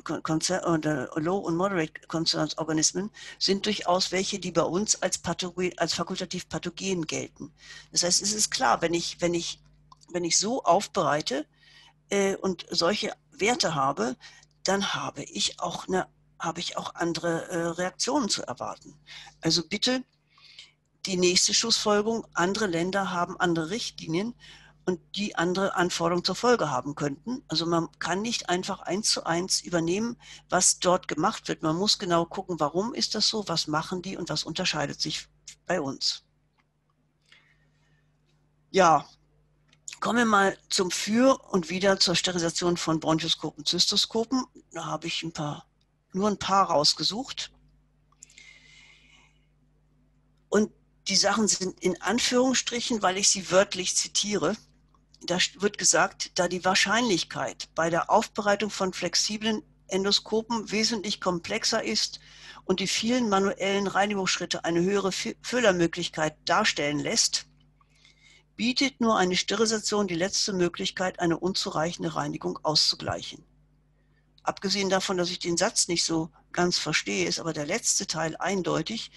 [SPEAKER 4] oder Low und Moderate Concerns Organismen sind durchaus welche, die bei uns als, als fakultativ pathogen gelten. Das heißt, es ist klar, wenn ich, wenn ich, wenn ich so aufbereite, äh, und solche Werte habe, dann habe ich auch eine habe ich auch andere äh, Reaktionen zu erwarten. Also bitte die nächste Schlussfolgerung, andere Länder haben andere Richtlinien und die andere Anforderungen zur Folge haben könnten. Also man kann nicht einfach eins zu eins übernehmen, was dort gemacht wird. Man muss genau gucken, warum ist das so, was machen die und was unterscheidet sich bei uns. Ja, Kommen wir mal zum Für und Wider zur Sterilisation von Bronchoskopen, Zystoskopen. Da habe ich ein paar, nur ein paar rausgesucht. Und die Sachen sind in Anführungsstrichen, weil ich sie wörtlich zitiere. Da wird gesagt, da die Wahrscheinlichkeit bei der Aufbereitung von flexiblen Endoskopen wesentlich komplexer ist und die vielen manuellen Reinigungsschritte eine höhere Füllermöglichkeit darstellen lässt, bietet nur eine Sterilisation die letzte Möglichkeit, eine unzureichende Reinigung auszugleichen. Abgesehen davon, dass ich den Satz nicht so ganz verstehe, ist aber der letzte Teil eindeutig.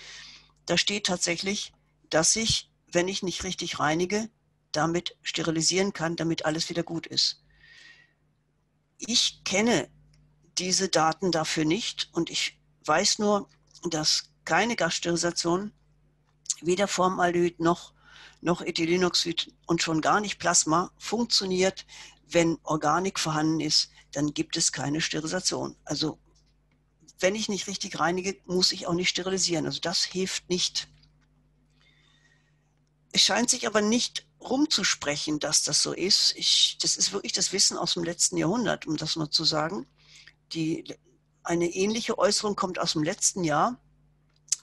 [SPEAKER 4] Da steht tatsächlich, dass ich, wenn ich nicht richtig reinige, damit sterilisieren kann, damit alles wieder gut ist. Ich kenne diese Daten dafür nicht und ich weiß nur, dass keine Gassterilisation weder Formaldehyd noch noch Ethylenoxid und schon gar nicht Plasma funktioniert, wenn Organik vorhanden ist, dann gibt es keine Sterilisation. Also wenn ich nicht richtig reinige, muss ich auch nicht sterilisieren. Also das hilft nicht. Es scheint sich aber nicht rumzusprechen, dass das so ist. Ich, das ist wirklich das Wissen aus dem letzten Jahrhundert, um das mal zu sagen. Die, eine ähnliche Äußerung kommt aus dem letzten Jahr.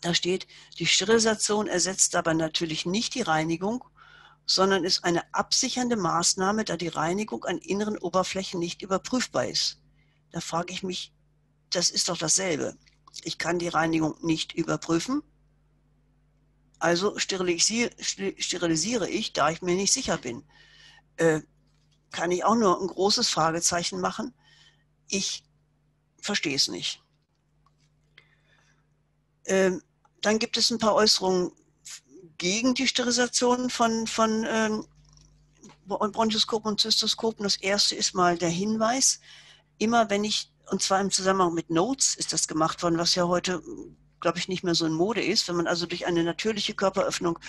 [SPEAKER 4] Da steht, die Sterilisation ersetzt aber natürlich nicht die Reinigung, sondern ist eine absichernde Maßnahme, da die Reinigung an inneren Oberflächen nicht überprüfbar ist. Da frage ich mich, das ist doch dasselbe. Ich kann die Reinigung nicht überprüfen, also sterilisiere, ich, da ich mir nicht sicher bin. Äh, kann ich auch nur ein großes Fragezeichen machen? Ich verstehe es nicht. Ähm, dann gibt es ein paar Äußerungen gegen die Sterilisation von, von ähm, Bronchoskopen und Zystoskopen. Das erste ist mal der Hinweis, immer wenn ich, und zwar im Zusammenhang mit Notes ist das gemacht worden, was ja heute, glaube ich, nicht mehr so in Mode ist, wenn man also durch eine natürliche Körperöffnung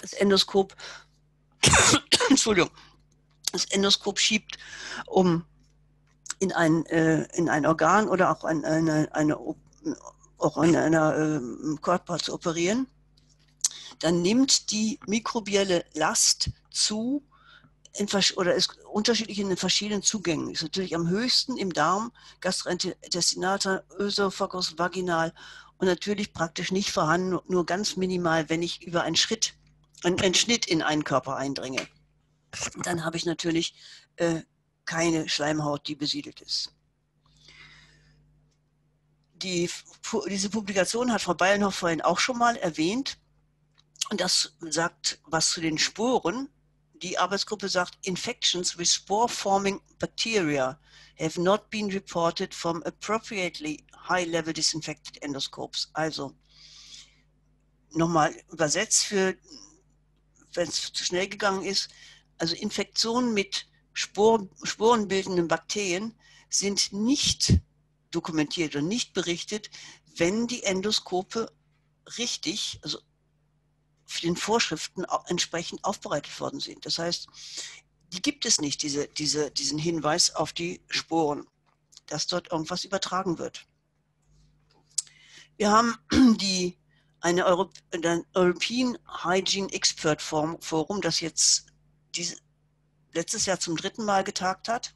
[SPEAKER 4] das Endoskop, Entschuldigung, das Endoskop schiebt, um in ein, äh, in ein Organ oder auch in eine, eine, auch in einer äh, Körper zu operieren, dann nimmt die mikrobielle Last zu in, oder ist unterschiedlich in den verschiedenen Zugängen. Ist natürlich am höchsten im Darm, gastrointestinal, Ösophagus, vaginal und natürlich praktisch nicht vorhanden, nur ganz minimal, wenn ich über einen Schritt, einen, einen Schnitt in einen Körper eindringe. Dann habe ich natürlich äh, keine Schleimhaut, die besiedelt ist. Die, diese Publikation hat Frau Beilnhoff vorhin auch schon mal erwähnt. Und das sagt was zu den Sporen. Die Arbeitsgruppe sagt, Infections with spore-forming bacteria have not been reported from appropriately high-level disinfected endoscopes. Also nochmal übersetzt für, wenn es zu schnell gegangen ist, also Infektionen mit Spor, sporenbildenden Bakterien sind nicht dokumentiert und nicht berichtet, wenn die Endoskope richtig, also den Vorschriften entsprechend aufbereitet worden sind. Das heißt, die gibt es nicht, diese, diese, diesen Hinweis auf die Sporen, dass dort irgendwas übertragen wird. Wir haben die, eine Europ European Hygiene Expert Forum, das jetzt diese, letztes Jahr zum dritten Mal getagt hat.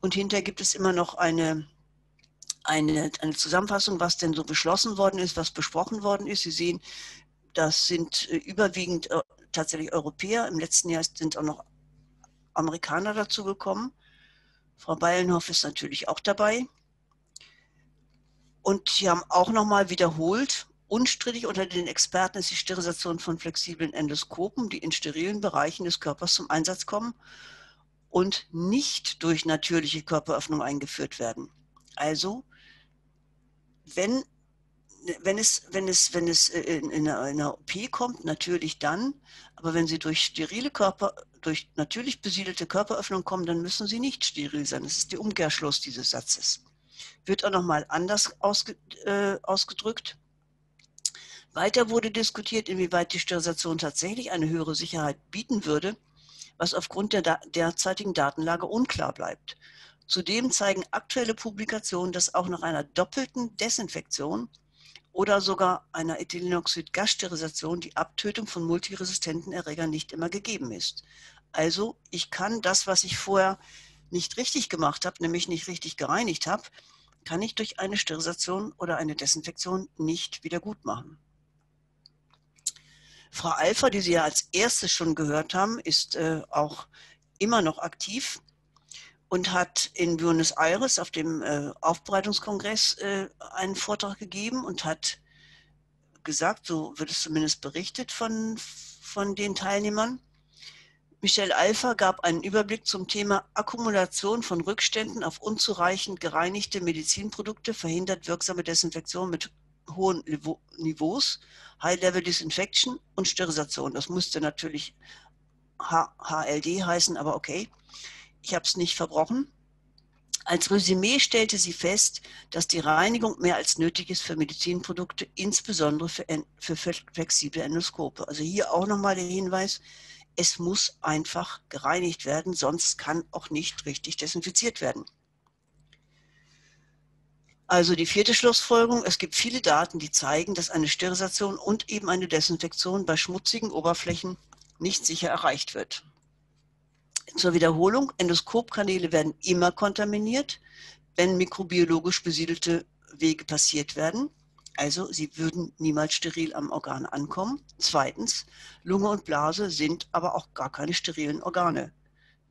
[SPEAKER 4] Und hinterher gibt es immer noch eine, eine, eine Zusammenfassung, was denn so beschlossen worden ist, was besprochen worden ist. Sie sehen, das sind äh, überwiegend äh, tatsächlich Europäer. Im letzten Jahr sind auch noch Amerikaner dazu gekommen. Frau Beilenhoff ist natürlich auch dabei. Und sie haben auch nochmal wiederholt, unstrittig unter den Experten ist die Sterilisation von flexiblen Endoskopen, die in sterilen Bereichen des Körpers zum Einsatz kommen und nicht durch natürliche Körperöffnung eingeführt werden. Also, wenn wenn es, wenn es, wenn es äh, in, in, einer, in, einer, OP kommt, natürlich dann, aber wenn sie durch sterile Körper, durch natürlich besiedelte Körperöffnung kommen, dann müssen sie nicht steril sein. Das ist der Umkehrschluss dieses Satzes. Wird auch nochmal anders ausge, äh, ausgedrückt. Weiter wurde diskutiert, inwieweit die Sterilisation tatsächlich eine höhere Sicherheit bieten würde, was aufgrund der derzeitigen Datenlage unklar bleibt. Zudem zeigen aktuelle Publikationen, dass auch nach einer doppelten Desinfektion oder sogar einer Ethylenoxid-Gassterilisation die Abtötung von multiresistenten Erregern nicht immer gegeben ist. Also ich kann das, was ich vorher nicht richtig gemacht habe, nämlich nicht richtig gereinigt habe, kann ich durch eine Sterilisation oder eine Desinfektion nicht wieder gut machen. Frau Alpha, die Sie ja als erstes schon gehört haben, ist äh, auch immer noch aktiv und hat in Buenos Aires auf dem äh, Aufbereitungskongress äh, einen Vortrag gegeben und hat gesagt, so wird es zumindest berichtet von, von den Teilnehmern, Michelle Alpha gab einen Überblick zum Thema Akkumulation von Rückständen auf unzureichend gereinigte Medizinprodukte verhindert wirksame Desinfektion mit hohen Niveaus, High-Level Disinfection und Sterilisation. Das musste natürlich HLD heißen, aber okay ich habe es nicht verbrochen. Als Resümee stellte sie fest, dass die Reinigung mehr als nötig ist für Medizinprodukte, insbesondere für, für flexible Endoskope. Also hier auch nochmal der Hinweis, es muss einfach gereinigt werden, sonst kann auch nicht richtig desinfiziert werden. Also die vierte Schlussfolgerung, es gibt viele Daten, die zeigen, dass eine Sterilisation und eben eine Desinfektion bei schmutzigen Oberflächen nicht sicher erreicht wird. Zur Wiederholung, Endoskopkanäle werden immer kontaminiert, wenn mikrobiologisch besiedelte Wege passiert werden. Also sie würden niemals steril am Organ ankommen. Zweitens, Lunge und Blase sind aber auch gar keine sterilen Organe.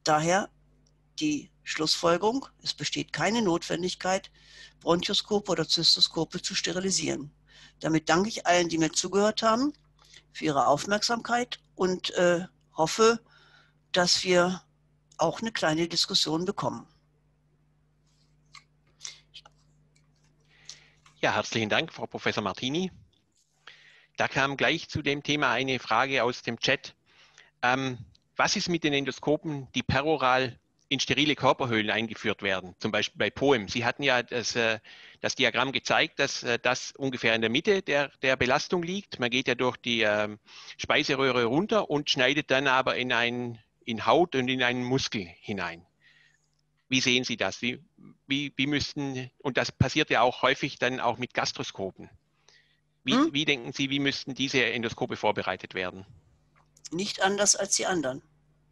[SPEAKER 4] Daher die Schlussfolgerung, es besteht keine Notwendigkeit, Bronchoskope oder Zystoskope zu sterilisieren. Damit danke ich allen, die mir zugehört haben, für ihre Aufmerksamkeit und äh, hoffe, dass wir auch eine kleine Diskussion bekommen.
[SPEAKER 2] Ja, herzlichen Dank, Frau Professor Martini. Da kam gleich zu dem Thema eine Frage aus dem Chat. Ähm, was ist mit den Endoskopen, die peroral in sterile Körperhöhlen eingeführt werden, zum Beispiel bei Poem. Sie hatten ja das, äh, das Diagramm gezeigt, dass äh, das ungefähr in der Mitte der, der Belastung liegt. Man geht ja durch die ähm, Speiseröhre runter und schneidet dann aber in, ein, in Haut und in einen Muskel hinein. Wie sehen Sie das? Wie, wie, wie müssten, und das passiert ja auch häufig dann auch mit Gastroskopen. Wie, hm? wie denken Sie, wie müssten diese Endoskope vorbereitet werden?
[SPEAKER 4] Nicht anders als die anderen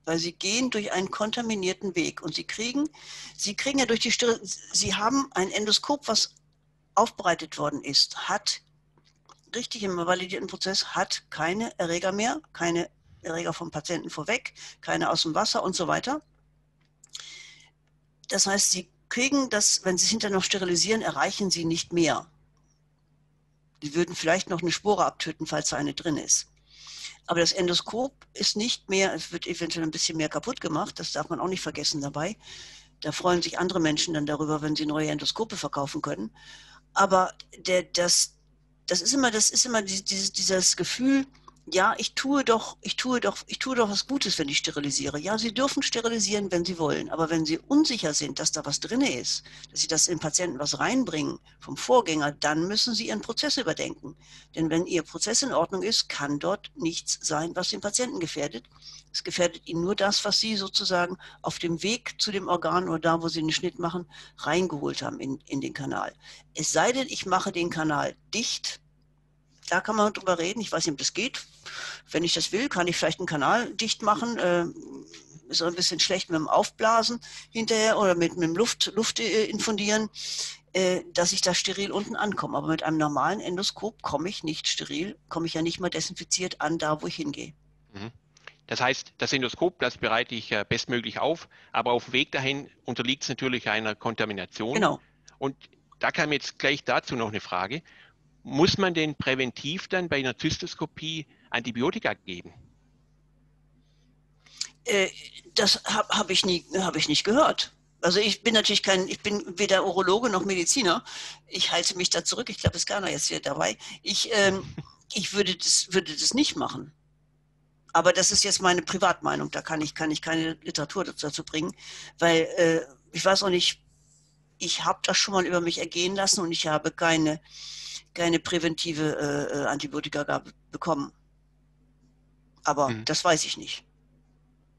[SPEAKER 4] weil sie gehen durch einen kontaminierten Weg und sie kriegen, sie kriegen ja durch die Stirn, sie haben ein Endoskop, was aufbereitet worden ist, hat richtig im validierten Prozess, hat keine Erreger mehr, keine Erreger vom Patienten vorweg, keine aus dem Wasser und so weiter. Das heißt, sie kriegen das, wenn sie es hinterher noch sterilisieren, erreichen sie nicht mehr. Sie würden vielleicht noch eine Spore abtöten, falls da eine drin ist. Aber das Endoskop ist nicht mehr, es wird eventuell ein bisschen mehr kaputt gemacht, das darf man auch nicht vergessen dabei. Da freuen sich andere Menschen dann darüber, wenn sie neue Endoskope verkaufen können. Aber der, das, das ist immer, das ist immer dieses, dieses Gefühl, ja, ich tue doch, ich tue doch, ich tue doch was Gutes, wenn ich sterilisiere. Ja, Sie dürfen sterilisieren, wenn Sie wollen. Aber wenn Sie unsicher sind, dass da was drin ist, dass Sie das in Patienten was reinbringen vom Vorgänger, dann müssen Sie Ihren Prozess überdenken. Denn wenn Ihr Prozess in Ordnung ist, kann dort nichts sein, was den Patienten gefährdet. Es gefährdet ihn nur das, was Sie sozusagen auf dem Weg zu dem Organ oder da, wo Sie den Schnitt machen, reingeholt haben in, in den Kanal. Es sei denn, ich mache den Kanal dicht, da kann man drüber reden. Ich weiß nicht, ob das geht. Wenn ich das will, kann ich vielleicht einen Kanal dicht machen. Äh, ist ein bisschen schlecht mit dem Aufblasen hinterher oder mit, mit dem Luft, Luft äh, infundieren, äh, dass ich da steril unten ankomme. Aber mit einem normalen Endoskop komme ich nicht steril, komme ich ja nicht mal desinfiziert an, da wo ich hingehe.
[SPEAKER 2] Mhm. Das heißt, das Endoskop, das bereite ich äh, bestmöglich auf, aber auf dem Weg dahin unterliegt es natürlich einer Kontamination.
[SPEAKER 4] Genau.
[SPEAKER 2] Und da kam jetzt gleich dazu noch eine Frage muss man denn präventiv dann bei einer Zystoskopie Antibiotika geben?
[SPEAKER 4] Äh, das habe hab ich, hab ich nicht gehört. Also ich bin natürlich kein, ich bin weder Urologe noch Mediziner. Ich halte mich da zurück. Ich glaube, es ist gar nicht jetzt hier dabei. Ich, ähm, ich würde, das, würde das nicht machen. Aber das ist jetzt meine Privatmeinung. Da kann ich, kann ich keine Literatur dazu bringen, weil äh, ich weiß auch nicht, ich habe das schon mal über mich ergehen lassen und ich habe keine keine präventive äh, äh, Antibiotika bekommen. Aber mhm. das weiß ich nicht.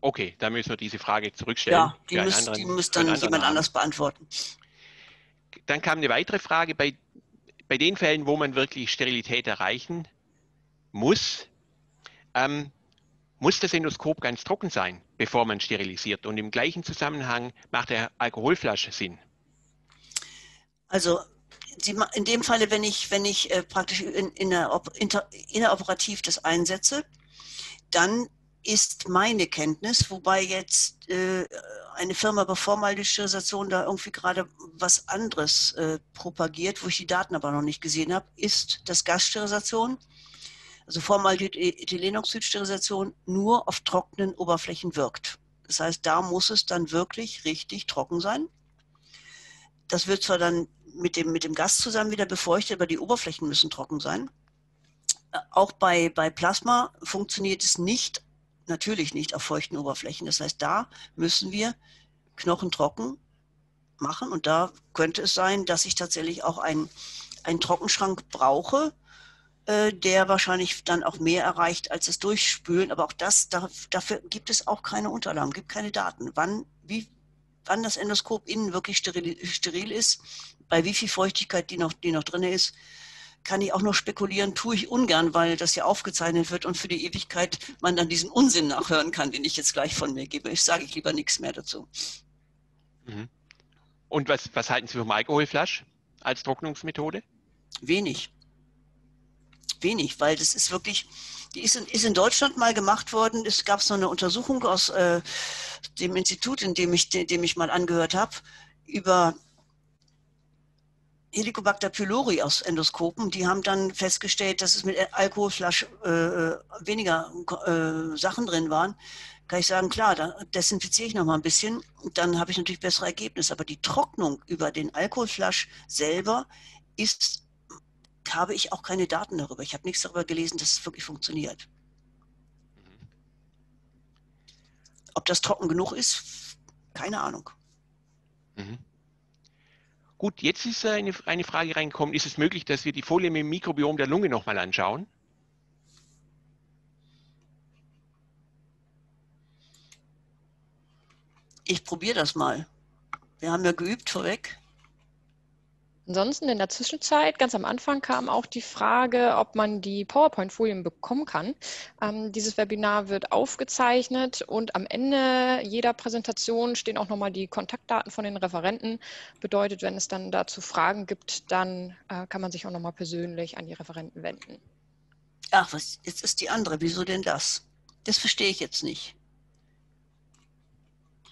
[SPEAKER 2] Okay, da müssen wir diese Frage zurückstellen.
[SPEAKER 4] Ja, die, muss, anderen, die muss dann jemand anders beantworten.
[SPEAKER 2] Dann kam eine weitere Frage. Bei, bei den Fällen, wo man wirklich Sterilität erreichen muss, ähm, muss das Endoskop ganz trocken sein, bevor man sterilisiert. Und im gleichen Zusammenhang macht der Alkoholflasche Sinn.
[SPEAKER 4] Also Sie, in dem Falle, wenn ich, wenn ich äh, praktisch in, der, inter, inneroperativ das einsetze, dann ist meine Kenntnis, wobei jetzt äh, eine Firma bei Formaldesterilisation da irgendwie gerade was anderes äh, propagiert, wo ich die Daten aber noch nicht gesehen habe, ist, dass Gassterilisation, also Formaldehyd-Ethylenoxid-Sterilisation, nur auf trockenen Oberflächen wirkt. Das heißt, da muss es dann wirklich richtig trocken sein. Das wird zwar dann mit dem, mit dem Gas zusammen wieder befeuchtet, aber die Oberflächen müssen trocken sein. Auch bei, bei Plasma funktioniert es nicht, natürlich nicht auf feuchten Oberflächen. Das heißt, da müssen wir Knochen trocken machen und da könnte es sein, dass ich tatsächlich auch einen, einen Trockenschrank brauche, äh, der wahrscheinlich dann auch mehr erreicht als das Durchspülen. Aber auch das, da, dafür gibt es auch keine Unterlagen, gibt keine Daten. Wann, wie, wann das Endoskop innen wirklich steril, steril ist, bei wie viel Feuchtigkeit die noch, die noch drin ist, kann ich auch noch spekulieren, tue ich ungern, weil das ja aufgezeichnet wird und für die Ewigkeit man dann diesen Unsinn nachhören kann, den ich jetzt gleich von mir gebe. Ich sage ich lieber nichts mehr dazu.
[SPEAKER 2] Mhm. Und was, was halten Sie vom Alkoholflasch als Trocknungsmethode?
[SPEAKER 4] Wenig. Wenig, weil das ist wirklich, die ist in, ist in Deutschland mal gemacht worden. Es gab so eine Untersuchung aus äh, dem Institut, in dem ich, dem ich mal angehört habe, über Helicobacter pylori aus Endoskopen. Die haben dann festgestellt, dass es mit Alkoholflasch äh, äh, weniger äh, Sachen drin waren. Kann ich sagen, klar, da desinfiziere ich noch mal ein bisschen. Dann habe ich natürlich bessere Ergebnisse. Aber die Trocknung über den Alkoholflasch selber ist habe ich auch keine Daten darüber. Ich habe nichts darüber gelesen, dass es wirklich funktioniert. Ob das trocken genug ist, keine Ahnung.
[SPEAKER 2] Mhm. Gut, jetzt ist eine, eine Frage reingekommen. Ist es möglich, dass wir die Folie mit dem Mikrobiom der Lunge nochmal anschauen?
[SPEAKER 4] Ich probiere das mal. Wir haben ja geübt vorweg.
[SPEAKER 3] Ansonsten in der Zwischenzeit, ganz am Anfang kam auch die Frage, ob man die PowerPoint-Folien bekommen kann. Ähm, dieses Webinar wird aufgezeichnet und am Ende jeder Präsentation stehen auch nochmal die Kontaktdaten von den Referenten. Bedeutet, wenn es dann dazu Fragen gibt, dann äh, kann man sich auch nochmal persönlich an die Referenten wenden.
[SPEAKER 4] Ach, was, jetzt ist die andere. Wieso denn das? Das verstehe ich jetzt nicht.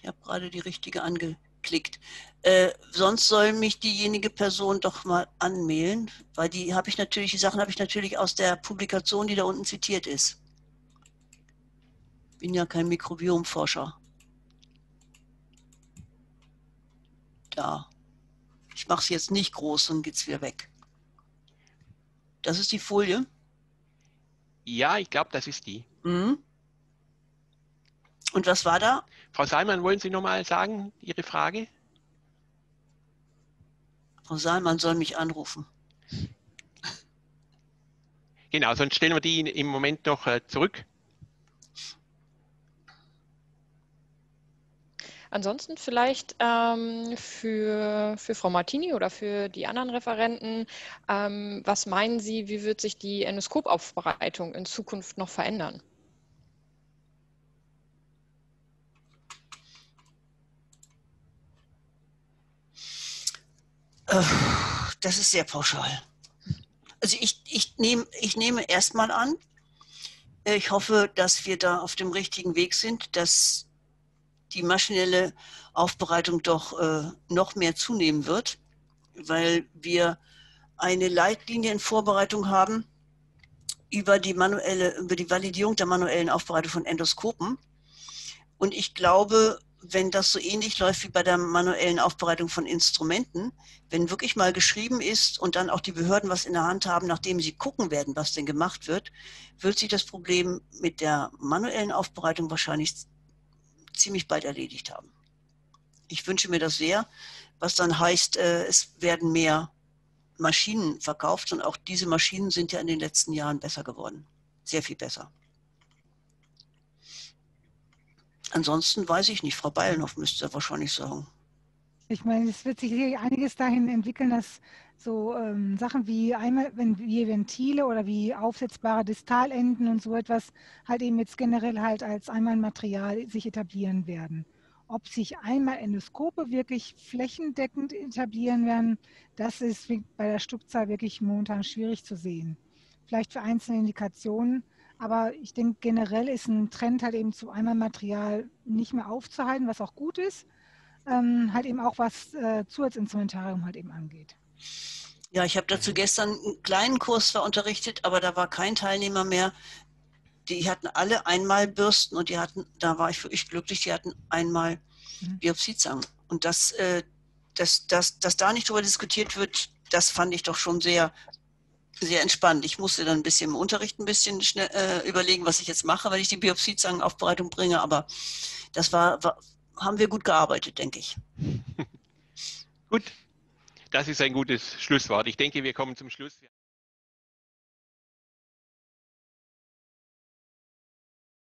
[SPEAKER 4] Ich habe gerade die richtige ange klickt. Äh, sonst soll mich diejenige Person doch mal anmailen, weil die habe ich natürlich, die Sachen habe ich natürlich aus der Publikation, die da unten zitiert ist. Bin ja kein Mikrobiomforscher. Da. Ich mache es jetzt nicht groß und geht's wieder weg. Das ist die Folie.
[SPEAKER 2] Ja, ich glaube, das ist die. Mhm.
[SPEAKER 4] Und was war da?
[SPEAKER 2] Frau Salmann, wollen Sie nochmal sagen, Ihre Frage?
[SPEAKER 4] Frau Salmann soll mich anrufen.
[SPEAKER 2] Genau, sonst stellen wir die im Moment noch äh, zurück.
[SPEAKER 3] Ansonsten vielleicht ähm, für, für Frau Martini oder für die anderen Referenten, ähm, was meinen Sie, wie wird sich die Endoskopaufbereitung in Zukunft noch verändern?
[SPEAKER 4] Das ist sehr pauschal. Also ich, ich, nehm, ich nehme erstmal an, äh, ich hoffe, dass wir da auf dem richtigen Weg sind, dass die maschinelle Aufbereitung doch äh, noch mehr zunehmen wird, weil wir eine Leitlinie in Vorbereitung haben über die manuelle, über die Validierung der manuellen Aufbereitung von Endoskopen. Und ich glaube, wenn das so ähnlich läuft wie bei der manuellen Aufbereitung von Instrumenten, wenn wirklich mal geschrieben ist und dann auch die Behörden was in der Hand haben, nachdem sie gucken werden, was denn gemacht wird, wird sich das Problem mit der manuellen Aufbereitung wahrscheinlich ziemlich bald erledigt haben. Ich wünsche mir das sehr, was dann heißt, äh, es werden mehr Maschinen verkauft und auch diese Maschinen sind ja in den letzten Jahren besser geworden. Sehr viel besser. Ansonsten weiß ich nicht. Frau Beilnow müsste wahrscheinlich sagen.
[SPEAKER 1] Ich meine, es wird sich einiges dahin entwickeln, dass so ähm, Sachen wie einmal, wenn wie Ventile oder wie aufsetzbare Distalenden und so etwas halt eben jetzt generell halt als Einmalmaterial sich etablieren werden. Ob sich einmal Endoskope wirklich flächendeckend etablieren werden, das ist bei der Stückzahl wirklich momentan schwierig zu sehen. Vielleicht für einzelne Indikationen, aber ich denke, generell ist ein Trend halt eben zu Einmalmaterial nicht mehr aufzuhalten, was auch gut ist. Ähm, halt eben auch was äh, Zusatzinstrumentarium halt eben angeht.
[SPEAKER 4] Ja, ich habe dazu gestern einen kleinen Kurs zwar unterrichtet, aber da war kein Teilnehmer mehr. Die hatten alle einmal Bürsten und die hatten, da war ich wirklich glücklich, die hatten einmal mhm. Biopsiezangen. Und das, äh, dass, dass, dass da nicht drüber diskutiert wird, das fand ich doch schon sehr sehr entspannt. Ich musste dann ein bisschen im Unterricht ein bisschen schnell, äh, überlegen, was ich jetzt mache, wenn ich die Biopsiezangenaufbereitung bringe. Aber das war, war, haben wir gut gearbeitet, denke ich.
[SPEAKER 2] gut, das ist ein gutes Schlusswort. Ich denke, wir kommen zum Schluss.